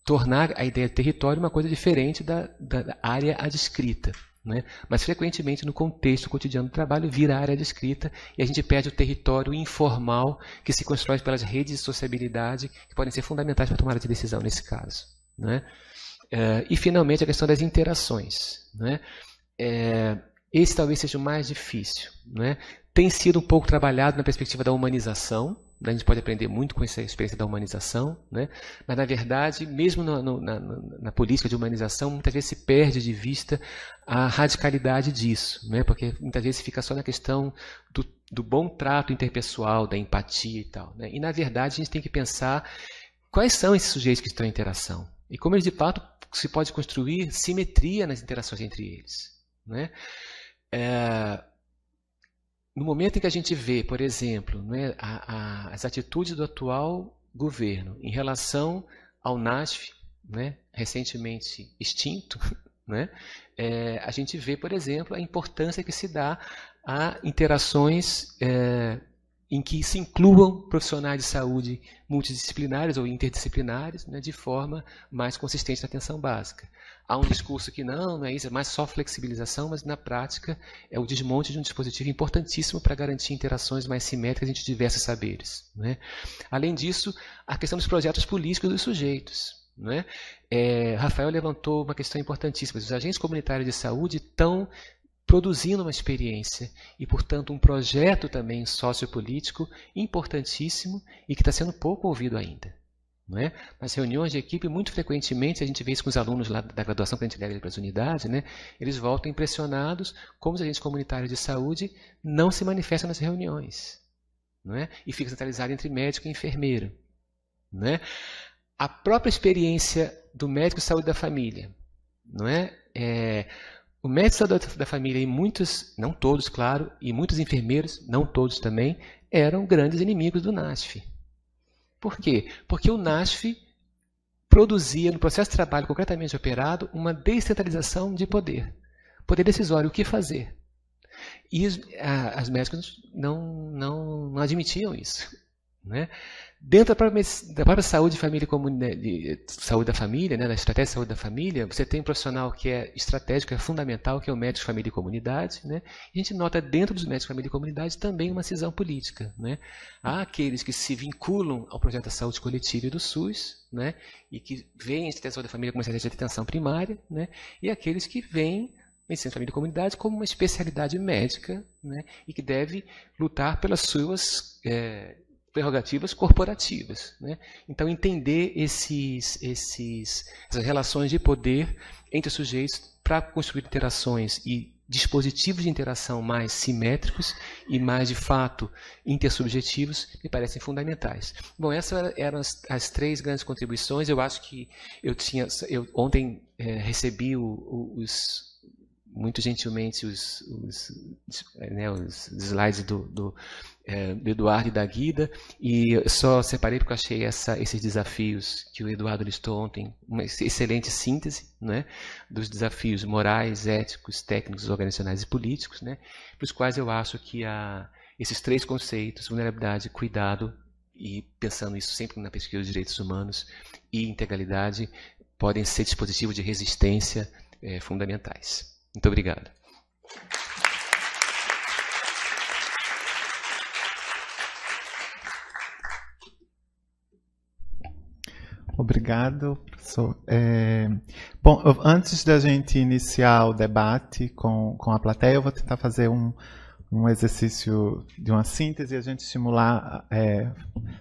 tornar a ideia de território uma coisa diferente da, da área adscrita. Né? Mas frequentemente no contexto cotidiano do trabalho vira área de escrita e a gente perde o território informal que se constrói pelas redes de sociabilidade que podem ser fundamentais para a tomada de decisão nesse caso. Né? É, e finalmente a questão das interações. Né? É, esse talvez seja o mais difícil. Né? Tem sido um pouco trabalhado na perspectiva da humanização, a gente pode aprender muito com essa experiência da humanização, né? mas na verdade, mesmo no, no, na, na, política de humanização, muitas vezes se perde de vista a radicalidade disso, né? porque muitas vezes fica só na questão do, do bom trato interpessoal, da empatia e tal. Né? E na verdade a gente tem que pensar quais são esses sujeitos que estão em interação e como eles de fato se pode construir simetria nas interações entre eles. Né? É, no momento em que a gente vê, por exemplo, né, a, a, as atitudes do atual governo em relação ao NASF, né, recentemente extinto, né, é, a gente vê, por exemplo, a importância que se dá a interações é, em que se incluam profissionais de saúde multidisciplinares ou interdisciplinares né, de forma mais consistente na atenção básica. Há um discurso que não, não é isso, é mais só flexibilização, mas na prática é o desmonte de um dispositivo importantíssimo para garantir interações mais simétricas entre diversos saberes. Né? Além disso, a questão dos projetos políticos dos sujeitos. Né? É, Rafael levantou uma questão importantíssima. Os agentes comunitários de saúde estão produzindo uma experiência e, portanto, um projeto também sociopolítico importantíssimo e que está sendo pouco ouvido ainda. É? Nas reuniões de equipe, muito frequentemente, a gente vê isso com os alunos lá da graduação que a gente leva para as unidades, né? eles voltam impressionados como os agentes comunitários de saúde não se manifestam nas reuniões. É? E fica centralizado entre médico e enfermeiro. É? A própria experiência do médico de saúde da família. É? é o médico de saúde da família e muitos, não todos, claro, e muitos enfermeiros, não todos também, eram grandes inimigos do NASF. Por quê? Porque o NASF produzia, no processo de trabalho concretamente operado, uma descentralização de poder. Poder decisório, o que fazer. E as, as médicas não, não, não admitiam isso. Né? Dentro da própria, da própria saúde, família, de, saúde da família, né, da estratégia de saúde da família, você tem um profissional que é estratégico, é fundamental, que é o médico de família e comunidade. Né? E a gente nota dentro dos médicos de família e comunidade também uma cisão política. Né? Há aqueles que se vinculam ao projeto da saúde coletiva e do SUS, né? e que veem a estratégia da família como uma estratégia de atenção primária, né? e aqueles que veem medicina de família e comunidade como uma especialidade médica né? e que deve lutar pelas suas é, prerrogativas corporativas. Né? Então, entender esses, esses, essas relações de poder entre os sujeitos para construir interações e dispositivos de interação mais simétricos e mais, de fato, intersubjetivos me parecem fundamentais. Bom, essas eram as, as três grandes contribuições. Eu acho que eu tinha, eu ontem é, recebi o, o, os muito gentilmente os, os, né, os slides do, do, é, do, Eduardo e da Guida, e só separei porque eu achei essa, esses desafios que o Eduardo listou ontem, uma excelente síntese né, dos desafios morais, éticos, técnicos, organizacionais e políticos, né, para os quais eu acho que esses três conceitos, vulnerabilidade, cuidado, e pensando isso sempre na pesquisa dos direitos humanos, e integralidade, podem ser dispositivos de resistência é, fundamentais. Muito obrigado. Obrigado, professor. É, bom, antes da gente iniciar o debate com, com a plateia, eu vou tentar fazer um, um exercício de uma síntese, a gente estimular, é,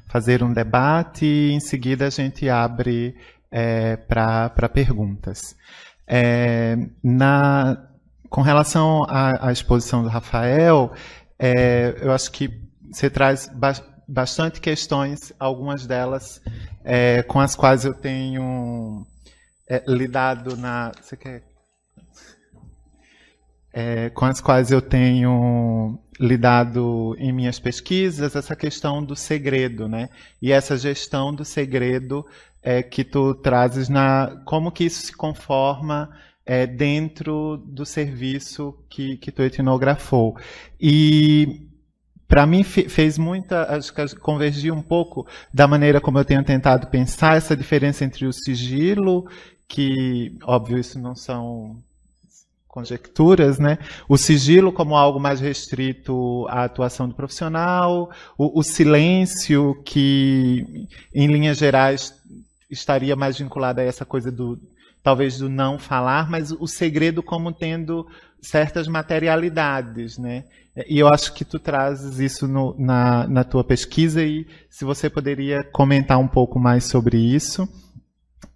fazer um debate e em seguida a gente abre é, para perguntas. É, na, com relação à, à, exposição do Rafael, é, eu acho que você traz ba bastante questões, algumas delas é, com as quais eu tenho é, lidado na. Você quer? É, com as quais eu tenho lidado em minhas pesquisas, essa questão do segredo, né? E essa gestão do segredo é, que tu trazes na como que isso se conforma é, dentro do serviço que, que tu etnografou. E para mim fez muita, acho que convergiu um pouco da maneira como eu tenho tentado pensar essa diferença entre o sigilo, que, óbvio, isso não são conjecturas, né? O sigilo como algo mais restrito à atuação do profissional, o, o silêncio que, em linhas gerais, estaria mais vinculada a essa coisa do talvez do não falar, mas o segredo como tendo certas materialidades, né? E eu acho que tu trazes isso no, na, na tua pesquisa e se você poderia comentar um pouco mais sobre isso.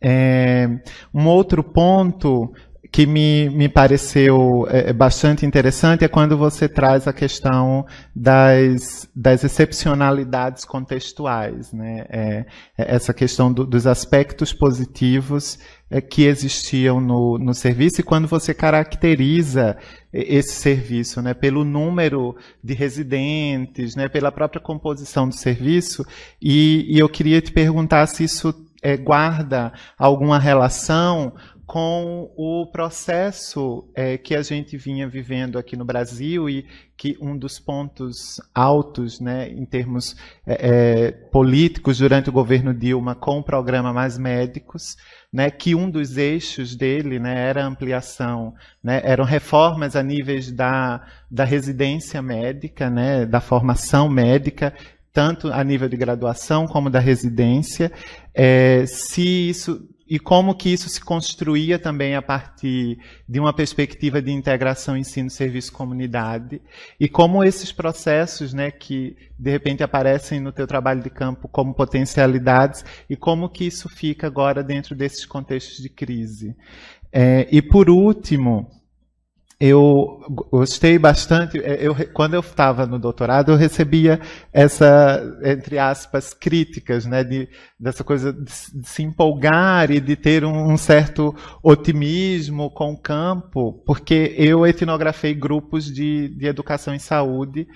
É, um outro ponto que me, me pareceu é, é, bastante interessante é quando você traz a questão das, das excepcionalidades contextuais, né? É, é essa questão do, dos aspectos positivos é, que existiam no, no serviço e quando você caracteriza esse serviço, né, pelo número de residentes, né, pela própria composição do serviço, e, e eu queria te perguntar se isso é, guarda alguma relação com o processo é, que a gente vinha vivendo aqui no Brasil e que um dos pontos altos, né, em termos é, é, políticos durante o governo Dilma, com o programa Mais Médicos, né, que um dos eixos dele né, era a ampliação, né, eram reformas a níveis da, da residência médica, né, da formação médica, tanto a nível de graduação como da residência. É, se isso e como que isso se construía também a partir de uma perspectiva de integração ensino-serviço-comunidade e como esses processos, né, que de repente aparecem no teu trabalho de campo como potencialidades e como que isso fica agora dentro desses contextos de crise. É, e por último, eu gostei bastante. É, eu, quando eu estava no doutorado, eu recebia essa, entre aspas, críticas, né, de, dessa coisa de, de se empolgar e de ter um, um, certo otimismo com o campo, porque eu etnografei grupos de, de educação em saúde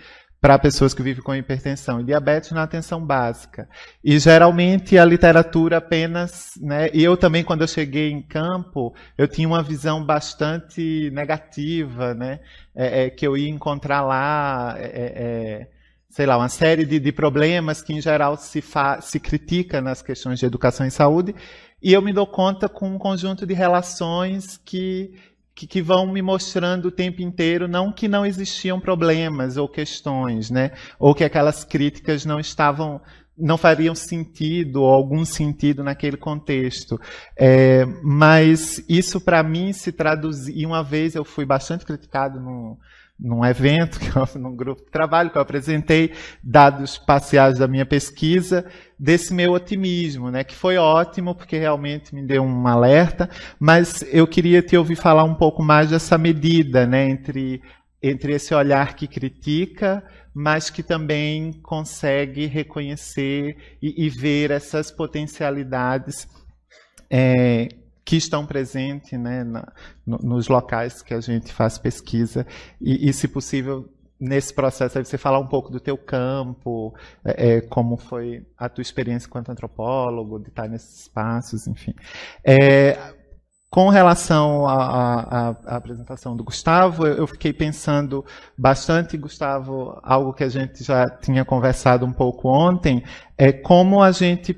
para pessoas que vivem com hipertensão e diabetes na atenção básica. E geralmente a literatura apenas, né, e eu também quando eu cheguei em campo, eu tinha uma visão bastante negativa, né, é, é, que eu ia encontrar lá, é, é, é sei lá, uma série de, de, problemas que em geral se, se critica nas questões de educação e saúde, e eu me dou conta com um conjunto de relações que que, que, vão me mostrando o tempo inteiro, não que não existiam problemas ou questões, né? Ou que aquelas críticas não estavam, não fariam sentido ou algum sentido naquele contexto. É, mas isso para mim se traduzia. E uma vez eu fui bastante criticado no, num evento, num grupo de trabalho que eu apresentei dados parciais da minha pesquisa, desse meu otimismo, né, que foi ótimo porque realmente me deu um alerta, mas eu queria te ouvir falar um pouco mais dessa medida, né, entre entre esse olhar que critica, mas que também consegue reconhecer e, e ver essas potencialidades é, que estão presentes né, na, no, nos locais que a gente faz pesquisa e, e, se possível, nesse processo, você falar um pouco do teu campo, é, é, como foi a tua experiência enquanto antropólogo, de estar nesses espaços, enfim. É, com relação à, apresentação do Gustavo, eu fiquei pensando bastante, Gustavo, algo que a gente já tinha conversado um pouco ontem, é como a gente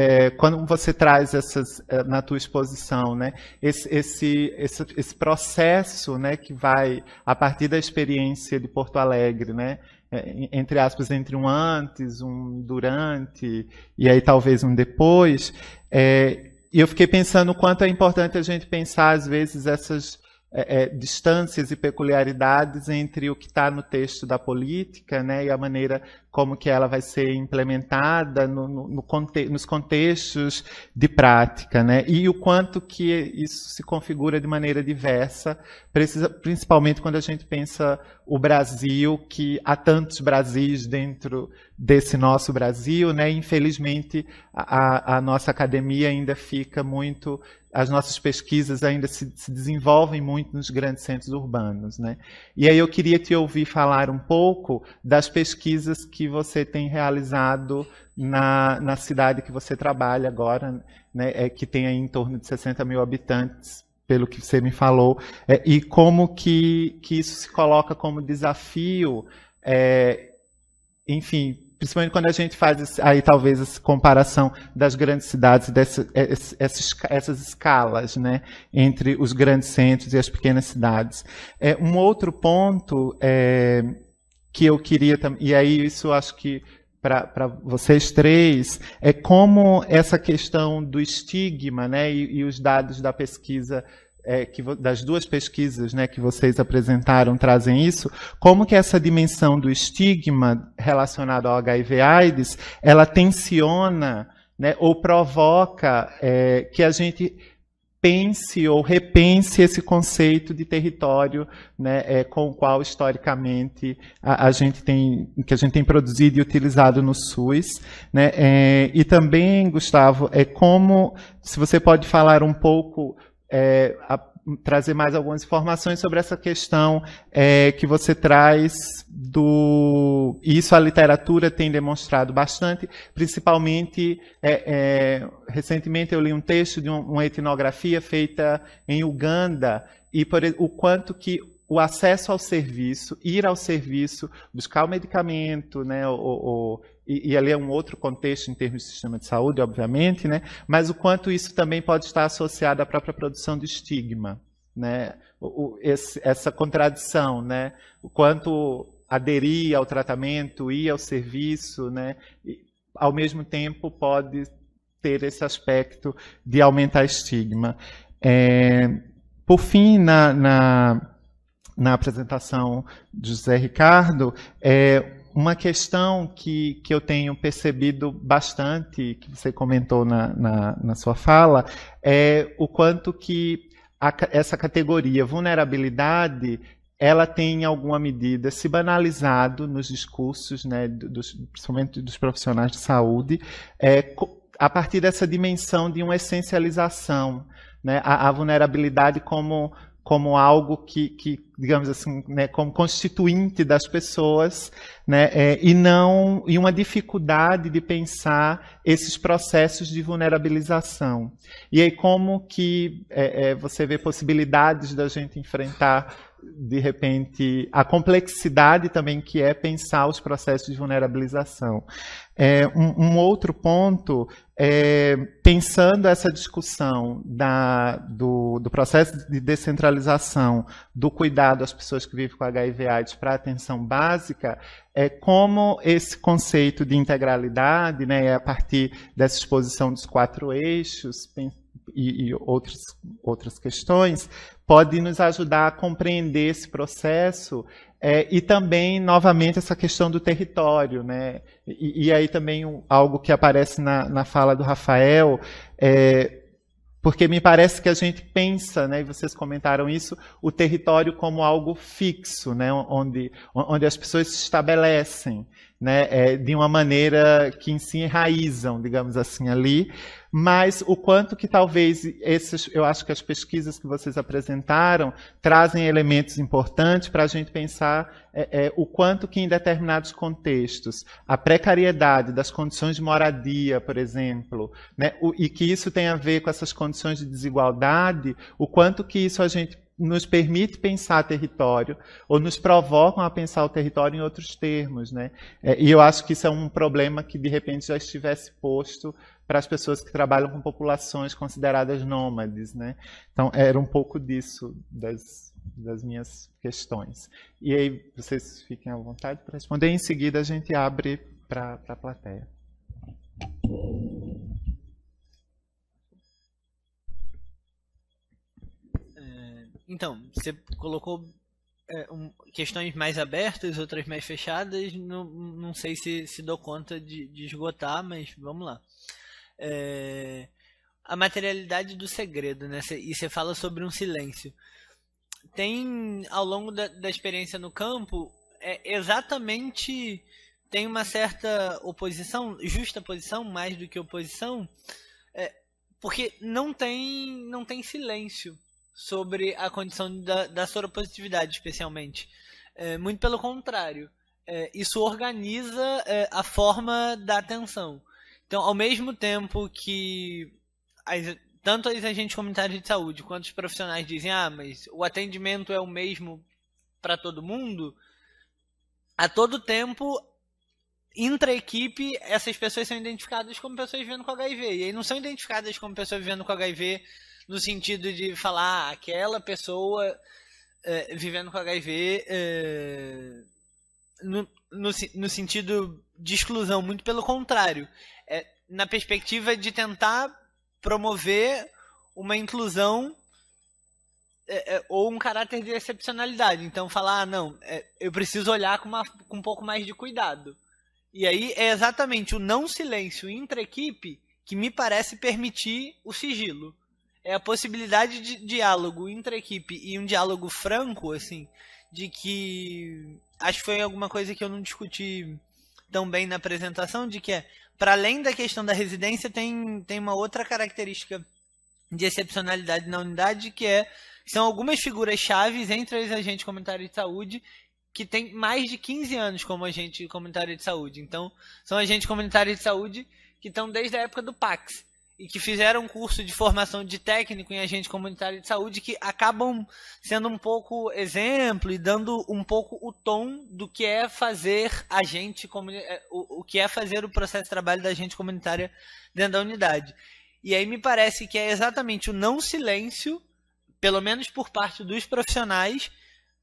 é, quando você traz essas é, na tua exposição, né, esse, esse, esse, esse, processo, né, que vai a partir da experiência de Porto Alegre, né, é, entre aspas, entre um antes, um durante e aí talvez um depois, é, e eu fiquei pensando o quanto é importante a gente pensar às vezes essas é, é, distâncias e peculiaridades entre o que está no texto da política né, e a maneira como que ela vai ser implementada no, no, no conte nos contextos de prática, né? E o quanto que isso se configura de maneira diversa, precisa, principalmente quando a gente pensa o Brasil, que há tantos Brasis dentro desse nosso Brasil, né? Infelizmente, a, a nossa academia ainda fica muito as nossas pesquisas ainda se, se, desenvolvem muito nos grandes centros urbanos. Né? E aí eu queria te ouvir falar um pouco das pesquisas que você tem realizado na, na cidade que você trabalha agora, né, é, que tem aí em torno de 60 mil habitantes, pelo que você me falou, é, e como que, que isso se coloca como desafio, é, enfim, principalmente quando a gente faz aí talvez essa comparação das grandes cidades, dessa, essas, essas escalas, né, entre os grandes centros e as pequenas cidades. É, um outro ponto é, que eu queria, e aí isso acho que para vocês três, é como essa questão do estigma né, e, e os dados da pesquisa é, que, das duas pesquisas né, que vocês apresentaram trazem isso, como que essa dimensão do estigma relacionado ao HIV/AIDS, ela tensiona né, ou provoca é, que a gente pense ou repense esse conceito de território né, é, com o qual historicamente a, a, gente tem que a gente tem produzido e utilizado no SUS né, é, e também Gustavo é como se você pode falar um pouco é, a, trazer mais algumas informações sobre essa questão é, que você traz do. Isso a literatura tem demonstrado bastante, principalmente é, é, recentemente eu li um texto de uma etnografia feita em Uganda e por, o quanto que o acesso ao serviço, ir ao serviço, buscar o medicamento, né, ou, ou, e, e, ali é um outro contexto em termos de sistema de saúde, obviamente, né, mas o quanto isso também pode estar associado à própria produção de estigma, né, o, o, esse, essa contradição, né, o quanto aderir ao tratamento, ir ao serviço, né, e, ao mesmo tempo pode ter esse aspecto de aumentar estigma. É, por fim, na, na na apresentação de José Ricardo, é uma questão que, que eu tenho percebido bastante, que você comentou na, na, na sua fala, é o quanto que a, essa categoria vulnerabilidade ela tem, em alguma medida, se banalizado nos discursos, né, dos, principalmente dos profissionais de saúde, é, a partir dessa dimensão de uma essencialização. Né, a, a vulnerabilidade como como algo que, que digamos assim, né, como constituinte das pessoas, né, é, e não e uma dificuldade de pensar esses processos de vulnerabilização. E aí como que é, é, você vê possibilidades da gente enfrentar de repente a complexidade também que é pensar os processos de vulnerabilização. É, um, um, outro ponto, é, pensando essa discussão da, do, do, processo de descentralização do cuidado às pessoas que vivem com HIV/AIDS para atenção básica, é como esse conceito de integralidade, né, a partir dessa exposição dos quatro eixos e, e outros, outras questões, pode nos ajudar a compreender esse processo é, e também, novamente, essa questão do território. Né? E, e aí também um, algo que aparece na, na fala do Rafael, é, porque me parece que a gente pensa, né, e vocês comentaram isso, o território como algo fixo, né, onde, onde as pessoas se estabelecem né, é, de uma maneira que si enraizam, digamos assim, ali, mas o quanto que talvez esses, eu acho que as pesquisas que vocês apresentaram trazem elementos importantes para a gente pensar é, é, o quanto que em determinados contextos a precariedade das condições de moradia, por exemplo, né, o, e que isso tem a ver com essas condições de desigualdade, o quanto que isso a gente nos permite pensar território ou nos provocam a pensar o território em outros termos, né? É, e eu acho que isso é um problema que de repente já estivesse posto para as pessoas que trabalham com populações consideradas nômades, né? Então era um pouco disso das, das minhas questões. E aí vocês fiquem à vontade para responder. Em seguida a gente abre para a plateia. Então, você colocou é, um, questões mais abertas, outras mais fechadas. Não, não sei se, se dou conta de, de esgotar, mas vamos lá. É, a materialidade do segredo, né? E você fala sobre um silêncio. Tem, ao longo da, da experiência no campo, é, exatamente tem uma certa oposição, justa posição, mais do que oposição, é, porque não tem, não tem silêncio sobre a condição da, da soropositividade, especialmente. É, muito pelo contrário, é, isso organiza é, a forma da atenção. Então, ao mesmo tempo que as, tanto as agentes comunitários de saúde quanto os profissionais dizem, ah, mas o atendimento é o mesmo para todo mundo, a todo tempo intra-equipe, essas pessoas são identificadas como pessoas vivendo com HIV. E aí não são identificadas como pessoas vivendo com HIV no sentido de falar ah, aquela pessoa é, vivendo com HIV é, no, no, no, sentido de exclusão, muito pelo contrário, é, na perspectiva de tentar promover uma inclusão é, ou um caráter de excepcionalidade. Então, falar, ah, não, é, eu preciso olhar com, uma, com um pouco mais de cuidado. E aí é exatamente o não silêncio intra-equipe que me parece permitir o sigilo é a possibilidade de diálogo entre a equipe e um diálogo franco, assim, de que acho que foi alguma coisa que eu não discuti tão bem na apresentação, de que é, para além da questão da residência, tem, tem uma outra característica de excepcionalidade na unidade, que é São algumas figuras chaves entre os agentes comunitários de saúde que tem mais de 15 anos como agente comunitário de saúde. Então, são agentes comunitários de saúde que estão desde a época do Pax e que fizeram um curso de formação de técnico em agente comunitário de saúde que acabam sendo um pouco exemplo e dando um pouco o tom do que é fazer agente é, o, o que é fazer o processo de trabalho da agente comunitária dentro da unidade. E aí me parece que é exatamente o não silêncio, pelo menos por parte dos profissionais,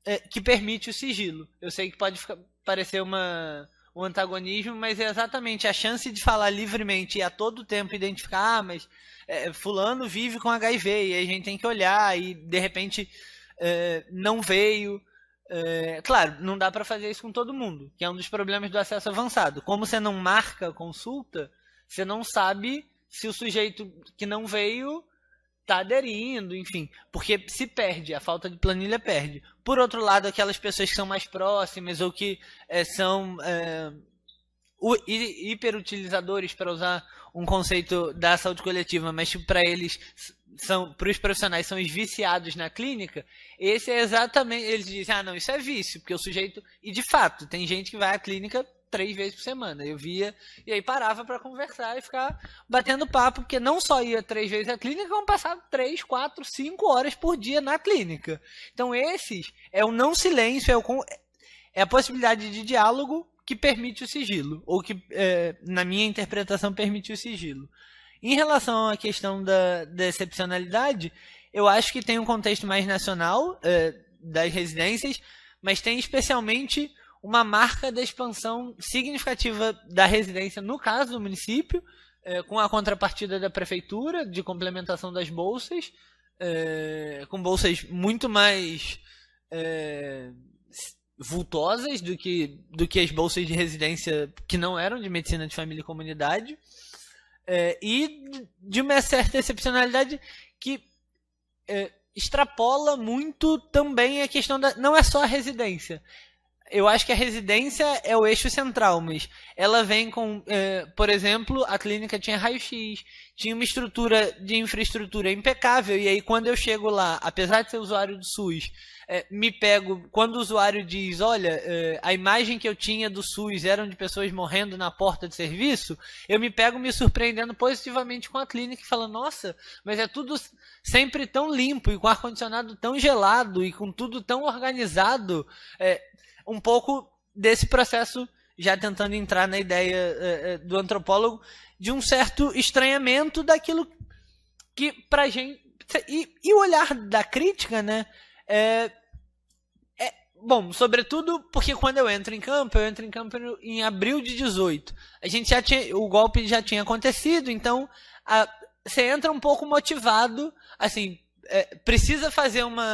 é, que permite o sigilo. Eu sei que pode ficar, parecer uma, um antagonismo, mas é exatamente a chance de falar livremente e a todo tempo identificar, ah, mas é, fulano vive com HIV e a gente tem que olhar e de repente é, não veio. É, claro, não dá para fazer isso com todo mundo, que é um dos problemas do acesso avançado. Como você não marca a consulta, você não sabe se o sujeito que não veio tá aderindo, enfim, porque se perde, a falta de planilha perde. Por outro lado, aquelas pessoas que são mais próximas ou que é, são é, hiperutilizadores, para usar um conceito da saúde coletiva, mas tipo, para eles são para os profissionais são os viciados na clínica, esse é exatamente eles dizem ah não isso é vício porque o sujeito e de fato tem gente que vai à clínica três vezes por semana. Eu via e aí parava para conversar e ficar batendo papo, porque não só ia três vezes à clínica, como passava três, quatro, cinco horas por dia na clínica. Então esses é o não silêncio, é, o, é a possibilidade de diálogo que permite o sigilo, ou que, é, na minha interpretação, permite o sigilo. Em relação à questão da, da excepcionalidade, eu acho que tem um contexto mais nacional é, das residências, mas tem especialmente uma marca da expansão significativa da residência, no caso do município, é, com a contrapartida da prefeitura, de complementação das bolsas, é, com bolsas muito mais é, vultosas do que, do que as bolsas de residência que não eram de medicina de família e comunidade, é, e de uma certa excepcionalidade que é, extrapola muito também a questão da. Não é só a residência eu acho que a residência é o eixo central, mas ela vem com, é, por exemplo, a clínica tinha raio-x, tinha uma estrutura de infraestrutura impecável, e aí quando eu chego lá, apesar de ser usuário do SUS, é, me pego, quando o usuário diz, olha, é, a imagem que eu tinha do SUS eram de pessoas morrendo na porta de serviço, eu me pego me surpreendendo positivamente com a clínica e falando, nossa, mas é tudo sempre tão limpo, e com ar-condicionado tão gelado, e com tudo tão organizado, um pouco desse processo, já tentando entrar na ideia uh, do antropólogo, de um certo estranhamento daquilo que pra gente. E, e o olhar da crítica, né? É, é, bom, sobretudo porque quando eu entro em campo, eu entro em campo em abril de 18. A gente já tinha, o golpe já tinha acontecido, então a, você entra um pouco motivado, assim, é, precisa fazer uma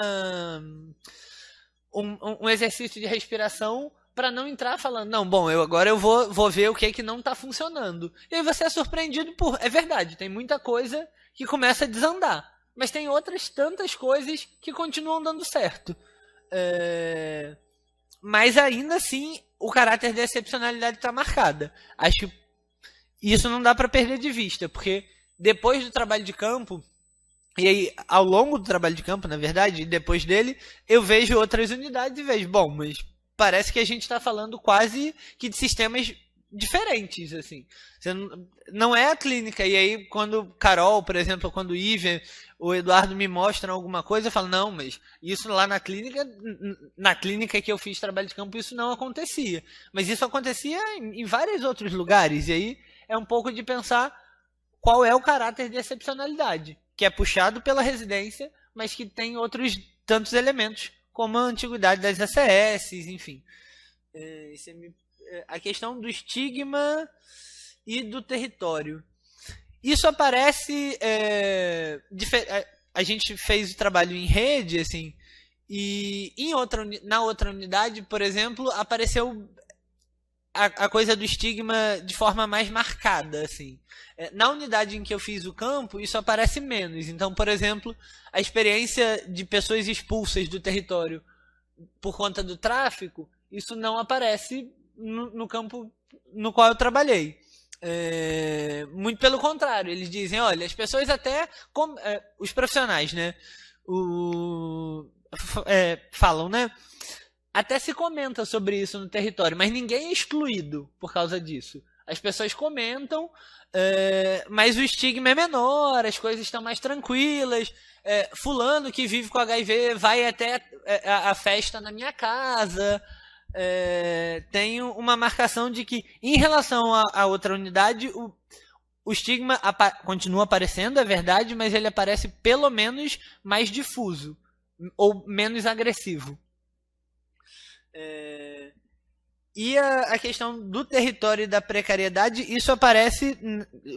um, um exercício de respiração para não entrar falando, não, bom, eu agora eu vou, vou ver o que é que não está funcionando. E aí você é surpreendido por, é verdade, tem muita coisa que começa a desandar, mas tem outras tantas coisas que continuam dando certo. É... Mas ainda assim, o caráter de excepcionalidade está marcada. Acho que isso não dá para perder de vista, porque depois do trabalho de campo, e aí, ao longo do trabalho de campo, na verdade, depois dele, eu vejo outras unidades e vejo, bom, mas parece que a gente está falando quase que de sistemas diferentes, assim. Não, não, é a clínica. E aí, quando Carol, por exemplo, quando o Ivan, o Eduardo me mostram alguma coisa, eu falo, não, mas isso lá na clínica, na clínica que eu fiz trabalho de campo, isso não acontecia. Mas isso acontecia em, em vários outros lugares. E aí é um pouco de pensar qual é o caráter de excepcionalidade que é puxado pela residência, mas que tem outros tantos elementos, como a antiguidade das ACS, enfim. É, é, a questão do estigma e do território. Isso aparece. É, é, a gente fez o trabalho em rede, assim, e em outra, na outra unidade, por exemplo, apareceu a, a, coisa do estigma de forma mais marcada, assim. É, na unidade em que eu fiz o campo, isso aparece menos. Então, por exemplo, a experiência de pessoas expulsas do território por conta do tráfico, isso não aparece no, no campo no qual eu trabalhei. É, muito pelo contrário, eles dizem, olha, as pessoas até, com, é, os profissionais, né? O, é, falam, né? Até se comenta sobre isso no território, mas ninguém é excluído por causa disso. As pessoas comentam, é, mas o estigma é menor, as coisas estão mais tranquilas. É, fulano que vive com HIV vai até é, a, a festa na minha casa. É, tem uma marcação de que, em relação à outra unidade, o, o estigma apa continua aparecendo, é verdade, mas ele aparece pelo menos mais difuso ou menos agressivo. É... E a, a, questão do território e da precariedade, isso aparece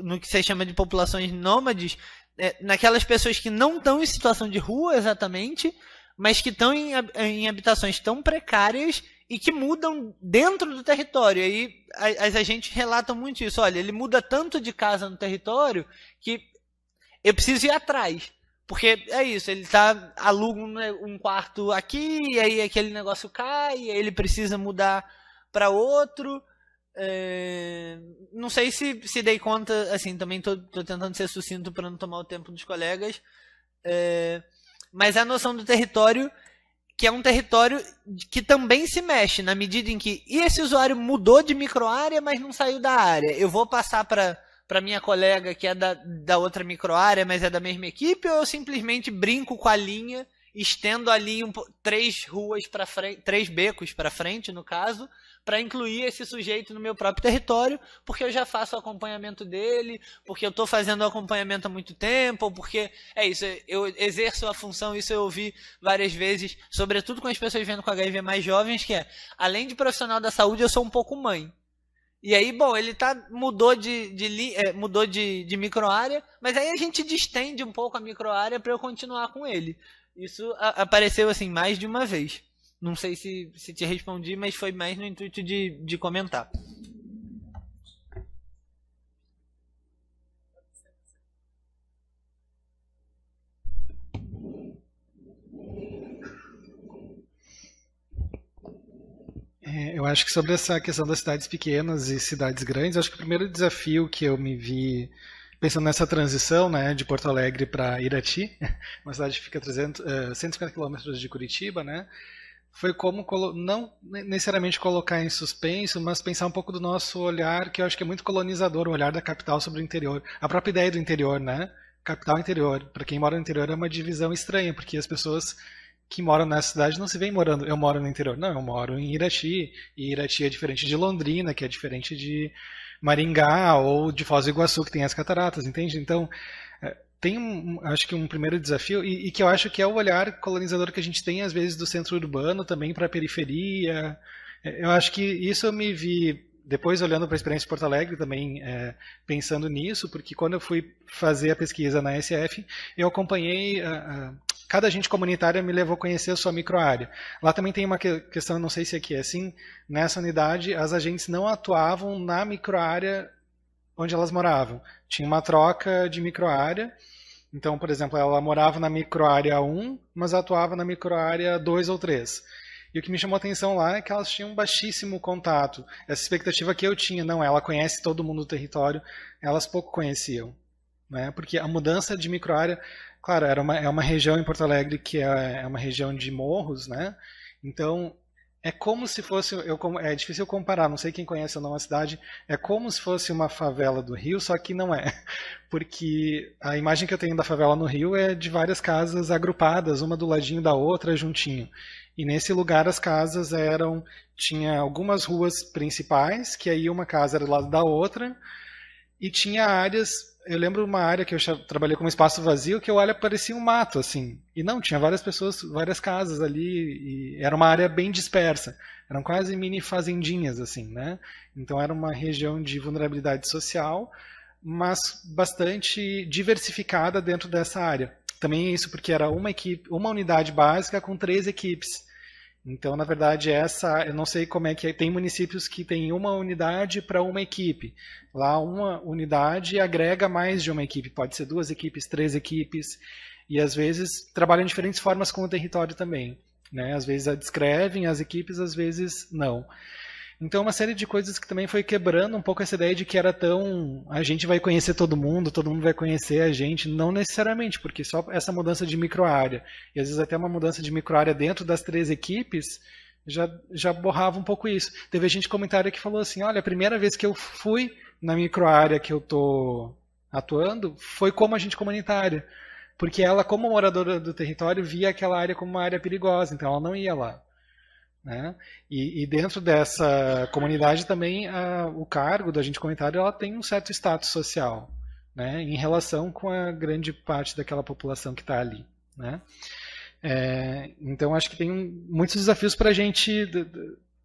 no que se chama de populações nômades, é, naquelas pessoas que não estão em situação de rua exatamente, mas que estão em, em habitações tão precárias e que mudam dentro do território. Aí as agentes relatam muito isso. Olha, ele muda tanto de casa no território que eu preciso ir atrás. Porque é isso, ele tá aluga um quarto aqui, e aí aquele negócio cai, e aí ele precisa mudar para outro. É... Não sei se se dei conta, assim, também tô, tô tentando ser sucinto para não tomar o tempo dos colegas. É... Mas a noção do território que é um território que também se mexe, na medida em que e esse usuário mudou de microárea, mas não saiu da área. Eu vou passar para para minha colega que é da, da outra microárea, mas é da mesma equipe, ou eu simplesmente brinco com a linha, estendo a um, três ruas para frente, três becos para frente, no caso, para incluir esse sujeito no meu próprio território, porque eu já faço o acompanhamento dele, porque eu estou fazendo o acompanhamento há muito tempo, porque é isso, eu exerço a função, isso eu ouvi várias vezes, sobretudo com as pessoas vendo com HIV mais jovens, que é, além de profissional da saúde, eu sou um pouco mãe. E aí, bom, ele tá, mudou de, de, é, mudou de, de microárea, mas aí a gente distende um pouco a microárea para eu continuar com ele. Isso a, apareceu assim mais de uma vez. Não sei se, se te respondi, mas foi mais no intuito de, de comentar. Eu acho que sobre essa questão das cidades pequenas e cidades grandes, acho que o primeiro desafio que eu me vi pensando nessa transição né, de Porto Alegre para Irati, uma cidade que fica 300, uh, 150 quilômetros de Curitiba, né, foi como não necessariamente colocar em suspenso, mas pensar um pouco do nosso olhar, que eu acho que é muito colonizador, o olhar da capital sobre o interior. A própria ideia do interior, né? Capital interior. Para quem mora no interior é uma divisão estranha, porque as pessoas que moram nessa cidade não se veem morando, eu moro no interior. Não, eu moro em Irati, e Irati é diferente de Londrina, que é diferente de Maringá ou de Foz do Iguaçu, que tem as cataratas, entende? Então, tem, um, acho que um primeiro desafio, e, e, que eu acho que é o olhar colonizador que a gente tem, às vezes, do centro urbano também para a periferia. É, eu acho que isso eu me vi depois olhando para a experiência de Porto Alegre também é, pensando nisso, porque quando eu fui fazer a pesquisa na SF, eu acompanhei a, cada agente comunitária me levou a conhecer a sua microárea. Lá também tem uma questão, não sei se aqui é assim, nessa unidade as agentes não atuavam na microárea onde elas moravam. Tinha uma troca de microárea então, por exemplo, ela morava na microárea 1, mas atuava na microárea 2 ou 3. E o que me chamou a atenção lá é que elas tinham um baixíssimo contato. Essa expectativa que eu tinha, não, ela conhece todo mundo do território, elas pouco conheciam. Né? Porque a mudança de microárea, claro, era uma, é uma região em Porto Alegre que é, é uma região de morros, né? Então, é como se fosse, eu, é difícil comparar, não sei quem conhece ou não a cidade, é como se fosse uma favela do Rio, só que não é. Porque a imagem que eu tenho da favela no Rio é de várias casas agrupadas, uma do ladinho da outra, juntinho. E nesse lugar as casas eram, tinha algumas ruas principais, que aí uma casa era do lado da outra, e tinha áreas eu lembro uma área que eu trabalhei como espaço vazio que eu olho parecia um mato assim. E não tinha várias pessoas várias casas ali e era uma área bem dispersa. Eram quase mini fazendinhas assim né? Então era uma região de vulnerabilidade social mas bastante diversificada dentro dessa área. Também é isso porque era uma equipe uma unidade básica com três equipes então, na verdade, essa, eu não sei como é que é, tem municípios que tem uma unidade para uma equipe. Lá, uma unidade agrega mais de uma equipe, pode ser duas equipes, três equipes, e às vezes trabalham de diferentes formas com o território também. Né? Às vezes descrevem as equipes, às vezes não. Então, uma série de coisas que também foi quebrando um pouco essa ideia de que era tão. A gente vai conhecer todo mundo, todo mundo vai conhecer a gente. Não necessariamente, porque só essa mudança de microárea, e às vezes até uma mudança de microárea dentro das três equipes, já, já borrava um pouco isso. Teve gente comentário que falou assim: olha, a primeira vez que eu fui na microárea que eu estou atuando foi como agente comunitária. Porque ela, como moradora do território, via aquela área como uma área perigosa, então ela não ia lá. Né? E, e, dentro dessa comunidade também a, o cargo do agente comunitário ela tem um certo status social né? em relação com a grande parte daquela população que está ali. Né? É, então acho que tem muitos desafios para a gente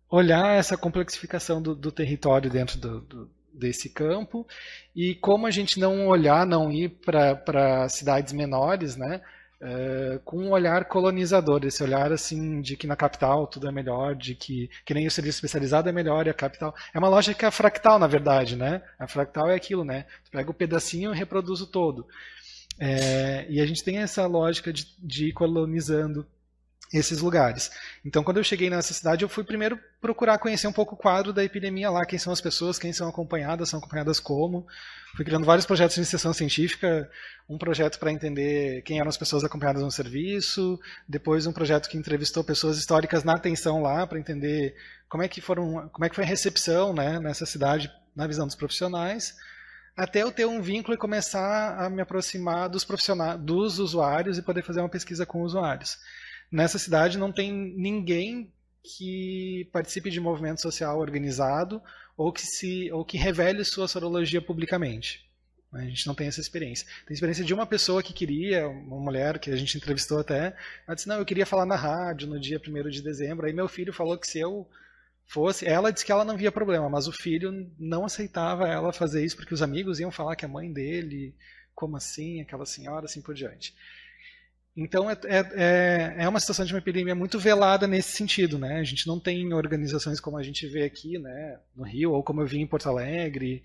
olhar essa complexificação do, do território dentro do, do, desse campo e como a gente não olhar, não ir para cidades menores, né? Uh, com um olhar colonizador, esse olhar assim de que na capital tudo é melhor, de que, que nem o serviço especializado é melhor e a capital. É uma lógica fractal, na verdade, né? A fractal é aquilo, né? Tu pega o pedacinho e reproduz o todo. É, e a gente tem essa lógica de, de ir colonizando esses lugares. Então, quando eu cheguei nessa cidade, eu fui primeiro procurar conhecer um pouco o quadro da epidemia lá, quem são as pessoas, quem são acompanhadas, são acompanhadas como. Fui criando vários projetos de iniciação científica, um projeto para entender quem eram as pessoas acompanhadas no serviço, depois um projeto que entrevistou pessoas históricas na atenção lá para entender como é que foram, como é que foi a recepção, né, nessa cidade na visão dos profissionais até eu ter um vínculo e começar a me aproximar dos profissionais, dos usuários e poder fazer uma pesquisa com usuários nessa cidade não tem ninguém que participe de movimento social organizado ou que se ou que revele sua sorologia publicamente. A gente não tem essa experiência. Tem experiência de uma pessoa que queria, uma mulher que a gente entrevistou até, ela disse, não, eu queria falar na rádio no dia 1 de dezembro, aí meu filho falou que se eu fosse, ela disse que ela não via problema, mas o filho não aceitava ela fazer isso porque os amigos iam falar que a mãe dele, como assim, aquela senhora, assim por diante. Então é, é, é, é uma situação de uma epidemia muito velada nesse sentido, né? A gente não tem organizações como a gente vê aqui, né, no Rio, ou como eu vi em Porto Alegre.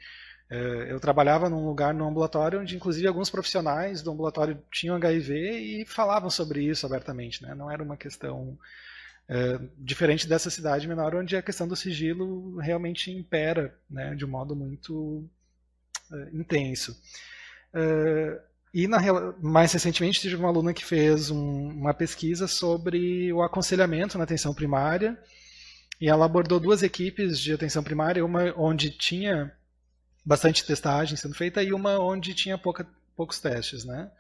É, eu trabalhava num lugar no ambulatório onde, inclusive, alguns profissionais do ambulatório tinham HIV e falavam sobre isso abertamente, né? Não era uma questão é, diferente dessa cidade menor, onde a questão do sigilo realmente impera, né, de um modo muito é, intenso. E na, mais recentemente tive uma aluna que fez um, uma pesquisa sobre o aconselhamento na atenção primária e ela abordou duas equipes de atenção primária, uma onde tinha bastante testagem sendo feita e uma onde tinha pouca, poucos testes, né?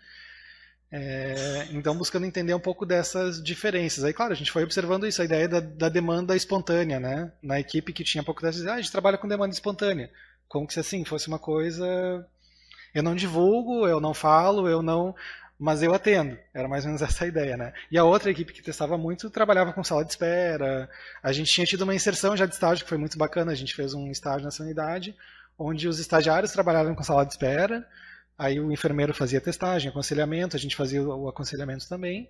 É, então, buscando entender um pouco dessas diferenças. Aí, claro, a gente foi observando isso, a ideia da, da demanda espontânea, né? Na equipe que tinha pouco teste, ah, a gente trabalha com demanda espontânea. Como se assim fosse uma coisa eu não divulgo, eu não falo, eu não. Mas eu atendo. Era mais ou menos essa a ideia, né? E a outra equipe que testava muito trabalhava com sala de espera. A gente tinha tido uma inserção já de estágio que foi muito bacana. A gente fez um estágio nessa unidade, onde os estagiários trabalhavam com sala de espera. Aí o enfermeiro fazia testagem, aconselhamento, a gente fazia o aconselhamento também.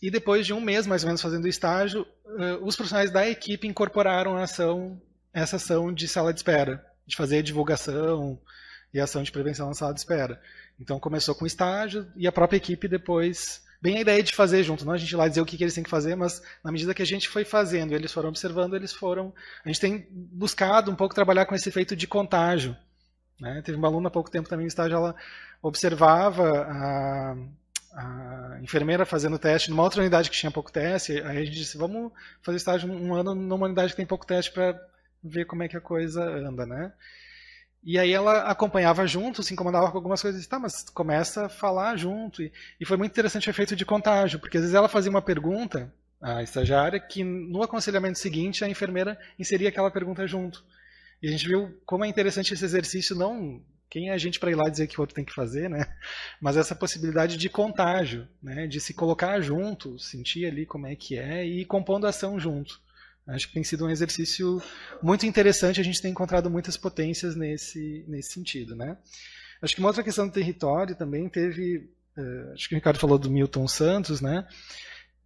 E depois de um mês, mais ou menos, fazendo o estágio, eh, os profissionais da equipe incorporaram ação, essa ação de sala de espera, de fazer divulgação, e ação de prevenção na sala de espera. Então começou com estágio e a própria equipe depois. Bem a ideia de fazer junto, não a gente lá dizer o que, que eles têm que fazer, mas na medida que a gente foi fazendo, eles foram observando, eles foram. A gente tem buscado um pouco trabalhar com esse efeito de contágio. Né? Teve uma aluna há pouco tempo também no estágio, ela observava a, a enfermeira fazendo teste numa outra unidade que tinha pouco teste. Aí a gente disse: vamos fazer estágio um ano numa unidade que tem pouco teste para ver como é que a coisa anda, né? E aí ela acompanhava junto, se incomodava com algumas coisas, tá, mas começa a falar junto. E, e foi muito interessante o efeito de contágio, porque às vezes ela fazia uma pergunta, a estagiária, que no aconselhamento seguinte a enfermeira inseria aquela pergunta junto. E a gente viu como é interessante esse exercício, não quem é a gente para ir lá dizer que o outro tem que fazer, né? Mas essa possibilidade de contágio, né? De se colocar junto, sentir ali como é que é e ir compondo ação junto. Acho que tem sido um exercício muito interessante, a gente tem encontrado muitas potências nesse, nesse sentido. Né? Acho que uma outra questão do território também teve, uh, acho que o Ricardo falou do Milton Santos, né?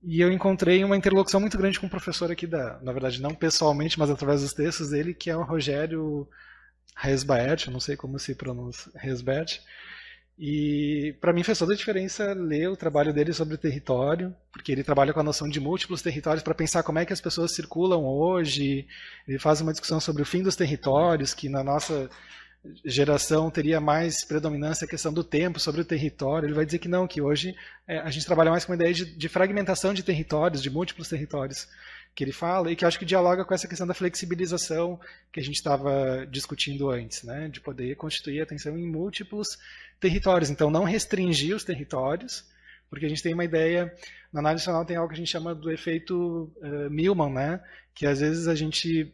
e eu encontrei uma interlocução muito grande com um professor aqui, da, na verdade não pessoalmente, mas através dos textos dele, que é o Rogério Resbaert, não sei como se pronuncia, Resbert, E para mim fez toda a diferença ler o trabalho dele sobre o território, porque ele trabalha com a noção de múltiplos territórios para pensar como é que as pessoas circulam hoje. Ele faz uma discussão sobre o fim dos territórios, que na nossa geração teria mais predominância a questão do tempo sobre o território. Ele vai dizer que não, que hoje é, a gente trabalha mais com uma ideia de, de, fragmentação de territórios, de múltiplos territórios, que ele fala, e que acho que dialoga com essa questão da flexibilização que a gente estava discutindo antes, né? de poder constituir atenção em múltiplos territórios. Então, não restringir os territórios, porque a gente tem uma ideia, na análise nacional tem algo que a gente chama do efeito uh, Milman, né? que às vezes a gente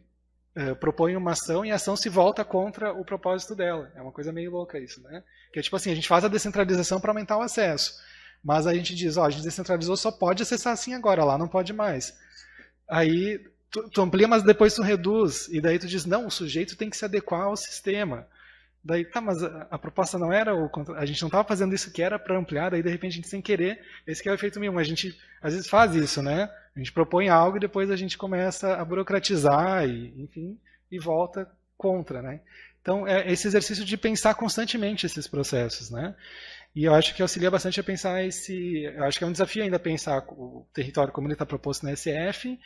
uh, propõe uma ação e a ação se volta contra o propósito dela. É uma coisa meio louca isso, né? Que é tipo assim, a gente faz a descentralização para aumentar o acesso, mas a gente diz, ó, a gente descentralizou, só pode acessar assim agora, lá não pode mais. Aí tu, tu amplia, mas depois tu reduz, e daí tu diz, não, o sujeito tem que se adequar ao sistema. Daí, tá, mas a, a, proposta não era, o, a gente não estava fazendo isso que era para ampliar, daí de repente a gente sem querer, esse que é o efeito mesmo, a gente às vezes faz isso, né? A gente propõe algo e depois a gente começa a burocratizar e, enfim, e volta contra, né? Então, é esse exercício de pensar constantemente esses processos, né? E eu acho que auxilia bastante a pensar esse, eu acho que é um desafio ainda pensar o território como ele está proposto na SF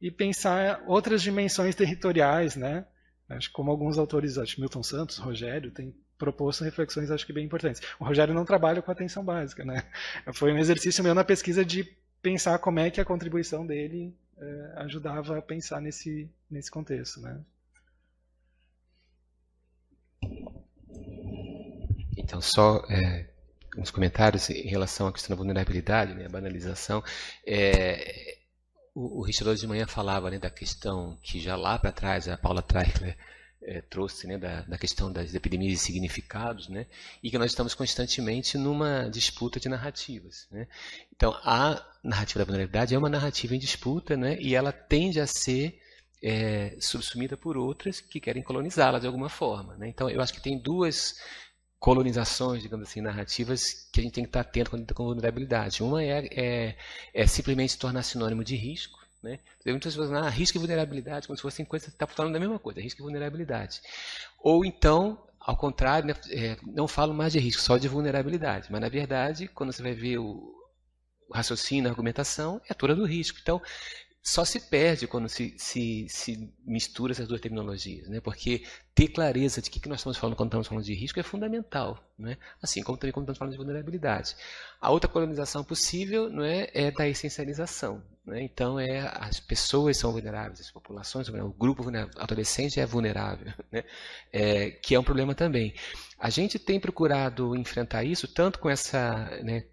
e pensar outras dimensões territoriais, né? Acho que como alguns autores, acho Milton Santos, Rogério, têm proposto reflexões acho que bem importantes. O Rogério não trabalha com atenção básica, né? Foi um exercício meu na pesquisa de pensar como é que a contribuição dele é, ajudava a pensar nesse nesse contexto, né? Então só é, uns comentários em relação à questão da vulnerabilidade, né, a banalização. É, o, o Richard hoje de manhã falava né, da questão que já lá para trás a Paula Treichler é, trouxe né, da, da, questão das epidemias e significados, né, e que nós estamos constantemente numa disputa de narrativas. Né. Então, a narrativa da vulnerabilidade é uma narrativa em disputa né, e ela tende a ser é, subsumida por outras que querem colonizá-la de alguma forma. Né. Então, eu acho que tem duas colonizações, digamos assim, narrativas que a gente tem que estar atento quando com vulnerabilidade. Uma é, é, é simplesmente se tornar sinônimo de risco. Né? Muitas pessoas ah, risco e vulnerabilidade, como se fossem coisas, está falando da mesma coisa, risco e vulnerabilidade. Ou então, ao contrário, né, é, não falo mais de risco, só de vulnerabilidade. Mas, na verdade, quando você vai ver o, o raciocínio, a argumentação, é toda do risco. Então, só se perde quando se, se, se, mistura essas duas terminologias, né? porque ter clareza de que, que nós estamos falando quando estamos falando de risco é fundamental, né? assim como também quando estamos falando de vulnerabilidade. A outra colonização possível não é, é da essencialização. Né? Então, é as pessoas são vulneráveis, as populações o grupo adolescente é vulnerável, né? é, que é um problema também. A gente tem procurado enfrentar isso tanto com essa né,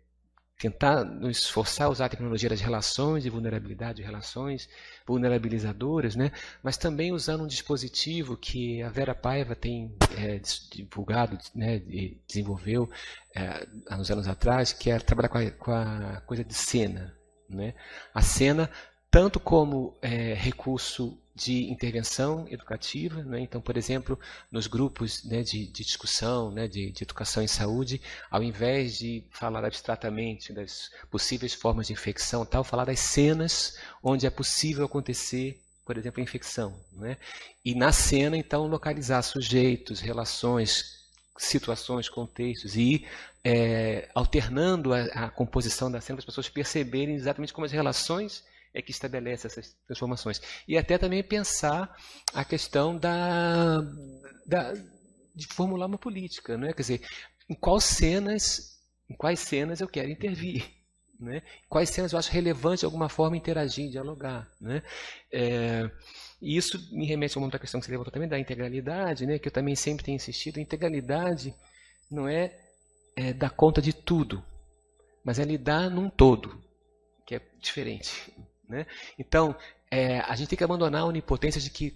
tentar nos esforçar a usar a tecnologia das relações de vulnerabilidade, de relações vulnerabilizadoras, né? mas também usando um dispositivo que a Vera Paiva tem é, divulgado, né, desenvolveu é, há uns anos atrás, que é trabalhar com a, com a coisa de cena. Né? A cena, tanto como é, recurso de intervenção educativa. Né? Então, por exemplo, nos grupos né, de, de, discussão né, de, de, educação em saúde, ao invés de falar abstratamente das possíveis formas de infecção, tal, falar das cenas onde é possível acontecer, por exemplo, a infecção. Né? E na cena, então, localizar sujeitos, relações, situações, contextos e ir é, alternando a, a composição da cena para as pessoas perceberem exatamente como as relações é que estabelece essas transformações. E até também pensar a questão da, da de formular uma política, não é? Quer dizer, em quais cenas, em quais cenas eu quero intervir, né? Quais cenas eu acho relevante de alguma forma interagir, dialogar, né? É, e isso me remete a uma outra questão que você levantou também da integralidade, né? Que eu também sempre tenho insistido. A integralidade não é, é dar conta de tudo, mas é lidar num todo, que é diferente. Né? Então, é, a gente tem que abandonar a onipotência de que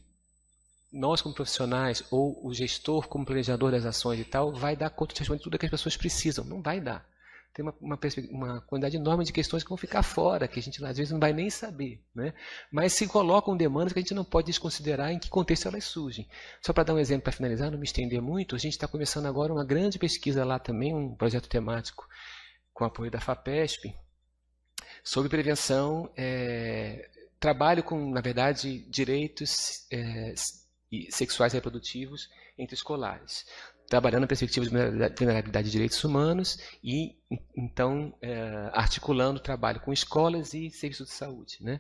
nós, como profissionais, ou o gestor, como planejador das ações e tal, vai dar conta de tudo que as pessoas precisam. Não vai dar. Tem uma, uma, uma, quantidade enorme de questões que vão ficar fora, que a gente às vezes não vai nem saber. Né? Mas se colocam demandas que a gente não pode desconsiderar em que contexto elas surgem. Só para dar um exemplo para finalizar, não me estender muito, a gente está começando agora uma grande pesquisa lá também, um projeto temático com apoio da FAPESP, sobre prevenção, é, trabalho com, na verdade, direitos é, sexuais e reprodutivos entre escolares. trabalhando na perspectiva de vulnerabilidade de direitos humanos e, então, é, articulando o trabalho com escolas e serviços de saúde. Né?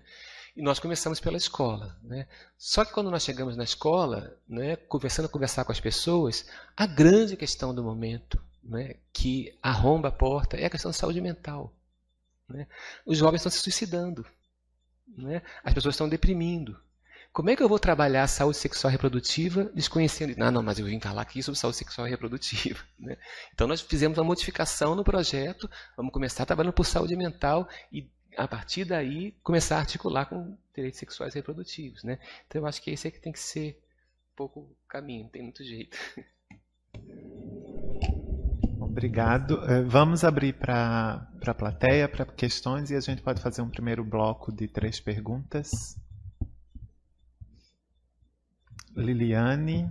E nós começamos pela escola. Né? Só que quando nós chegamos na escola, né, conversando a conversar com as pessoas, a grande questão do momento né, que arromba a porta é a questão da saúde mental. Né? Os jovens estão se suicidando. Né? As pessoas estão deprimindo. Como é que eu vou trabalhar a saúde sexual e reprodutiva desconhecendo? Não, não, mas eu vim falar aqui sobre saúde sexual e reprodutiva. Né? Então nós fizemos uma modificação no projeto, vamos começar trabalhando por saúde mental e a partir daí começar a articular com direitos sexuais e reprodutivos. Né? Então eu acho que esse é que tem que ser um pouco o caminho, não tem muito jeito. Obrigado. Eh, vamos abrir para a plateia, para questões, e a gente pode fazer um primeiro bloco de três perguntas. Liliane.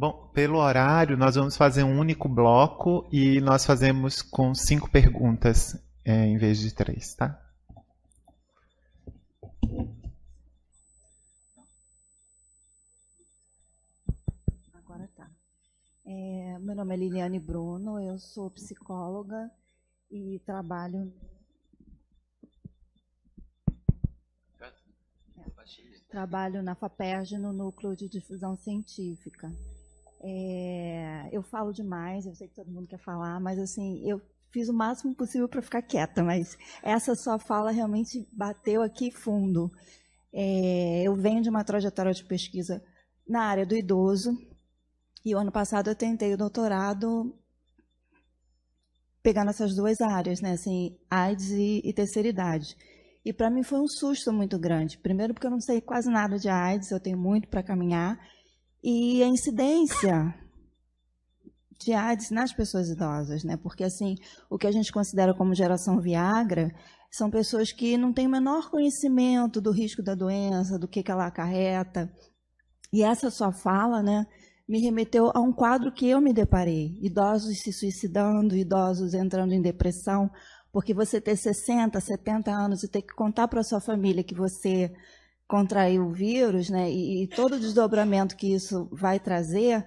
Bom, pelo horário, nós vamos fazer um único bloco e nós fazemos com cinco perguntas é, em vez de três, tá? Agora tá. É, meu nome é Liliane Bruno, eu sou psicóloga e trabalho. É, trabalho na FAPERJ no Núcleo de Difusão Científica. É, eu falo demais, eu sei que todo mundo quer falar, mas assim, eu fiz o máximo possível para ficar quieta, mas essa sua fala realmente bateu aqui fundo. É, eu venho de uma trajetória de pesquisa na área do idoso, e o ano passado eu tentei o doutorado pegando essas duas áreas, né, assim, AIDS e, e terceira idade. E para mim foi um susto muito grande. Primeiro porque eu não sei quase nada de AIDS, eu tenho muito para caminhar, e a incidência de AIDS nas pessoas idosas, né? Porque assim, o que a gente considera como geração Viagra são pessoas que não têm o menor conhecimento do risco da doença, do que, que ela acarreta. E essa sua fala, né, me remeteu a um quadro que eu me deparei: idosos se suicidando, idosos entrando em depressão, porque você ter 60, 70 anos e ter que contar para sua família que você contrair o vírus, né, e, e todo o desdobramento que isso vai trazer,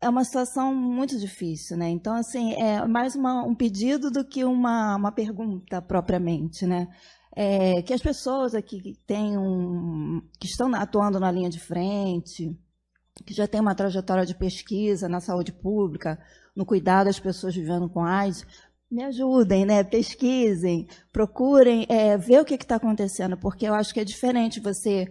é uma situação muito difícil, né? Então, assim, é mais uma, um pedido do que uma, uma pergunta propriamente, né? É, que as pessoas aqui que, têm um, que estão atuando na linha de frente, que já têm uma trajetória de pesquisa na saúde pública, no cuidado das pessoas vivendo com AIDS, me ajudem, né? pesquisem, procurem é, ver o que está acontecendo, porque eu acho que é diferente você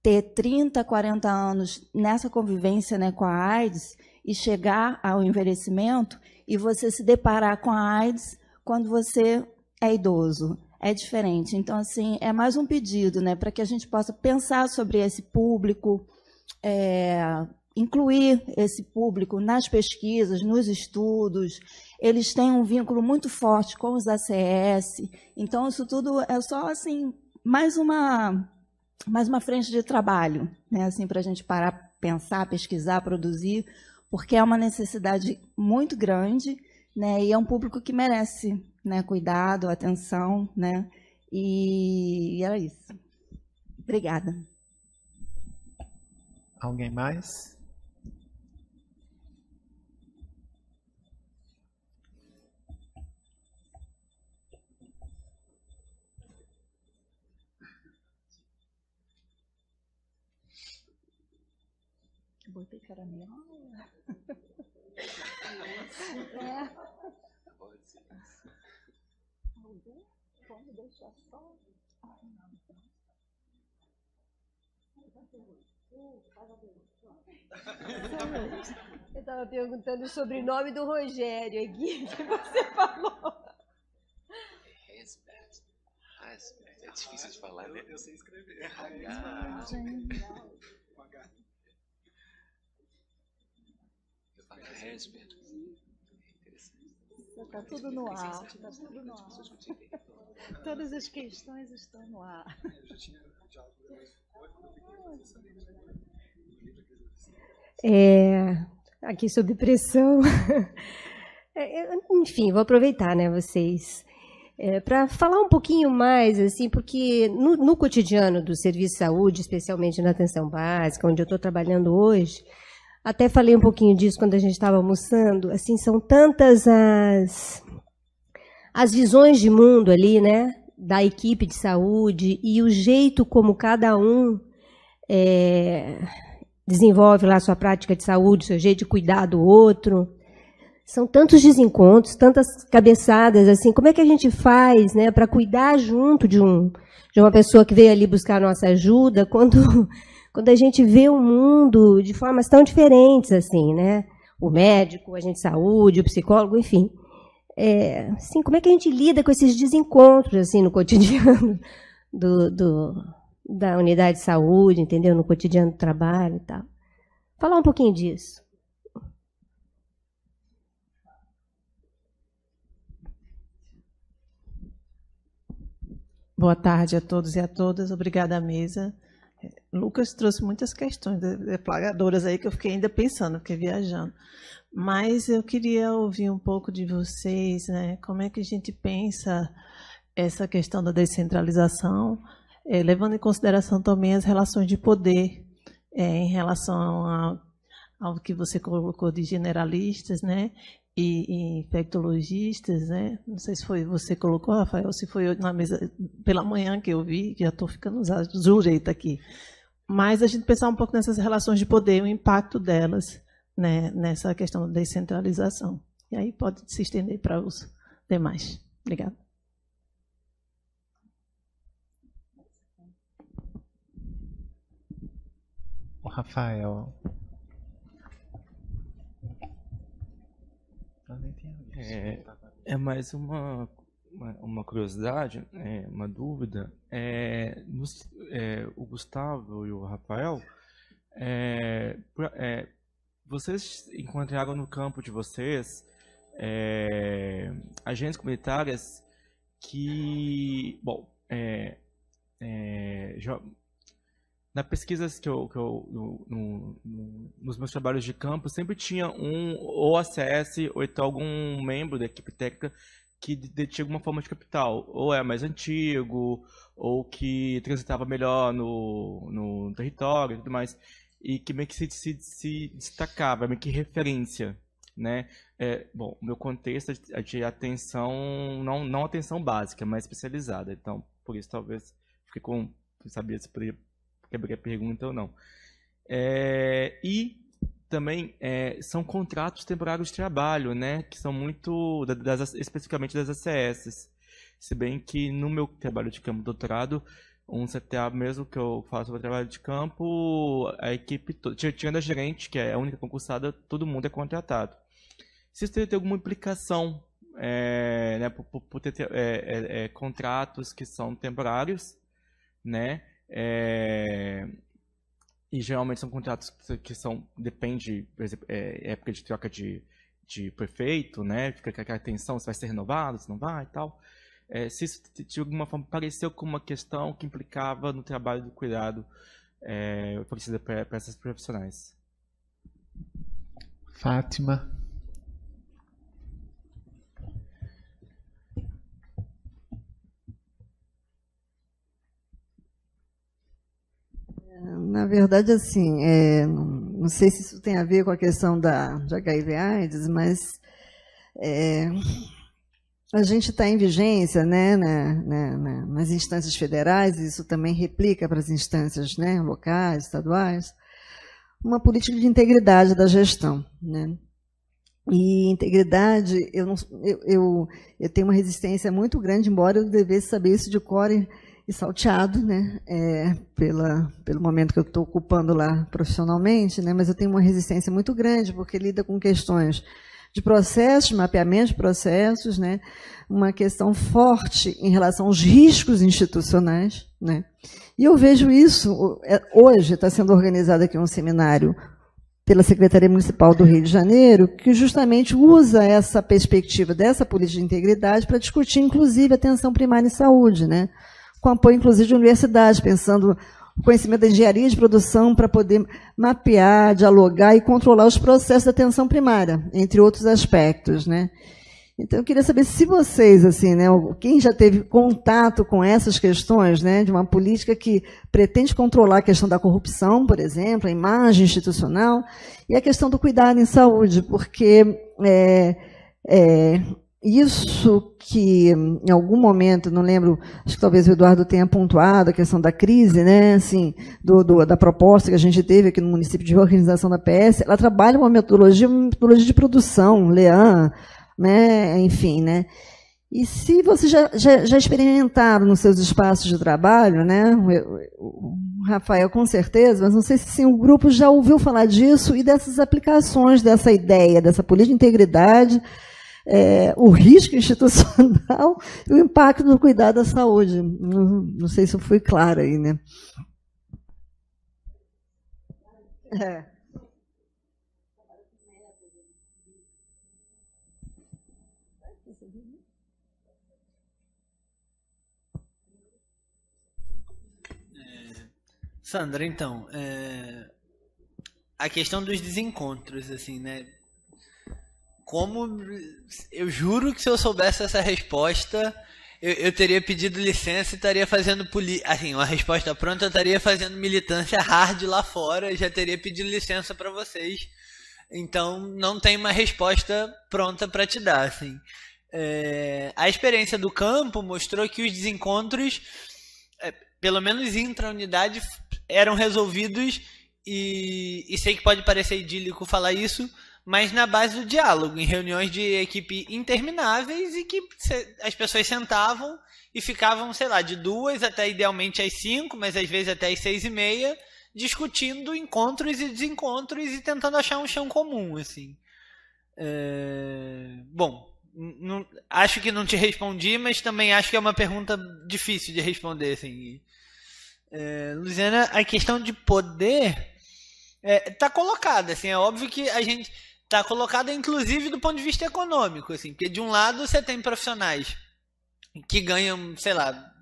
ter 30, 40 anos nessa convivência né, com a AIDS e chegar ao envelhecimento e você se deparar com a AIDS quando você é idoso. É diferente. Então, assim, é mais um pedido né, para que a gente possa pensar sobre esse público, é, incluir esse público nas pesquisas, nos estudos. Eles têm um vínculo muito forte com os ACS. Então, isso tudo é só assim mais uma mais uma frente de trabalho, né? Assim para a gente parar, pensar, pesquisar, produzir, porque é uma necessidade muito grande, né? E é um público que merece, né? Cuidado, atenção, né? E, e era isso. Obrigada. Alguém mais? Caramelo. é. Vamos deixar só. Eu estava perguntando o sobrenome do Rogério aqui, que você falou. Resbert. Resbert. É difícil de falar, né? Eu, eu sei escrever. Hesper. Está tudo no ar. Está tudo no ar. Todas as questões estão no ar. Eu já tinha diálogo É, aqui sob pressão. É, enfim, vou aproveitar, né, vocês, é, para falar um pouquinho mais, assim, porque no, no, cotidiano do serviço de saúde, especialmente na atenção básica, onde eu estou trabalhando hoje, até falei um pouquinho disso quando a gente estava almoçando, assim, são tantas as, as visões de mundo ali, né, da equipe de saúde e o jeito como cada um é, desenvolve lá a sua prática de saúde, seu jeito de cuidar do outro, são tantos desencontros, tantas cabeçadas, assim, como é que a gente faz, né, para cuidar junto de um de uma pessoa que veio ali buscar nossa ajuda, quando quando a gente vê o mundo de formas tão diferentes, assim, né? O médico, o agente de saúde, o psicólogo, enfim. É, assim, como é que a gente lida com esses desencontros, assim, no cotidiano do, do da unidade de saúde, entendeu? No cotidiano do trabalho e tal. Falar um pouquinho disso. Boa tarde a todos e a todas. Obrigada à mesa. Lucas trouxe muitas questões deplagadoras aí que eu fiquei ainda pensando, fiquei viajando. Mas eu queria ouvir um pouco de vocês, né? Como é que a gente pensa essa questão da descentralização, é, levando em consideração também as relações de poder é, em relação ao que você colocou de generalistas, né? E, infectologistas, né? Não sei se foi você que colocou, Rafael, se foi na mesa pela manhã que eu vi, que já estou ficando jureita aqui. Mas a gente pensar um pouco nessas relações de poder, o impacto delas né, nessa questão da descentralização. E aí pode se estender para os demais. Obrigada. Rafael. É, é mais uma, uma, uma curiosidade, é, uma dúvida. É, nos, é, o Gustavo e o Rafael, é, é, vocês encontraram no campo de vocês é, agentes comunitárias que, bom, é, é, na pesquisas que eu, que eu no, no, no, nos meus trabalhos de campo, sempre tinha um ou ACS ou então algum membro da equipe técnica que detinha alguma forma de capital, ou é mais antigo, ou que transitava melhor no, no território e tudo mais, e que meio que se, se, se destacava, meio que referência, né? É, bom, meu contexto é de atenção, não, não atenção básica, mas especializada, então, por isso talvez fiquei com, sabia se poderia quebrar a pergunta ou não. É, e também é, são contratos temporários de trabalho, né, que são muito, das, especificamente das ACS. Se bem que no meu trabalho de campo doutorado, um CTA mesmo que eu faço o trabalho de campo, a equipe tirando a gerente, que é a única concursada, todo mundo é contratado. Se isso tem alguma implicação é, né, por, por, ter é, é, é, contratos que são temporários, né, é, e geralmente são contratos que são depende, por exemplo, é, época de troca de, de prefeito, né? Fica aquela tensão se vai ser renovado, se não vai e tal. É, se isso de alguma forma pareceu como uma questão que implicava no trabalho do cuidado é, oferecido para essas profissionais. Fátima. Na verdade, assim, é, não sei se isso tem a ver com a questão da, de HIV AIDS, mas é, a gente está em vigência né, né, né, nas instâncias federais, isso também replica para as instâncias né, locais, estaduais, uma política de integridade da gestão. Né? E integridade, eu, não, eu, eu, eu, tenho uma resistência muito grande, embora eu devesse saber isso de cor e salteado, né, é, pela, pelo momento que eu estou ocupando lá profissionalmente, né, mas eu tenho uma resistência muito grande, porque lida com questões de processos, mapeamento de processos, né, uma questão forte em relação aos riscos institucionais. Né, e eu vejo isso, é, hoje está sendo organizado aqui um seminário pela Secretaria Municipal do Rio de Janeiro, que justamente usa essa perspectiva dessa política de integridade para discutir, inclusive, atenção primária em saúde, né? Com apoio, inclusive, de universidades, pensando conhecimento da engenharia de produção para poder mapear, dialogar e controlar os processos da atenção primária, entre outros aspectos, né? Então eu queria saber se vocês, assim, né, quem já teve contato com essas questões, né, de uma política que pretende controlar a questão da corrupção, por exemplo, a imagem institucional e a questão do cuidado em saúde, porque é, é, isso que em algum momento, não lembro, acho que talvez o Eduardo tenha pontuado a questão da crise, né, assim, do, do, da proposta que a gente teve aqui no município de reorganização da PS, ela trabalha uma metodologia, uma metodologia de produção, Lean, né? enfim. Né? E se vocês já, já, já experimentaram nos seus espaços de trabalho, né? o Rafael com certeza, mas não sei se sim, o grupo já ouviu falar disso e dessas aplicações dessa ideia, dessa política de integridade, é, o risco institucional e o impacto no cuidado da saúde. Não, não sei se eu fui clara aí, né? É. Sandra, então, é... a questão dos desencontros, assim, né? Como eu juro que se eu soubesse essa resposta, eu, eu teria pedido licença e estaria fazendo poli... assim, uma resposta pronta, eu estaria fazendo militância hard lá fora, já teria pedido licença para vocês. Então, não tem uma resposta pronta para te dar, assim. É... a experiência do campo mostrou que os desencontros, é, pelo menos intra-unidade, eram resolvidos e, e sei que pode parecer idílico falar isso, mas na base do diálogo, em reuniões de equipe intermináveis e que as pessoas sentavam e ficavam, sei lá, de duas até idealmente às cinco, mas às vezes até às seis e meia, discutindo encontros e desencontros e tentando achar um chão comum, assim. É... Bom, não, acho que não te respondi, mas também acho que é uma pergunta difícil de responder, assim. É, Luciana, a questão de poder está é, tá colocada, assim, é óbvio que a gente está colocada inclusive do ponto de vista econômico, assim, porque de um lado você tem profissionais que ganham, sei lá,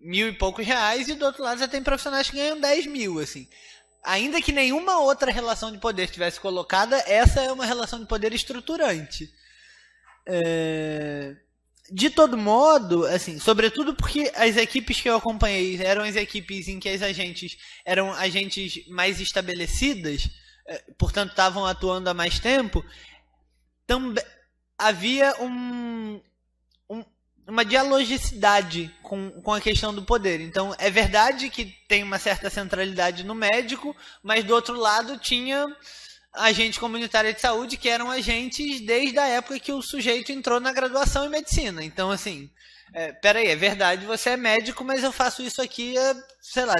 mil e poucos reais e do outro lado você tem profissionais que ganham 10 mil, assim. Ainda que nenhuma outra relação de poder estivesse colocada, essa é uma relação de poder estruturante. É de todo modo, assim, sobretudo porque as equipes que eu acompanhei eram as equipes em que as agentes eram agentes mais estabelecidas, portanto estavam atuando há mais tempo, também havia um, um, uma dialogicidade com, com a questão do poder. Então, é verdade que tem uma certa centralidade no médico, mas do outro lado tinha agente comunitária de saúde que eram agentes desde a época que o sujeito entrou na graduação em medicina. Então, assim, é, peraí, é verdade, você é médico, mas eu faço isso aqui, é, sei lá,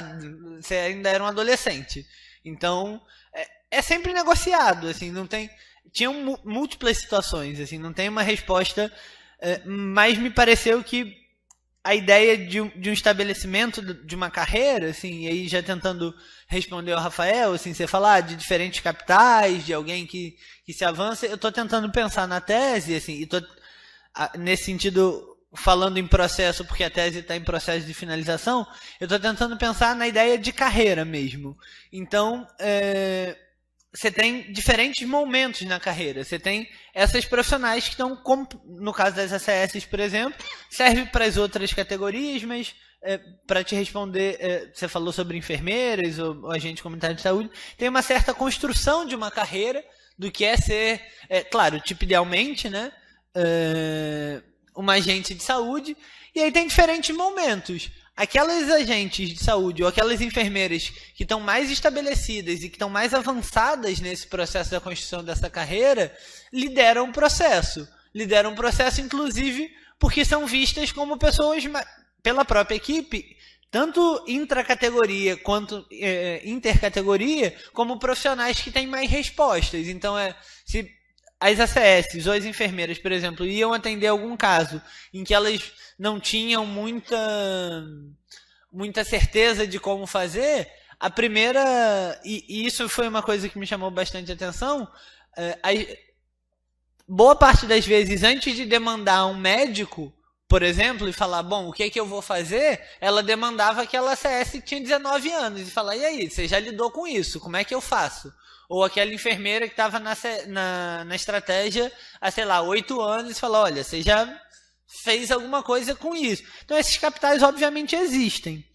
você ainda era um adolescente. Então, é, é sempre negociado, assim, não tem... Tinham múltiplas situações, assim, não tem uma resposta, é, mas me pareceu que a ideia de, de um estabelecimento de uma carreira, assim, e aí já tentando responder ao Rafael, assim, você falar de diferentes capitais, de alguém que, que se avança, eu estou tentando pensar na tese, assim, e tô, nesse sentido, falando em processo, porque a tese está em processo de finalização, eu estou tentando pensar na ideia de carreira mesmo. Então, é, você tem diferentes momentos na carreira. Você tem essas profissionais que estão, no caso das ACS, por exemplo, serve para as outras categorias, mas é, para te responder, é, você falou sobre enfermeiras ou, ou agente comunitário de saúde, tem uma certa construção de uma carreira do que é ser, é, claro, tipo idealmente, né, é, uma agente de saúde, e aí tem diferentes momentos aquelas agentes de saúde ou aquelas enfermeiras que estão mais estabelecidas e que estão mais avançadas nesse processo da construção dessa carreira lideram o processo. Lideram o processo, inclusive, porque são vistas como pessoas pela própria equipe, tanto intracategoria quanto é, intercategoria, como profissionais que têm mais respostas. Então, é, se as ACS ou as enfermeiras, por exemplo, iam atender algum caso em que elas não tinham muita, muita certeza de como fazer, a primeira. E, e isso foi uma coisa que me chamou bastante atenção. É, a, boa parte das vezes, antes de demandar um médico por exemplo, e falar, bom, o que é que eu vou fazer? Ela demandava aquela CS que tinha 19 anos e falar, e aí, você já lidou com isso? Como é que eu faço? Ou aquela enfermeira que estava na, na, na, estratégia há, sei lá, 8 anos e falar, olha, você já fez alguma coisa com isso. Então, esses capitais, obviamente, existem.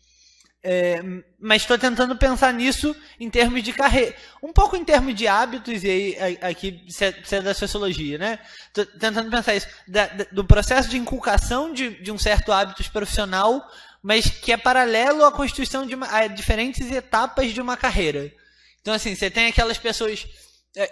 É, mas estou tentando pensar nisso em termos de carreira. Um pouco em termos de hábitos, e aí aqui você é da sociologia, né? Estou tentando pensar isso, da, da, do processo de inculcação de, de, um certo hábito profissional, mas que é paralelo à constituição de uma, a diferentes etapas de uma carreira. Então, assim, você tem aquelas pessoas é,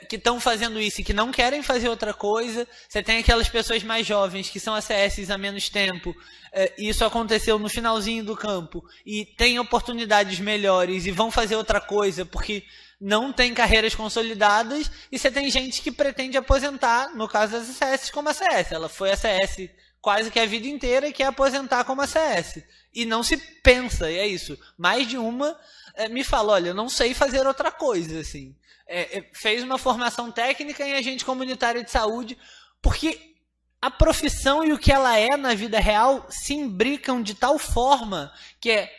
que estão fazendo isso e que não querem fazer outra coisa. Você tem aquelas pessoas mais jovens que são ACS há menos tempo. É, isso aconteceu no finalzinho do campo e tem oportunidades melhores e vão fazer outra coisa porque não tem carreiras consolidadas. E você tem gente que pretende aposentar, no caso das ACS, como ACS. Ela foi ACS quase que a vida inteira e quer aposentar como ACS. E não se pensa, e é isso. Mais de uma é, me fala, olha, eu não sei fazer outra coisa, assim é, é, fez uma formação técnica em agente comunitário de saúde, porque a profissão e o que ela é na vida real se imbricam de tal forma que é,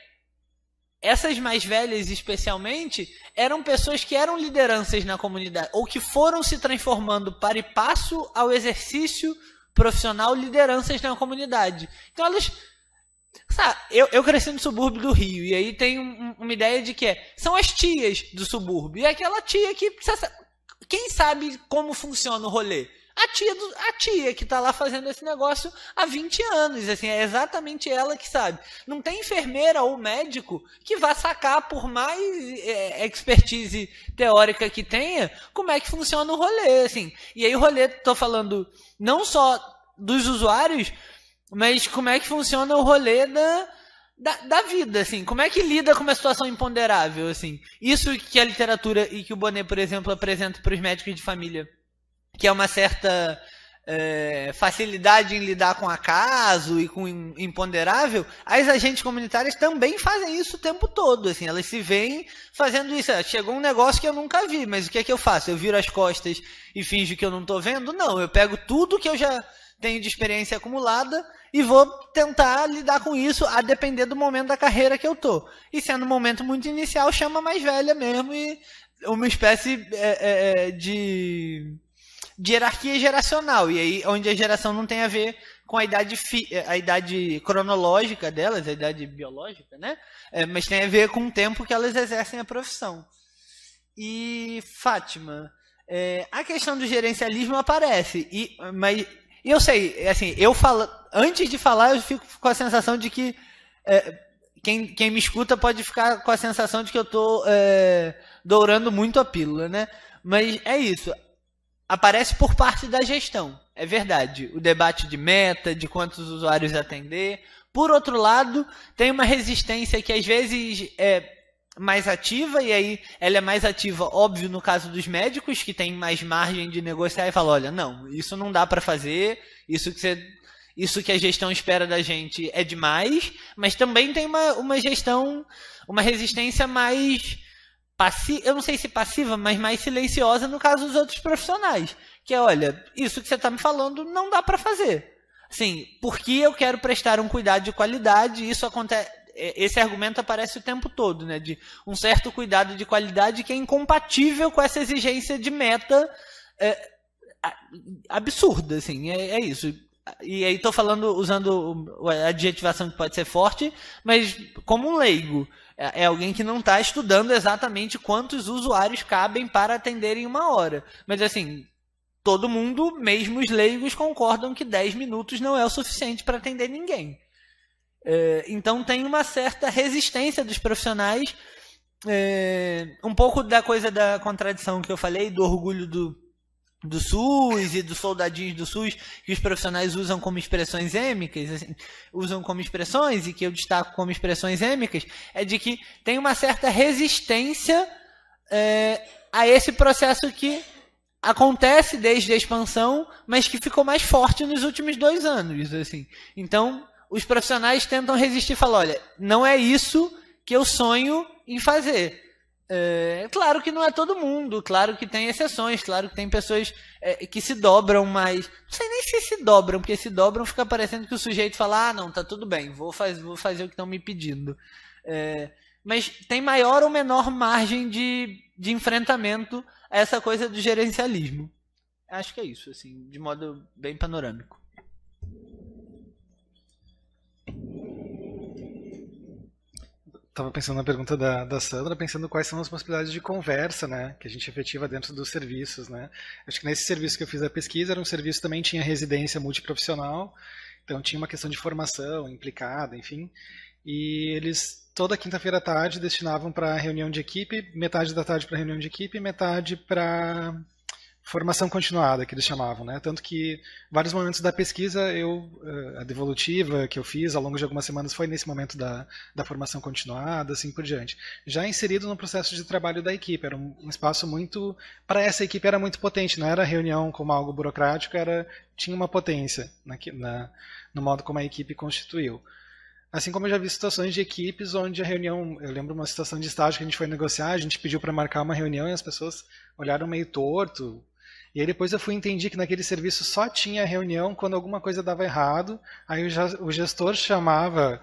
essas mais velhas, especialmente, eram pessoas que eram lideranças na comunidade, ou que foram se transformando para e passo ao exercício profissional lideranças na comunidade. Então elas Sabe, eu, eu cresci no subúrbio do Rio, e aí tem um, uma ideia de que é, são as tias do subúrbio. E aquela tia que. Quem sabe como funciona o rolê? A tia, do, a tia que está lá fazendo esse negócio há 20 anos. Assim, é exatamente ela que sabe. Não tem enfermeira ou médico que vá sacar, por mais é, expertise teórica que tenha, como é que funciona o rolê. Assim. E aí o rolê, estou falando não só dos usuários, mas como é que funciona o rolê da, da, da, vida, assim? Como é que lida com uma situação imponderável, assim? Isso que a literatura e que o Bonet, por exemplo, apresenta para os médicos de família, que é uma certa é, facilidade em lidar com acaso e com imponderável, as agentes comunitárias também fazem isso o tempo todo, assim, elas se veem fazendo isso. Ah, chegou um negócio que eu nunca vi, mas o que é que eu faço? Eu viro as costas e finjo que eu não estou vendo? Não, eu pego tudo que eu já tenho de experiência acumulada e vou tentar lidar com isso a depender do momento da carreira que eu tô. E sendo um momento muito inicial, chama mais velha mesmo e uma espécie é, é, é, de, de hierarquia geracional. E aí, onde a geração não tem a ver com a idade, fi, a idade cronológica delas, a idade biológica, né? É, mas tem a ver com o tempo que elas exercem a profissão. E, Fátima, é, a questão do gerencialismo aparece, e, mas e eu sei, assim, eu falo, antes de falar, eu fico com a sensação de que é, quem, quem me escuta pode ficar com a sensação de que eu estou é, dourando muito a pílula, né? Mas é isso. Aparece por parte da gestão, é verdade. O debate de meta, de quantos usuários atender. Por outro lado, tem uma resistência que às vezes é, mais ativa, e aí ela é mais ativa, óbvio, no caso dos médicos, que tem mais margem de negociar e fala, olha, não, isso não dá para fazer, isso que você, isso que a gestão espera da gente é demais, mas também tem uma, uma gestão, uma resistência mais eu não sei se passiva, mas mais silenciosa no caso dos outros profissionais, que é, olha, isso que você está me falando não dá para fazer. Sim, porque eu quero prestar um cuidado de qualidade, isso acontece esse argumento aparece o tempo todo, né? De um certo cuidado de qualidade que é incompatível com essa exigência de meta é, absurda, assim, é, é, isso. E aí estou falando, usando a adjetivação que pode ser forte, mas como um leigo. É, é alguém que não está estudando exatamente quantos usuários cabem para atender em uma hora. Mas assim, todo mundo, mesmo os leigos, concordam que 10 minutos não é o suficiente para atender ninguém. É, então tem uma certa resistência dos profissionais, é, um pouco da coisa da contradição que eu falei, do orgulho do, do SUS e dos soldadinhos do SUS, que os profissionais usam como expressões êmicas, assim, usam como expressões, e que eu destaco como expressões êmicas, é de que tem uma certa resistência é, a esse processo que acontece desde a expansão, mas que ficou mais forte nos últimos dois anos. assim. Então, os profissionais tentam resistir e falam: olha, não é isso que eu sonho em fazer. É, claro que não é todo mundo, claro que tem exceções, claro que tem pessoas é, que se dobram, mas não sei nem se se dobram, porque se dobram fica parecendo que o sujeito fala: ah, não, tá tudo bem, vou, faz, vou fazer o que estão me pedindo. É, mas tem maior ou menor margem de, de enfrentamento a essa coisa do gerencialismo. Acho que é isso, assim, de modo bem panorâmico. Estava pensando na pergunta da, da Sandra, pensando quais são as possibilidades de conversa, né, que a gente efetiva dentro dos serviços, né. Acho que nesse serviço que eu fiz a pesquisa era um serviço que também tinha residência multiprofissional, então tinha uma questão de formação implicada, enfim, e eles toda quinta-feira à tarde destinavam para reunião de equipe, metade da tarde para reunião de equipe, metade para formação continuada, que eles chamavam, né? Tanto que vários momentos da pesquisa, eu, eh, a devolutiva que eu fiz ao longo de algumas semanas foi nesse momento da, da formação continuada, assim por diante. Já inserido no processo de trabalho da equipe, era um, espaço muito, para essa equipe era muito potente, não era reunião como algo burocrático, era tinha uma potência na, na, no modo como a equipe constituiu. Assim como eu já vi situações de equipes onde a reunião, eu lembro uma situação de estágio que a gente foi negociar, a gente pediu para marcar uma reunião e as pessoas olharam meio torto, e aí depois eu fui entendi que naquele serviço só tinha reunião quando alguma coisa dava errado. Aí o gestor chamava,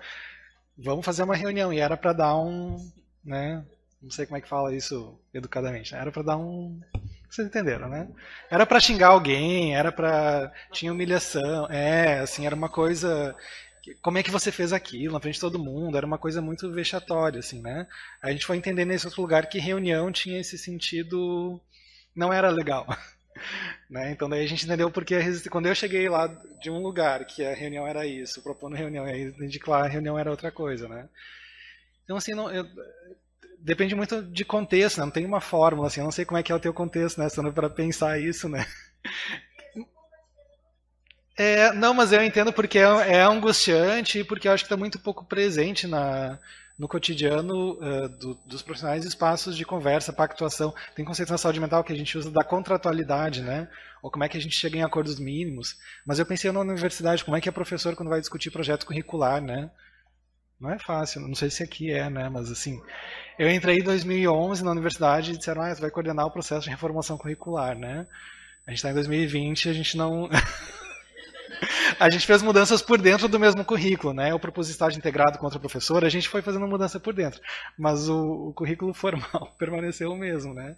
vamos fazer uma reunião e era para dar um, né? Não sei como é que fala isso educadamente. Né? Era para dar um, vocês entenderam, né? Era para xingar alguém, era para tinha humilhação, é, assim, era uma coisa como é que você fez aquilo na frente de todo mundo? Era uma coisa muito vexatória, assim, né? A gente foi entender nesse outro lugar que reunião tinha esse sentido não era legal. Né? Então daí a gente entendeu porque quando eu cheguei lá de um lugar que a reunião era isso, propondo reunião, e aí a reunião era outra coisa, né? Então assim, não, eu, depende muito de contexto, né? não tem uma fórmula, assim, eu não sei como é que é o teu contexto, né, para pensar isso, né? É, não, mas eu entendo porque é, é angustiante e porque eu acho que está muito pouco presente na, no cotidiano uh, do, dos profissionais espaços de conversa, pactuação. Tem conceito na saúde mental que a gente usa da contratualidade, né? Ou como é que a gente chega em acordos mínimos. Mas eu pensei na universidade, como é que é professor quando vai discutir projeto curricular, né? Não é fácil, não sei se aqui é, né? Mas assim, eu entrei em 2011 na universidade e disseram, ah, você vai coordenar o processo de reformação curricular, né? A gente está em 2020 a gente não... a gente fez mudanças por dentro do mesmo currículo, né? Propus estágio integrado contra professor, a gente foi fazendo mudança por dentro, mas o, o currículo formal permaneceu o mesmo, né?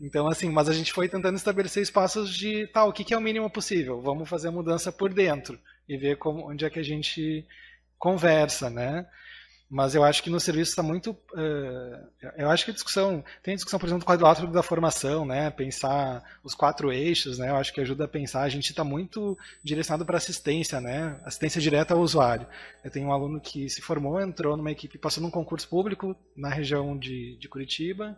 Então, assim, mas a gente foi tentando estabelecer espaços de, tal, tá, o que, que é o mínimo possível? Vamos fazer a mudança por dentro e ver como, onde é que a gente conversa, né? Mas eu acho que no serviço está muito. Uh, eu acho que a discussão. Tem discussão, por exemplo, do quadrilátero da formação, né? Pensar os quatro eixos, né? Eu acho que ajuda a pensar. A gente está muito direcionado para assistência, né? Assistência direta ao usuário. Eu tenho um aluno que se formou, entrou numa equipe, passou num concurso público na região de, de Curitiba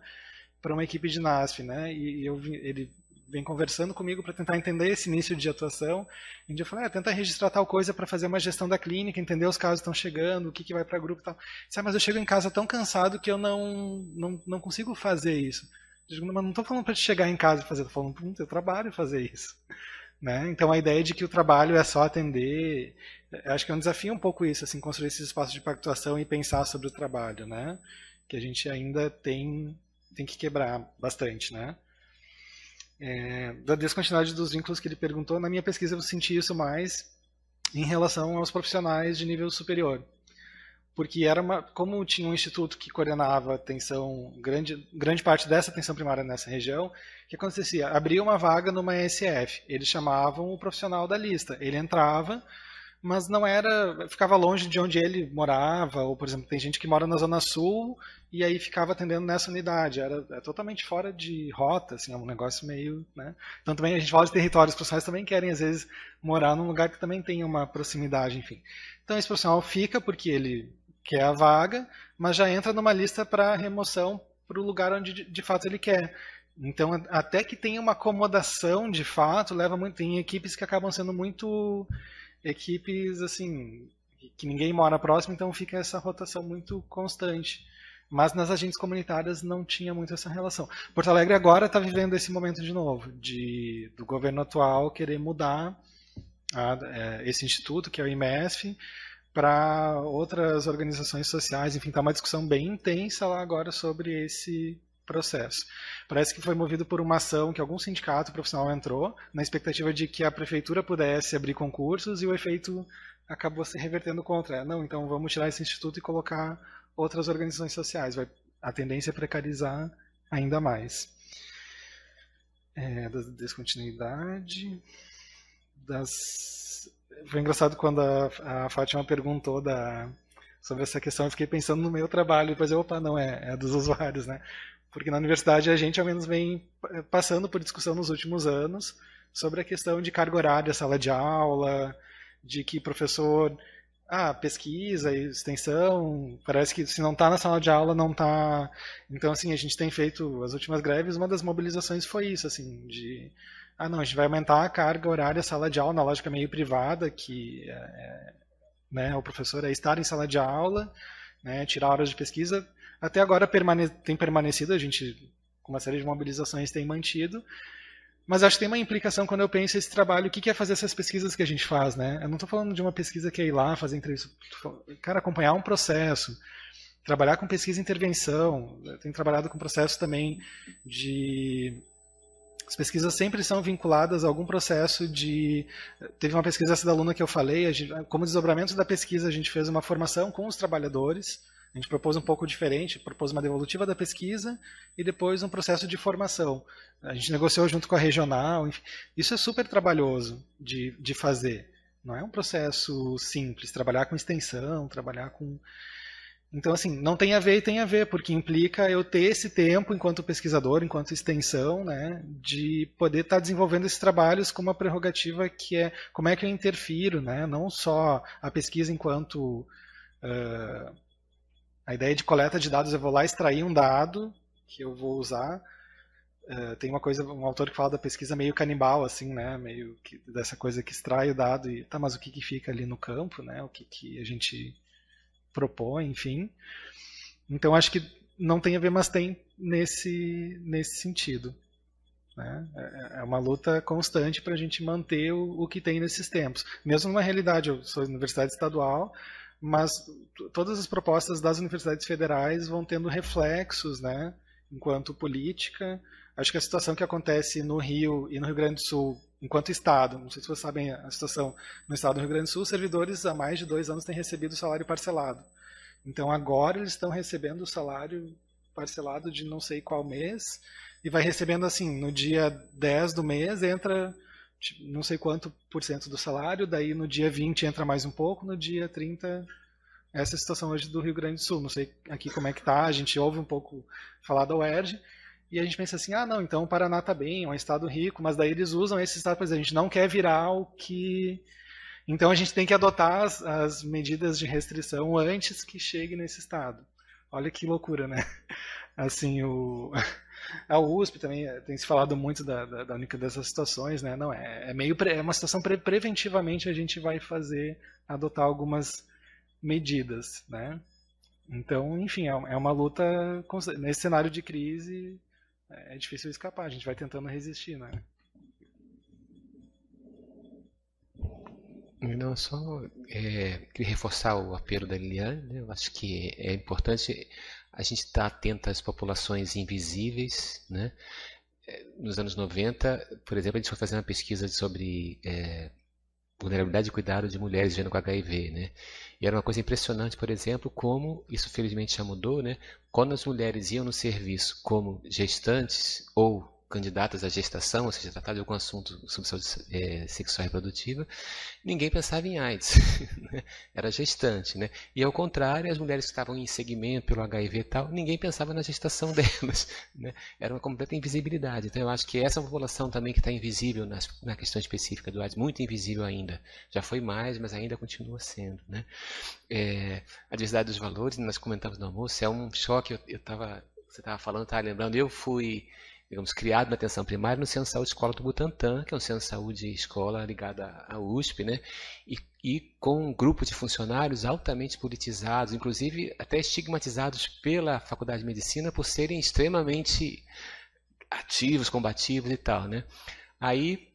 para uma equipe de NASF, né? E eu, ele vem conversando comigo para tentar entender esse início de atuação. Um dia eu falei, ah, tenta registrar tal coisa para fazer uma gestão da clínica, entender os casos que estão chegando, o que, que vai para grupo e tal. Disse, ah, mas eu chego em casa tão cansado que eu não, não, não consigo fazer isso. Digo, mas não estou falando para te chegar em casa e fazer, estou falando para o teu trabalho fazer isso. Né? Então a ideia de que o trabalho é só atender, acho que é um desafio um pouco isso, assim, construir esses espaços de pactuação e pensar sobre o trabalho, né? Que a gente ainda tem tem que quebrar bastante, né? É, da descontinuidade dos vínculos que ele perguntou, na minha pesquisa eu senti isso mais em relação aos profissionais de nível superior. Porque era uma, como tinha um instituto que coordenava atenção, grande, grande parte dessa atenção primária nessa região, o que acontecia? Abria uma vaga numa ESF, eles chamavam o profissional da lista. Ele entrava, mas não era, ficava longe de onde ele morava, ou por exemplo, tem gente que mora na Zona Sul e aí ficava atendendo nessa unidade, era é totalmente fora de rota, assim, é um negócio meio, né? Então também a gente fala de territórios, os profissionais também querem às vezes morar num lugar que também tenha uma proximidade, enfim. Então esse profissional fica porque ele quer a vaga, mas já entra numa lista para remoção para o lugar onde de, de fato ele quer. Então, até que tenha uma acomodação de fato, leva muito. Tem equipes que acabam sendo muito equipes assim que ninguém mora próximo, então fica essa rotação muito constante. Mas nas agentes comunitárias não tinha muito essa relação. Porto Alegre agora está vivendo esse momento de novo, de, do governo atual querer mudar a, é, esse instituto, que é o IMESF, para outras organizações sociais. Enfim, está uma discussão bem intensa lá agora sobre esse processo. Parece que foi movido por uma ação que algum sindicato profissional entrou, na expectativa de que a prefeitura pudesse abrir concursos, e o efeito acabou se revertendo contra. Não, então vamos tirar esse instituto e colocar outras organizações sociais. Vai, a tendência é precarizar ainda mais. É, da descontinuidade. Das... Foi engraçado quando a, a Fátima perguntou da, sobre essa questão, eu fiquei pensando no meu trabalho, depois opa, não, é, é dos usuários, né? Porque na universidade a gente ao menos vem passando por discussão nos últimos anos sobre a questão de carga horária, sala de aula, de que professor, ah, pesquisa extensão, parece que se não está na sala de aula não está. Então assim a gente tem feito as últimas greves, uma das mobilizações foi isso, assim, de ah não, a gente vai aumentar a carga horária sala de aula na lógica meio privada que é né, o professor é estar em sala de aula, né, tirar horas de pesquisa. Até agora permane tem permanecido, a gente com uma série de mobilizações tem mantido, mas acho que tem uma implicação quando eu penso esse trabalho, o que é fazer essas pesquisas que a gente faz, né? Eu não estou falando de uma pesquisa que é ir lá fazer entrevista, cara, acompanhar um processo, trabalhar com pesquisa e intervenção, eu tenho trabalhado com processo também de as pesquisas sempre são vinculadas a algum processo de. Teve uma pesquisa essa da aluna que eu falei, gente, como desdobramento da pesquisa, a gente fez uma formação com os trabalhadores. A gente propôs um pouco diferente, propôs uma devolutiva da pesquisa e depois um processo de formação. A gente negociou junto com a regional. Enfim. Isso é super trabalhoso de, de fazer. Não é um processo simples. Trabalhar com extensão, trabalhar com. Então, assim, não tem a ver e tem a ver, porque implica eu ter esse tempo enquanto pesquisador, enquanto extensão, né, de poder estar desenvolvendo esses trabalhos com uma prerrogativa que é como é que eu interfiro, né, não só a pesquisa enquanto uh, a ideia de coleta de dados, eu vou lá extrair um dado que eu vou usar. Uh, tem uma coisa, um autor que fala da pesquisa meio canibal, assim, né? Meio que, dessa coisa que extrai o dado e tá, mas o que, que fica ali no campo, né? O que, que a gente propõe, enfim. Então acho que não tem a ver, mas tem nesse nesse sentido. Né? É, é uma luta constante para a gente manter o, o que tem nesses tempos. Mesmo numa realidade, eu sou universidade estadual, mas todas as propostas das universidades federais vão tendo reflexos, né, enquanto política. Acho que a situação que acontece no Rio e no Rio Grande do Sul, enquanto Estado, não sei se vocês sabem a situação no Estado do Rio Grande do Sul, servidores há mais de dois anos têm recebido salário parcelado. Então agora eles estão recebendo o salário parcelado de não sei qual mês, e vai recebendo assim, no dia 10 do mês entra não sei quanto por cento do salário, daí no dia 20 entra mais um pouco, no dia 30 essa é a situação hoje do Rio Grande do Sul. Não sei aqui como é que tá, a gente ouve um pouco falar da UERJ, e a gente pensa assim, ah não, então o Paraná está bem, é um estado rico, mas daí eles usam esse estado para dizer, a gente não quer virar o que... Então a gente tem que adotar as, as medidas de restrição antes que chegue nesse estado. Olha que loucura, né? Assim, o... A USP também eh, tem se falado muito da, da, da única dessas situações, né? Não, é, é meio pre, é uma situação pre, preventivamente a gente vai fazer, adotar algumas medidas, né? Então, enfim, é, é uma luta nesse cenário de crise é difícil escapar, a gente vai tentando resistir, né? Não, só é, queria reforçar o apelo da Liliane, né? eu acho que é importante a gente está atento às populações invisíveis, né? É, nos anos 90, por exemplo, a gente foi fazer uma pesquisa sobre é, vulnerabilidade e cuidado de mulheres vivendo com HIV, né? E era uma coisa impressionante, por exemplo, como isso felizmente já mudou, né? Quando as mulheres iam no serviço como gestantes ou candidatas à gestação, ou seja, tratar de algum assunto sobre saúde é, sexual e reprodutiva, ninguém pensava em AIDS. Né? Era gestante. Né? E ao contrário, as mulheres que estavam em segmento pelo HIV e tal, ninguém pensava na gestação delas. Né? Era uma completa invisibilidade. Então eu acho que essa população também que está invisível nas, na questão específica do AIDS, muito invisível ainda. Já foi mais, mas ainda continua sendo. Né? É, a diversidade dos valores, nós comentamos no almoço, é um choque. Eu estava você estava falando, estava lembrando, eu fui digamos, criado na atenção primária no Centro de Saúde Escola do Butantã, que é um centro de saúde escola ligado à USP, né? E, e, com um grupo de funcionários altamente politizados, inclusive até estigmatizados pela Faculdade de Medicina por serem extremamente ativos, combativos e tal, né? Aí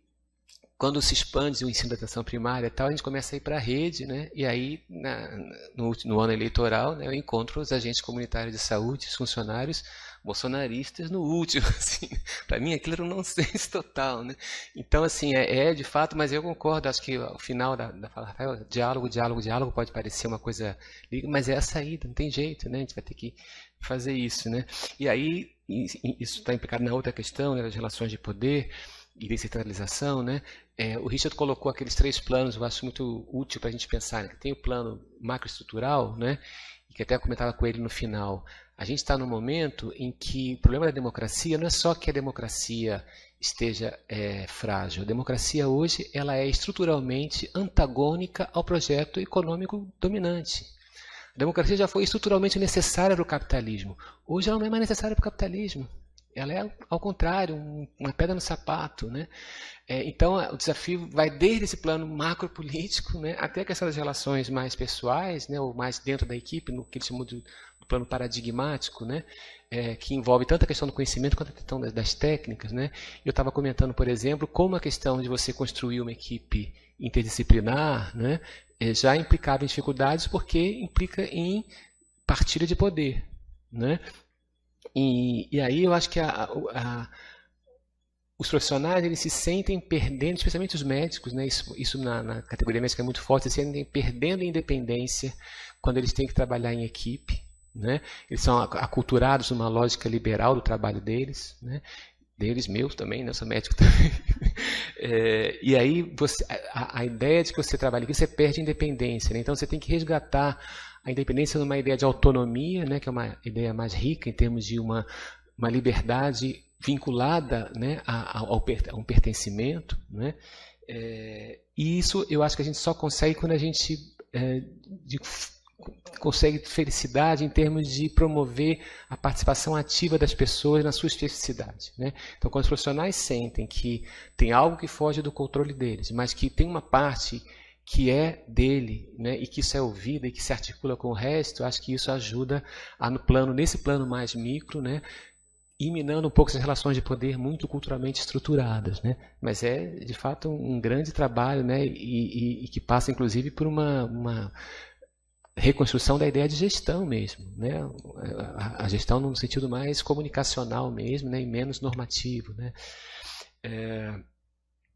quando se expande o ensino da atenção primária tal, a gente começa a ir para a rede, né? E aí, na, no, no, ano eleitoral, né, eu encontro os agentes comunitários de saúde, os funcionários bolsonaristas no último, assim. Para mim aquilo era um nonsense total, né? Então, assim, é, é, de fato, mas eu concordo, acho que o final da, da fala, Rafael, diálogo, diálogo, diálogo pode parecer uma coisa, mas é a saída, não tem jeito, né? A gente vai ter que fazer isso, né? E aí, isso está implicado na outra questão, né, das relações de poder, e descentralização, né? É, o Richard colocou aqueles três planos, eu acho muito útil para a gente pensar. Né? Tem o plano macroestrutural, né? E que até comentava com ele no final. A gente está num momento em que o problema da democracia não é só que a democracia esteja é, frágil. A democracia hoje ela é estruturalmente antagônica ao projeto econômico dominante. A democracia já foi estruturalmente necessária para o capitalismo. Hoje ela não é mais necessária para o capitalismo. Ela é, ao contrário, uma pedra no sapato. Né? É, então, o desafio vai desde esse plano macropolítico né, até a questão das relações mais pessoais, né, ou mais dentro da equipe, no que eles chamam de plano paradigmático, né, é, que envolve tanto a questão do conhecimento quanto a questão das, das técnicas. Né? Eu estava comentando, por exemplo, como a questão de você construir uma equipe interdisciplinar né, é, já implicava em dificuldades porque implica em partilha de poder. Né? E, e aí eu acho que a, a, os profissionais eles se sentem perdendo, especialmente os médicos, né? isso, isso na, na, categoria médica é muito forte, se sentem perdendo a independência quando eles têm que trabalhar em equipe. Né? Eles são aculturados numa lógica liberal do trabalho deles, né? deles, meus também, né? eu sou médico também. É, e aí você, a, a, ideia de que você trabalha aqui, você perde independência. Né? Então você tem que resgatar a independência numa ideia de autonomia, né, que é uma ideia mais rica em termos de uma, uma liberdade vinculada né, a, a, a um pertencimento. Né? É, e isso eu acho que a gente só consegue quando a gente é, de, consegue felicidade em termos de promover a participação ativa das pessoas na sua especificidade. Né? Então, quando os profissionais sentem que tem algo que foge do controle deles, mas que tem uma parte que é dele, né, e que isso é ouvido e que se articula com o resto, acho que isso ajuda a no plano, nesse plano mais micro, né, ir minando um pouco essas relações de poder muito culturalmente estruturadas, né? Mas é de fato um grande trabalho, né? E, e, e que passa inclusive por uma, uma, reconstrução da ideia de gestão mesmo, né? A, gestão num sentido mais comunicacional mesmo, né? E menos normativo, né? É,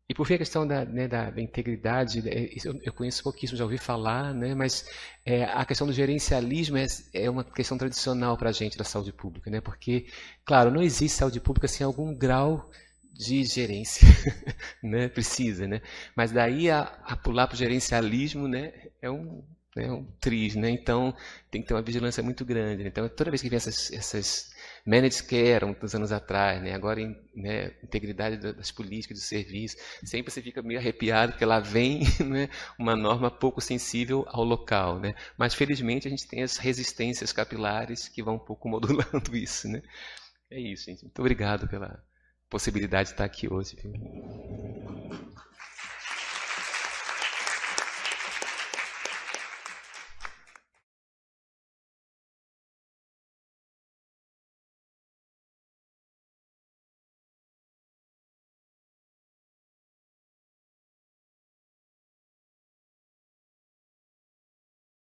e por fim, a questão da, né, da, da integridade, é, eu conheço pouquíssimo, já ouvi falar, né, mas é, a questão do gerencialismo é, é uma questão tradicional para a gente da saúde pública, né, porque, claro, não existe saúde pública sem algum grau de gerência, né, precisa, né, mas daí a, a pular para o gerencialismo, né, é um, né, um triz, né, então tem que ter uma vigilância muito grande. Né? Então, toda vez que vem essas, essas managed care, uns anos atrás, né? agora em, né, integridade das políticas de serviço, sempre você fica meio arrepiado porque lá vem né, uma norma pouco sensível ao local. Né? Mas felizmente a gente tem as resistências capilares que vão um pouco modulando isso. Né? É isso, gente. Muito obrigado pela possibilidade de estar aqui hoje.